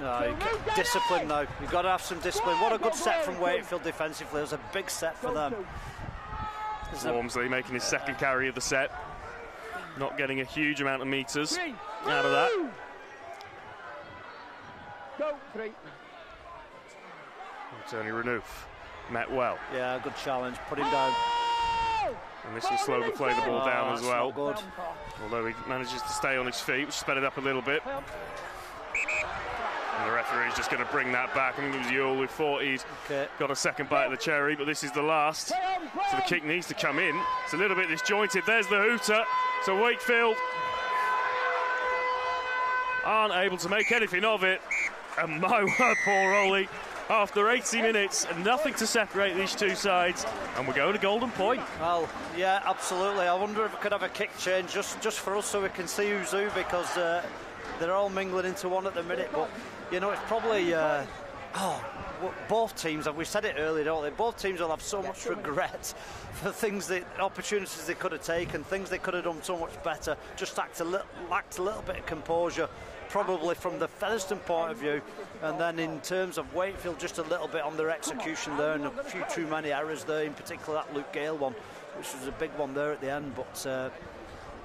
No, discipline though. You've got to have some discipline. What a good set from Wakefield defensively. It was a big set for them. There's a- Walmsley making his second carry of the set, not getting a huge amount of meters out of that. Go. Three. Tony Renouf met well, Yeah, good challenge. Put him down. and this will slow the play the ball Oh, down as well. good. Although he manages to stay on his feet, which sped it up a little bit. And the referee is just going to bring that back. I think it was Yule who thought he'd Okay. got a second bite of the cherry, but this is the last. So the kick needs to come in. It's a little bit disjointed. There's the hooter. So Wakefield aren't able to make anything of it. And my word, Paul Rowley, after 80 minutes, nothing to separate these two sides. And we're going to Golden Point. Well, yeah, absolutely. I wonder if we could have a kick change just, just for us so we can see who's who because uh, they're all mingling into one at the minute. But, you know, it's probably. Uh, oh, both teams, and we said it earlier, don't they? Both teams will have so much regret (laughs) for things that opportunities they could have taken, things they could have done so much better. Just lacked a, li- lacked a little bit of composure, probably from the Featherstone point of view. And then in terms of Wakefield, just a little bit on their execution there, and a few too many errors there. In particular, that Luke Gale one, which was a big one there at the end. But uh,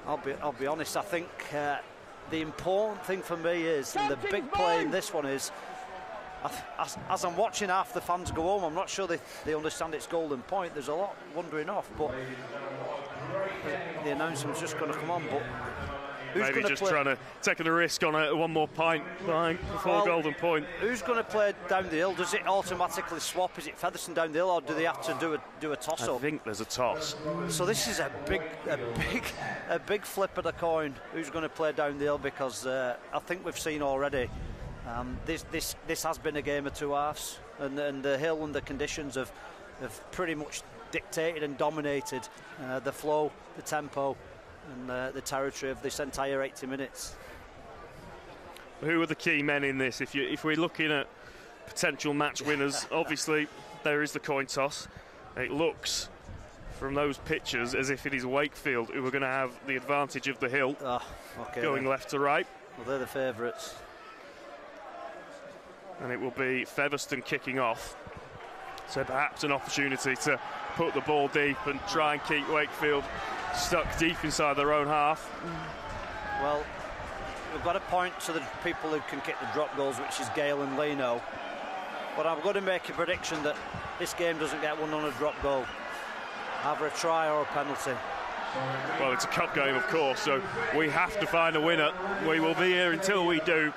I'll be I'll be honest. I think uh, the important thing for me is, and the big play in this one is. As, as I'm watching half the fans go home, I'm not sure they, they understand it's golden point. There's a lot wandering off, but the, the announcement's just going to come on. But who's Maybe just play? trying to take a risk on a, one more pint behind before Well, Golden Point. Who's going to play down the hill? Does it automatically swap? Is it Featherstone down the hill, or do they have to do a do a toss I up? think there's a toss. So this is a big, a big, a big flip of the coin. Who's going to play down the hill? Because uh, I think we've seen already. Um, this, this, this has been a game of two halves, and, and the hill and the conditions have, have pretty much dictated and dominated uh, the flow, the tempo, and uh, the territory of this entire 80 minutes. Who are the key men in this? If you if we're looking at potential match winners, (laughs) obviously there is the coin toss. It looks from those pictures as if it is Wakefield who are going to have the advantage of the hill, Ah, okay. going left to right, Well, they're the favourites. and it will be Featherstone kicking off. So perhaps an opportunity to put the ball deep and try and keep Wakefield stuck deep inside their own half. Well, we've got a point to the people who can kick the drop goals, which is Gale and Lino. But I'm going to make a prediction that this game doesn't get won on a drop goal. Either a try or a penalty. Well, it's a cup game, of course, so we have to find a winner. We will be here until we do.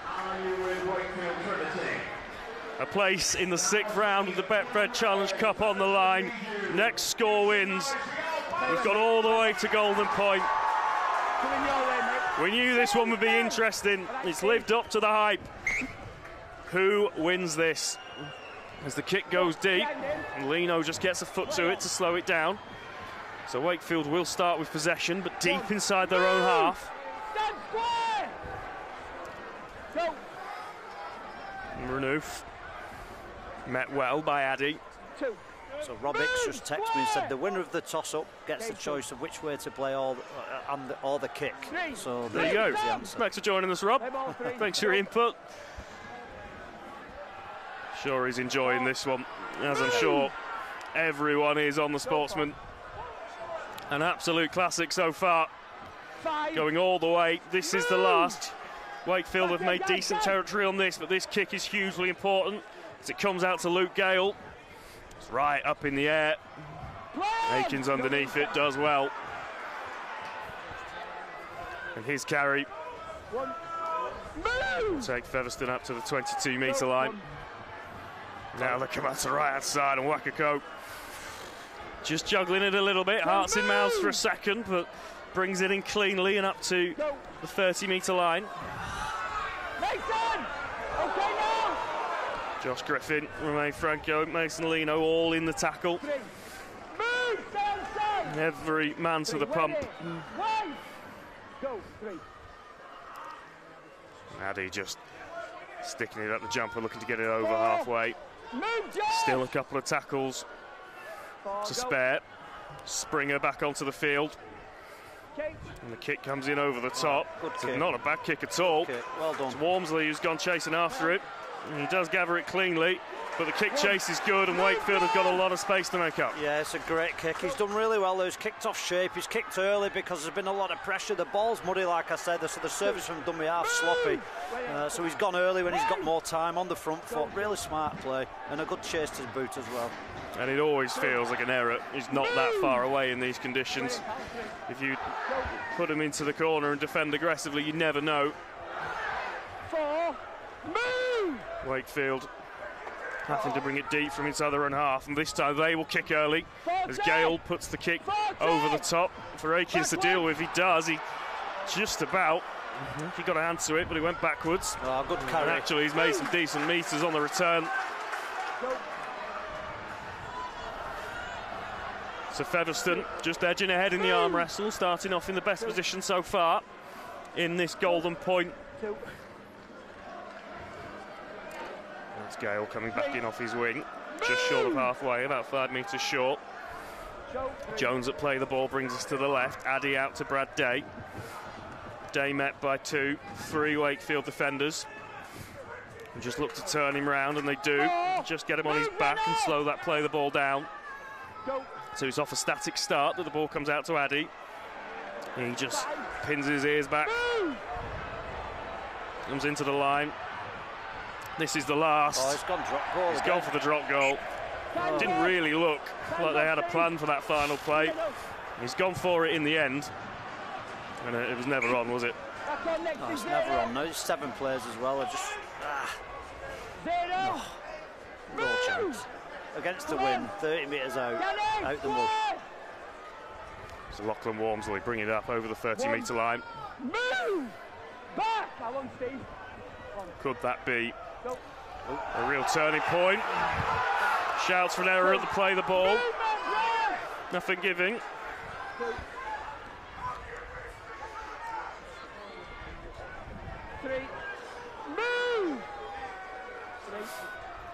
a place in the sixth round of the Betfred Challenge Cup on the line. Next score wins. We've got all the way to Golden Point. We knew this one would be interesting. It's lived up to the hype. Who wins this? As the kick goes deep, Lino just gets a foot to it to slow it down. So Wakefield will start with possession, but deep inside their own half. Renouf met well by Addy. So Rob Hicks just texted me and said the winner of the toss-up gets the choice of which way to play or, uh, and the, or the kick. So There you go. the. Thanks for joining us, Rob. (laughs) Thanks for your input. Sure he's enjoying this one, as I'm sure everyone is on the Sportsman. An absolute classic so far. Going all the way. This is the last. Wakefield have made decent territory on this, but this kick is hugely important as it comes out to Luke Gale. Right up in the air. Aekins underneath it does well. And his carry take Featherstone up to the 22 metre line. Now come out to right hand side and Wacokecoke just juggling it a little bit. Hearts in mouths for a second, but brings it in cleanly and up to the 30 metre line. Josh Griffin, Romain Franco, Mason Lino all in the tackle. Every man to the pump. Addy just sticking it up the jumper, looking to get it over halfway. Still a couple of tackles to spare. Springer back onto the field. And the kick comes in over the top. Kick. not a bad kick at all. Well done. It's Walmsley who's gone chasing after it. And he does gather it cleanly, but the kick chase is good, and Wakefield have got a lot of space to make up. Yeah, it's a great kick. He's done really well. He's kicked off shape. He's kicked early because there's been a lot of pressure. The ball's muddy, like I said, so the service from dummy half sloppy. Uh, so he's gone early when he's got more time on the front foot. Really smart play and a good chase to the boot as well. And it always feels like an error. He's not that far away in these conditions. If you put him into the corner and defend aggressively, you never know. Wakefield having to bring it deep from inside their own half, and this time they will kick early as Gale puts the kick over the top for Aekins to deal with. He does. He just about. Mm-hmm. He got a hand to it, but he went backwards. Oh, good And carry. actually, he's made some decent meters on the return. So Featherstone just edging ahead in the arm wrestle, starting off in the best position so far in this golden point. That's Gale coming back in off his wing, just short of halfway, about five metres short. Jones at play the ball brings us to the left. Addy out to Brad Day. Day met by two, three Wakefield defenders. And just look to turn him round, and they do. Just get him on his back and slow that play the ball down. So he's off a static start, that the ball comes out to Addy. He just pins his ears back. Comes into the line. This is the last. Oh, he's gone drop goal. He's again. gone for the drop goal. Didn't really look like they had a plan for that final play. He's gone for it in the end. And it was never on, was it? No, it's never on. No, seven players as well. I just ah, no chance. Against the wind, 30 metres out, out the mud. So Lachlan Walmsley bringing it up over the 30 metre line. Move! Back! I want Steve. Could that be a real turning point? Shouts for an error at the play the ball. Nothing giving.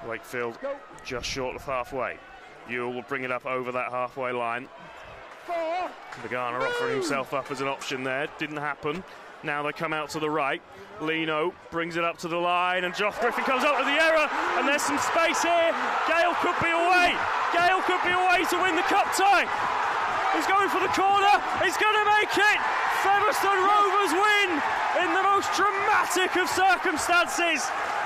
Wakefield just short of halfway. Uele will bring it up over that halfway line. Four. Vagana offering himself up as an option there. Didn't happen. Now they come out to the right. Lino brings it up to the line, and Josh Griffin comes up with the error, and there's some space here. Gale could be away. Gale could be away to win the cup tie. He's going for the corner. He's going to make it. Featherstone Rovers win in the most dramatic of circumstances.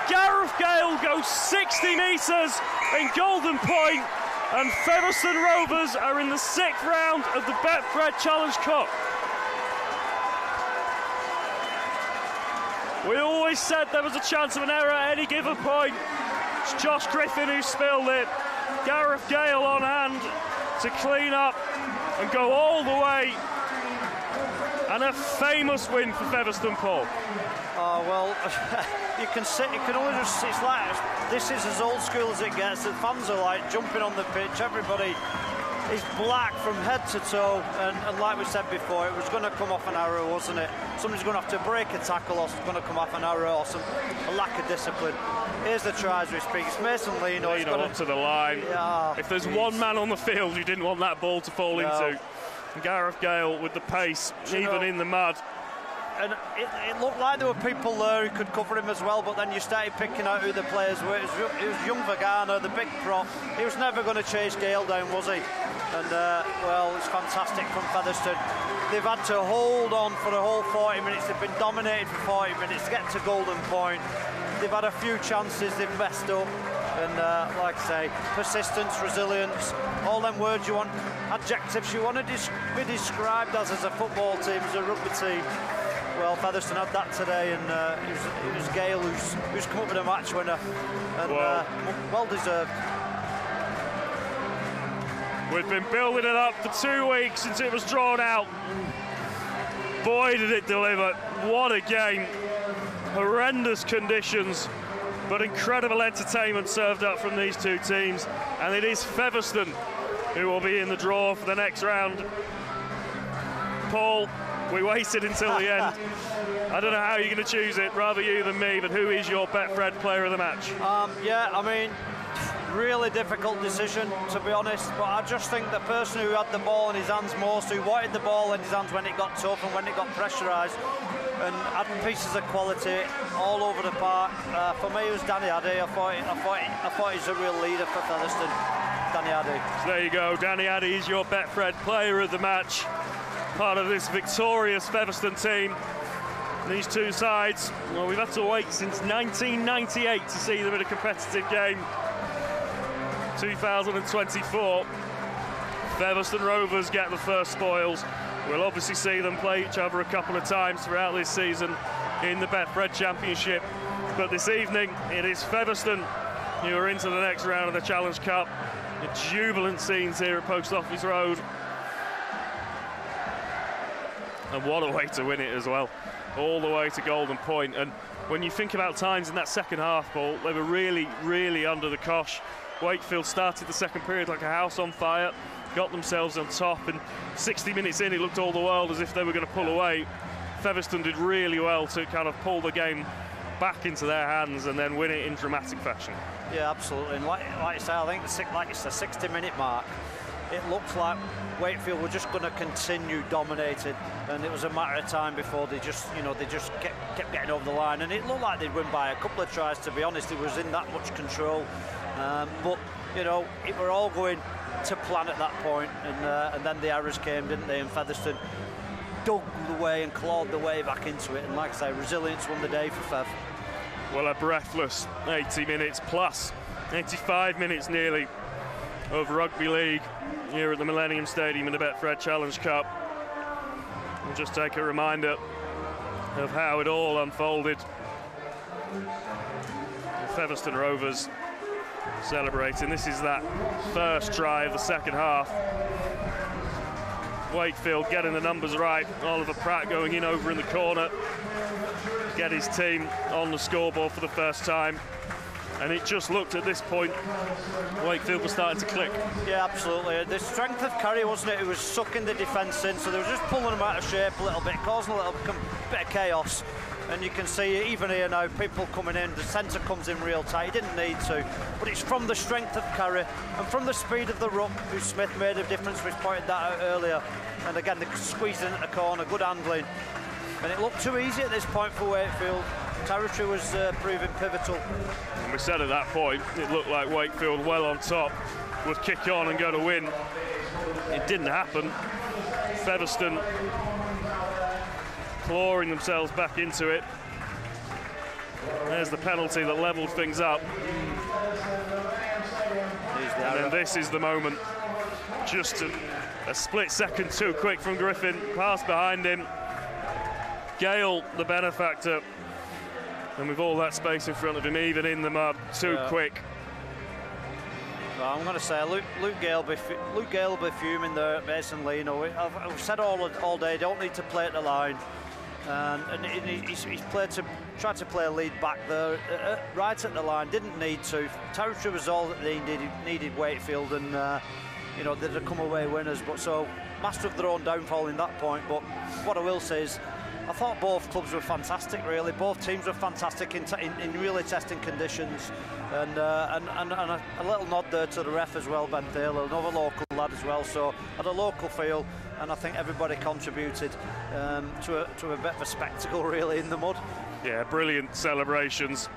Gareth Gale goes 60 metres in Golden Point, and Featherstone Rovers are in the sixth round of the Betfred Challenge Cup. We always said there was a chance of an error at any given point. It's Josh Griffin who spilled it. Gareth Gale on hand to clean up and go all the way. And a famous win for Featherstone Paul. Oh ah, well, (laughs) you can sit. You can only just. It's like this is as old school as it gets. The fans are like jumping on the pitch. Everybody is black from head to toe, and, and like we said before, it was going to come off an arrow, wasn't it? Somebody's going to have to break a tackle, or it's going to come off an arrow, or some a lack of discipline. Here's the try as we speak. It's Mason Lino. Lino up to the line. Yeah, if there's geez. one man on the field you didn't want that ball to fall No. into, Gareth Gale with the pace, Do you even know- in the mud. And it, it looked like there were people there who could cover him as well, but then you started picking out who the players were. It was, it was young Vagana, the big prop. He was never going to chase Gale down, was he? And, uh, well, it's fantastic from Featherstone. They've had to hold on for the whole 40 minutes. They've been dominated for 40 minutes to get to Golden Point. They've had a few chances, they've messed up. And uh, like I say, persistence, resilience, all them words you want, adjectives you want to be described as as a football team, as a rugby team. Well, Featherstone had that today, and uh, it, was, it was Gale who's, who's come up with a match winner, and uh, well deserved. We've been building it up for two weeks since it was drawn out. Boy, did it deliver. What a game. Horrendous conditions, but incredible entertainment served up from these two teams. And it is Featherstone who will be in the draw for the next round. Paul, we waited until the end. I don't know how you're going to choose it, rather you than me, but who is your Betfred player of the match? Um, yeah, I mean, really difficult decision to be honest. But I just think the person who had the ball in his hands most, who wanted the ball in his hands when it got tough and when it got pressurised, and had pieces of quality all over the park. Uh, for me, it was Danny Addy. I thought, I thought, I thought he's a real leader for Featherstone. Danny Addy. So there you go, Danny Addy is your Betfred player of the match. Part of this victorious Featherstone team. These two sides, well, we've had to wait since 1998 to see them in a competitive game. 2024. Featherstone Rovers get the first spoils. We'll obviously see them play each other a couple of times throughout this season in the Betfred Championship. But this evening, it is Featherstone who are into the next round of the Challenge Cup. The jubilant scenes here at Post Office Road. And what a way to win it as well. All the way to Golden Point. And when you think about times in that second half, Paul, they were really, really under the cosh. Wakefield started the second period like a house on fire, got themselves on top, and 60 minutes in, it looked all the world as if they were going to pull away. Featherstone did really well to kind of pull the game back into their hands and then win it in dramatic fashion. Yeah, absolutely. And like, like I say, I think the like it's the 60 minute mark. It looked like Wakefield were just going to continue dominating, and it was a matter of time before they just, you know, they just kept, kept getting over the line, and it looked like they'd win by a couple of tries. To be honest, it was in that much control, um, but you know, it were all going to plan at that point, and uh, and then the errors came, didn't they? And Featherstone dug the way and clawed the way back into it, and like I say, resilience won the day for Fev. Well, a breathless 80 minutes plus 85 minutes nearly of rugby league here at the Millennium Stadium in the Betfred Challenge Cup. We'll just take a reminder of how it all unfolded. The Featherstone Rovers celebrating. This is that first try of the second half. Wakefield getting the numbers right. Oliver Pratt going in over in the corner. Get his team on the scoreboard for the first time. And it just looked at this point, Wakefield was starting to click. Yeah, absolutely. The strength of Curry, wasn't it? It was sucking the defence in, so they were just pulling them out of shape a little bit, causing a little bit of chaos. And you can see even here now, people coming in, the centre comes in real tight. He didn't need to, but it's from the strength of Curry and from the speed of the ruck, who Smith made a difference. We pointed that out earlier. And again, the squeezing into the corner, good handling. And it looked too easy at this point for Wakefield. Territory was uh, proving pivotal. And we said at that point, it looked like Wakefield well on top would kick on and go to win. It didn't happen. Featherstone clawing themselves back into it. There's the penalty that levelled things up. And then this is the moment. Just a, a split second too quick from Griffin. Pass behind him. Gale, the benefactor. And with all that space in front of him, even in the mud, too Yeah. quick. Well, I'm going to say Luke, Luke Gale be Luke Gale will be fuming there at Mason Lino. I've, I've said all all day, don't need to play at the line, and, and he's, he's played to tried to play a lead back there, uh, uh, right at the line. Didn't need to. Territory was all that they needed. Needed Wakefield, and uh, you know they'd have come away winners. But so master of their own downfall in that point. But what I will say is I thought both clubs were fantastic, really. Both teams were fantastic in, in, in really testing conditions. And, uh, and, and, and a, a, little nod there to the ref as well, Ben Thaler, another local lad as well. So had a local feel, and I think everybody contributed um, to, a, to a bit of a spectacle, (laughs) really, in the mud. Yeah, brilliant celebrations.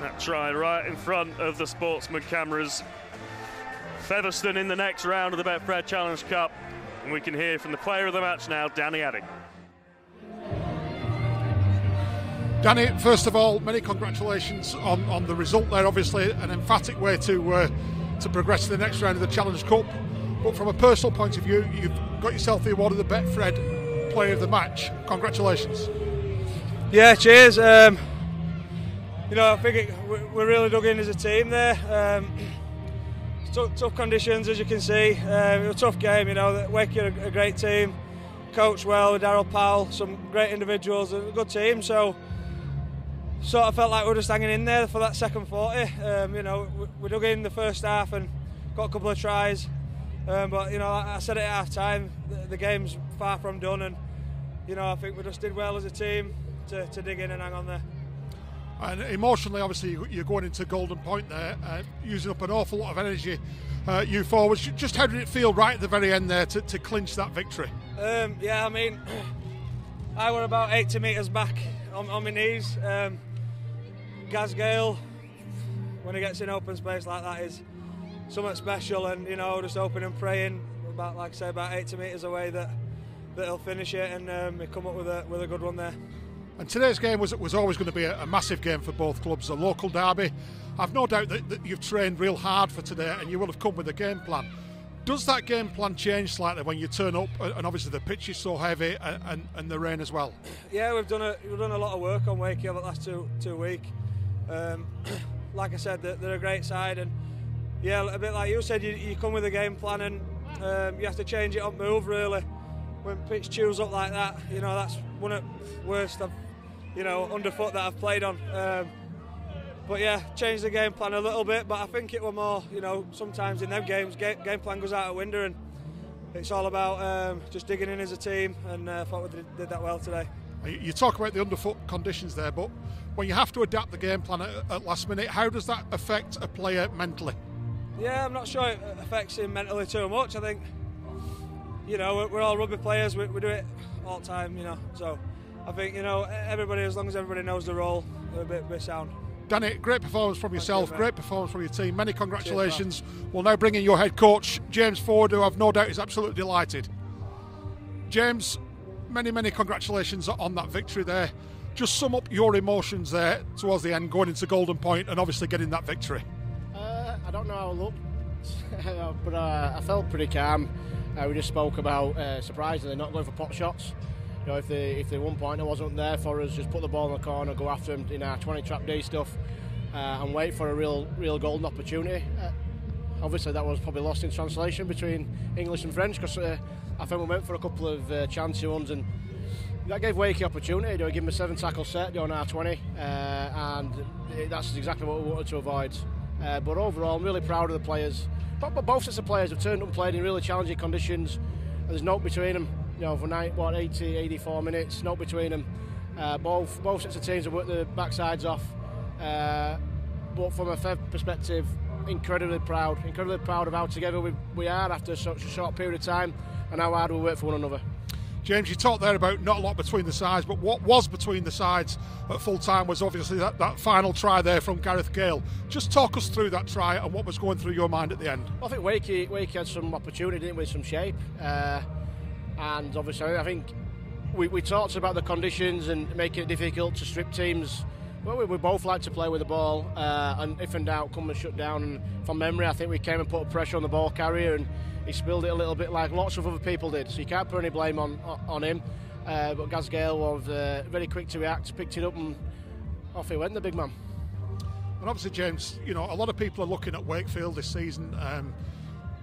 That try right in front of the sportsman cameras. Featherstone in the next round of the Betfred Challenge Cup. And we can hear from the player of the match now, Danny Addy. Danny, first of all, many congratulations on, on the result there. Obviously, an emphatic way to uh, to progress to the next round of the Challenge Cup. But from a personal point of view, you've got yourself the award of the Betfred Player of the Match. Congratulations. Yeah, cheers. Um, you know, I think it, we're really dug in as a team there. Um, (clears throat) tough, tough, conditions, as you can see. Um, it was a tough game. You know, Wakey are a, great team, coached well with Daryl Powell, some great individuals, a good team. So sort of felt like we were just hanging in there for that second 40. Um, you know, we, we, dug in the first half and got a couple of tries. Um, but, you know, I said it at half time, the, the, game's far from done. And, you know, I think we just did well as a team to, to dig in and hang on there. And emotionally, obviously, you're going into Golden Point there, uh, using up an awful lot of energy. Uh, you forwards, just how did it feel right at the very end there to, to clinch that victory? Um, yeah, I mean, (clears throat) I were about 80 metres back on, on my knees. Um, Gaz Gale, when he gets in open space like that, is something special. And you know, just hoping and praying about, like I say, about 80 metres away that that he'll finish it and um, he come up with a with a good one there. And today's game was was always going to be a, a massive game for both clubs, a local derby. I've no doubt that, that you've trained real hard for today, and you will have come with a game plan. Does that game plan change slightly when you turn up, and obviously the pitch is so heavy, and, and, and the rain as well? Yeah, we've done a we've done a lot of work on Wakey over the last two two weeks. Um, (clears throat) like I said, they're, they're, a great side, and yeah, a bit like you said, you, you come with a game plan and um, you have to change it up, move really. When pitch chews up like that, you know that's one of the worst you know, underfoot that I've played on. Um, but yeah, change the game plan a little bit. But I think it were more, you know, sometimes in them games, game, game plan goes out a window, and it's all about um, just digging in as a team. And I uh, thought we did, did that well today. You talk about the underfoot conditions there, but when you have to adapt the game plan at, at last minute, how does that affect a player mentally? Yeah, I'm not sure it affects him mentally too much. I think, you know, we're all rugby players. We, we do it all the time, you know. So I think, you know, everybody, as long as everybody knows the role, they're a bit, bit sound. Danny, great performance from yourself, you, great performance from your team. Many congratulations. Cheers, we'll now bring in your head coach, James Ford, who I've no doubt is absolutely delighted. James, many, many congratulations on that victory there. Just sum up your emotions there towards the end, going into Golden Point and obviously getting that victory. Uh, I don't know how I looked, (laughs) but uh, I felt pretty calm. Uh, we just spoke about uh, surprisingly not going for pot shots. You know, if the if the one pointer wasn't there for us, just put the ball in the corner, go after him in our 20 trap day stuff, uh, and wait for a real real golden opportunity. Uh, obviously, that was probably lost in translation between English and French because I think we went for a couple of uh, chancy ones and that gave Wakey opportunity. to give him a seven tackle set on R20, uh, and that's exactly what we wanted to avoid. Uh, but overall, I'm really proud of the players. But, but both sets of players have turned up and played in really challenging conditions. There's no between them. You know, for nine, what 80, 84 minutes, no between them. Uh, both both sets of teams have worked their backsides off. Uh, but from a Fev perspective, incredibly proud, incredibly proud of how together we, we are after such a short period of time and how hard we work for one another. James, you talked there about not a lot between the sides, but what was between the sides at full time was obviously that, that final try there from Gareth Gale. Just talk us through that try and what was going through your mind at the end. I think Wakey, Wakey had some opportunity with some shape, uh, and obviously I think we, we talked about the conditions and making it difficult to strip teams. Well, we, we both like to play with the ball, uh, and if in doubt, come and shut down. And from memory, I think we came and put pressure on the ball carrier and he spilled it a little bit like lots of other people did. So you can't put any blame on on him. Uh, but Gaz Gale was uh, very quick to react, picked it up, and off he went, the big man. And obviously, James, you know, a lot of people are looking at Wakefield this season. Um,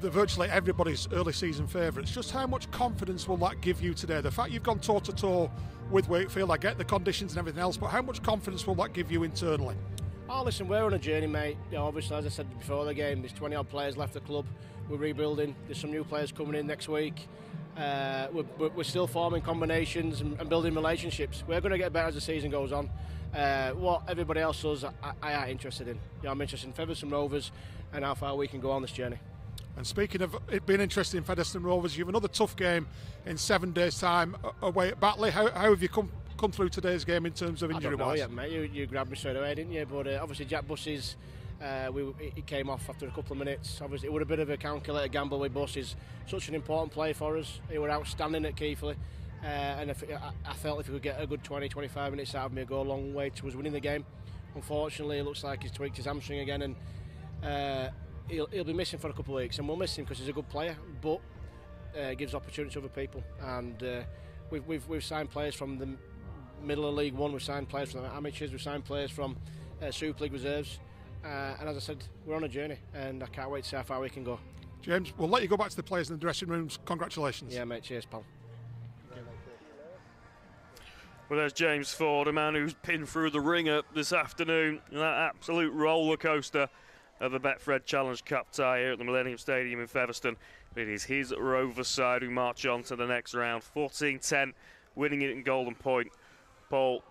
they're virtually everybody's early season favourites. Just how much confidence will that give you today? The fact you've gone toe to toe with Wakefield, I get the conditions and everything else, but how much confidence will that give you internally? Oh, listen, we're on a journey, mate. You know, obviously, as I said before the game, there's 20 odd players left the club. We're rebuilding. There's some new players coming in next week. Uh, we're, we're, still forming combinations and, and, building relationships. We're going to get better as the season goes on. Uh, what everybody else does, I, I am interested in. You know, I'm interested in Featherstone Rovers and how far we can go on this journey. And speaking of it being interesting in Featherstone Rovers, you have another tough game in seven days' time away at Batley. How, how have you come come through today's game in terms of injury wise? Yeah, mate. You, you grabbed me straight away, didn't you? But uh, obviously, Jack Bussey. Uh, we, he came off after a couple of minutes. Obviously, it would have been a bit of a calculated gamble with Bussey. Such an important play for us. He were outstanding at Keighley. Uh, and if, I, I, felt if he could get a good 20 25 minutes out of me, go a long way towards winning the game. Unfortunately, it looks like he's tweaked his hamstring again, and uh, he'll, he'll be missing for a couple of weeks. And we'll miss him because he's a good player, but uh, gives opportunity to other people. And uh, we've, we've, we've signed players from the middle of League One, we've signed players from the amateurs, we've signed players from uh, Super League reserves. Uh, and as I said, we're on a journey, and I can't wait to see how far we can go. James, we'll let you go back to the players in the dressing rooms. Congratulations. Yeah, mate. Cheers, pal. Well, there's James Ford, a man who's pinned through the ringer this afternoon in that absolute roller coaster of the Betfred Challenge Cup tie here at the Millennium Stadium in Featherstone. It is his Rover side who march on to the next round, 14-10, winning it in Golden Point. Paul,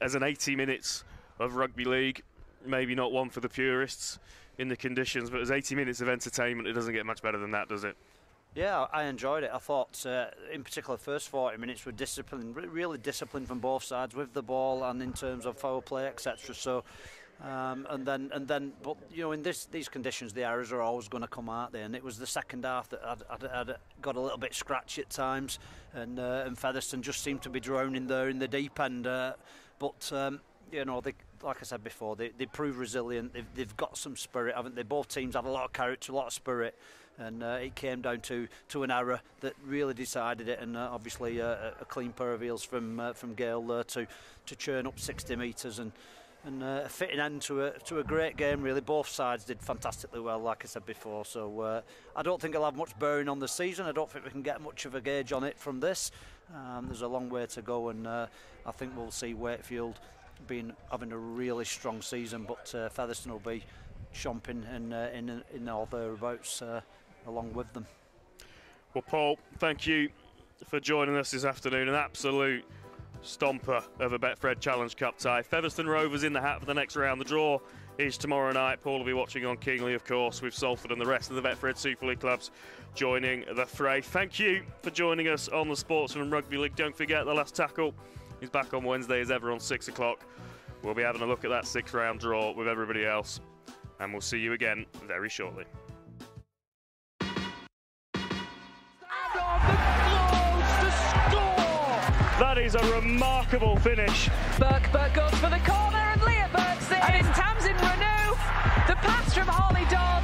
as an 80 minutes of rugby league, maybe not one for the purists in the conditions, but as 80 minutes of entertainment, it doesn't get much better than that, does it? Yeah, I enjoyed it. I thought, uh, in particular, the first 40 minutes were disciplined, really disciplined from both sides with the ball and in terms of foul play, etc. So, um, and then, and then, but you know, in this these conditions, the errors are always going to come out there. And it was the second half that I'd, I'd, I'd got a little bit scratchy at times, and uh, and Featherstone just seemed to be drowning there in the deep end. Uh, but um, you know, they, like I said before, they, they resilient. They've, they've got some spirit, haven't they? Both teams had a lot of character, a lot of spirit, and uh, it came down to, to an error that really decided it. And uh, obviously, uh, a clean pair of heels from uh, from Gale there to to churn up 60 metres and. And uh, a fitting end to a to a great game, really. Both sides did fantastically well, like I said before. So uh, I don't think it'll have much bearing on the season. I don't think we can get much of a gauge on it from this. Um, there's a long way to go, and I think we'll see Wakefield been having a really strong season, but uh, Featherstone will be chomping in uh, in in all thereabouts uh, along with them. Well, Paul, thank you for joining us this afternoon. An absolute stomper of a Betfred Challenge Cup tie. Featherstone Rovers in the hat for the next round. The draw is tomorrow night. Paul will be watching on Kingly, of course, with Salford and the rest of the Betfred Super League clubs joining the fray. Thank you for joining us on the Sportsman Rugby League. Don't forget the last tackle He's back on Wednesday as ever on 6 o'clock. We'll be having a look at that six round draw with everybody else. And we'll see you again very shortly. Is a remarkable finish. Burke, Burke goes for the corner and Leah Burke's in. And it's Tamsin Renew. The pass from Holly Dodd.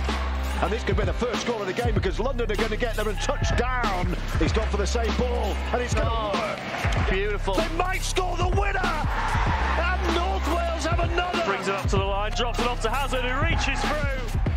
And this could be the first goal of the game because London are going to get there and touch down. He's gone for the same ball and it's going to oh, work. Beautiful. They might score the winner. And North Wales have another. Brings it up to the line, drops it off to Hazard who reaches through.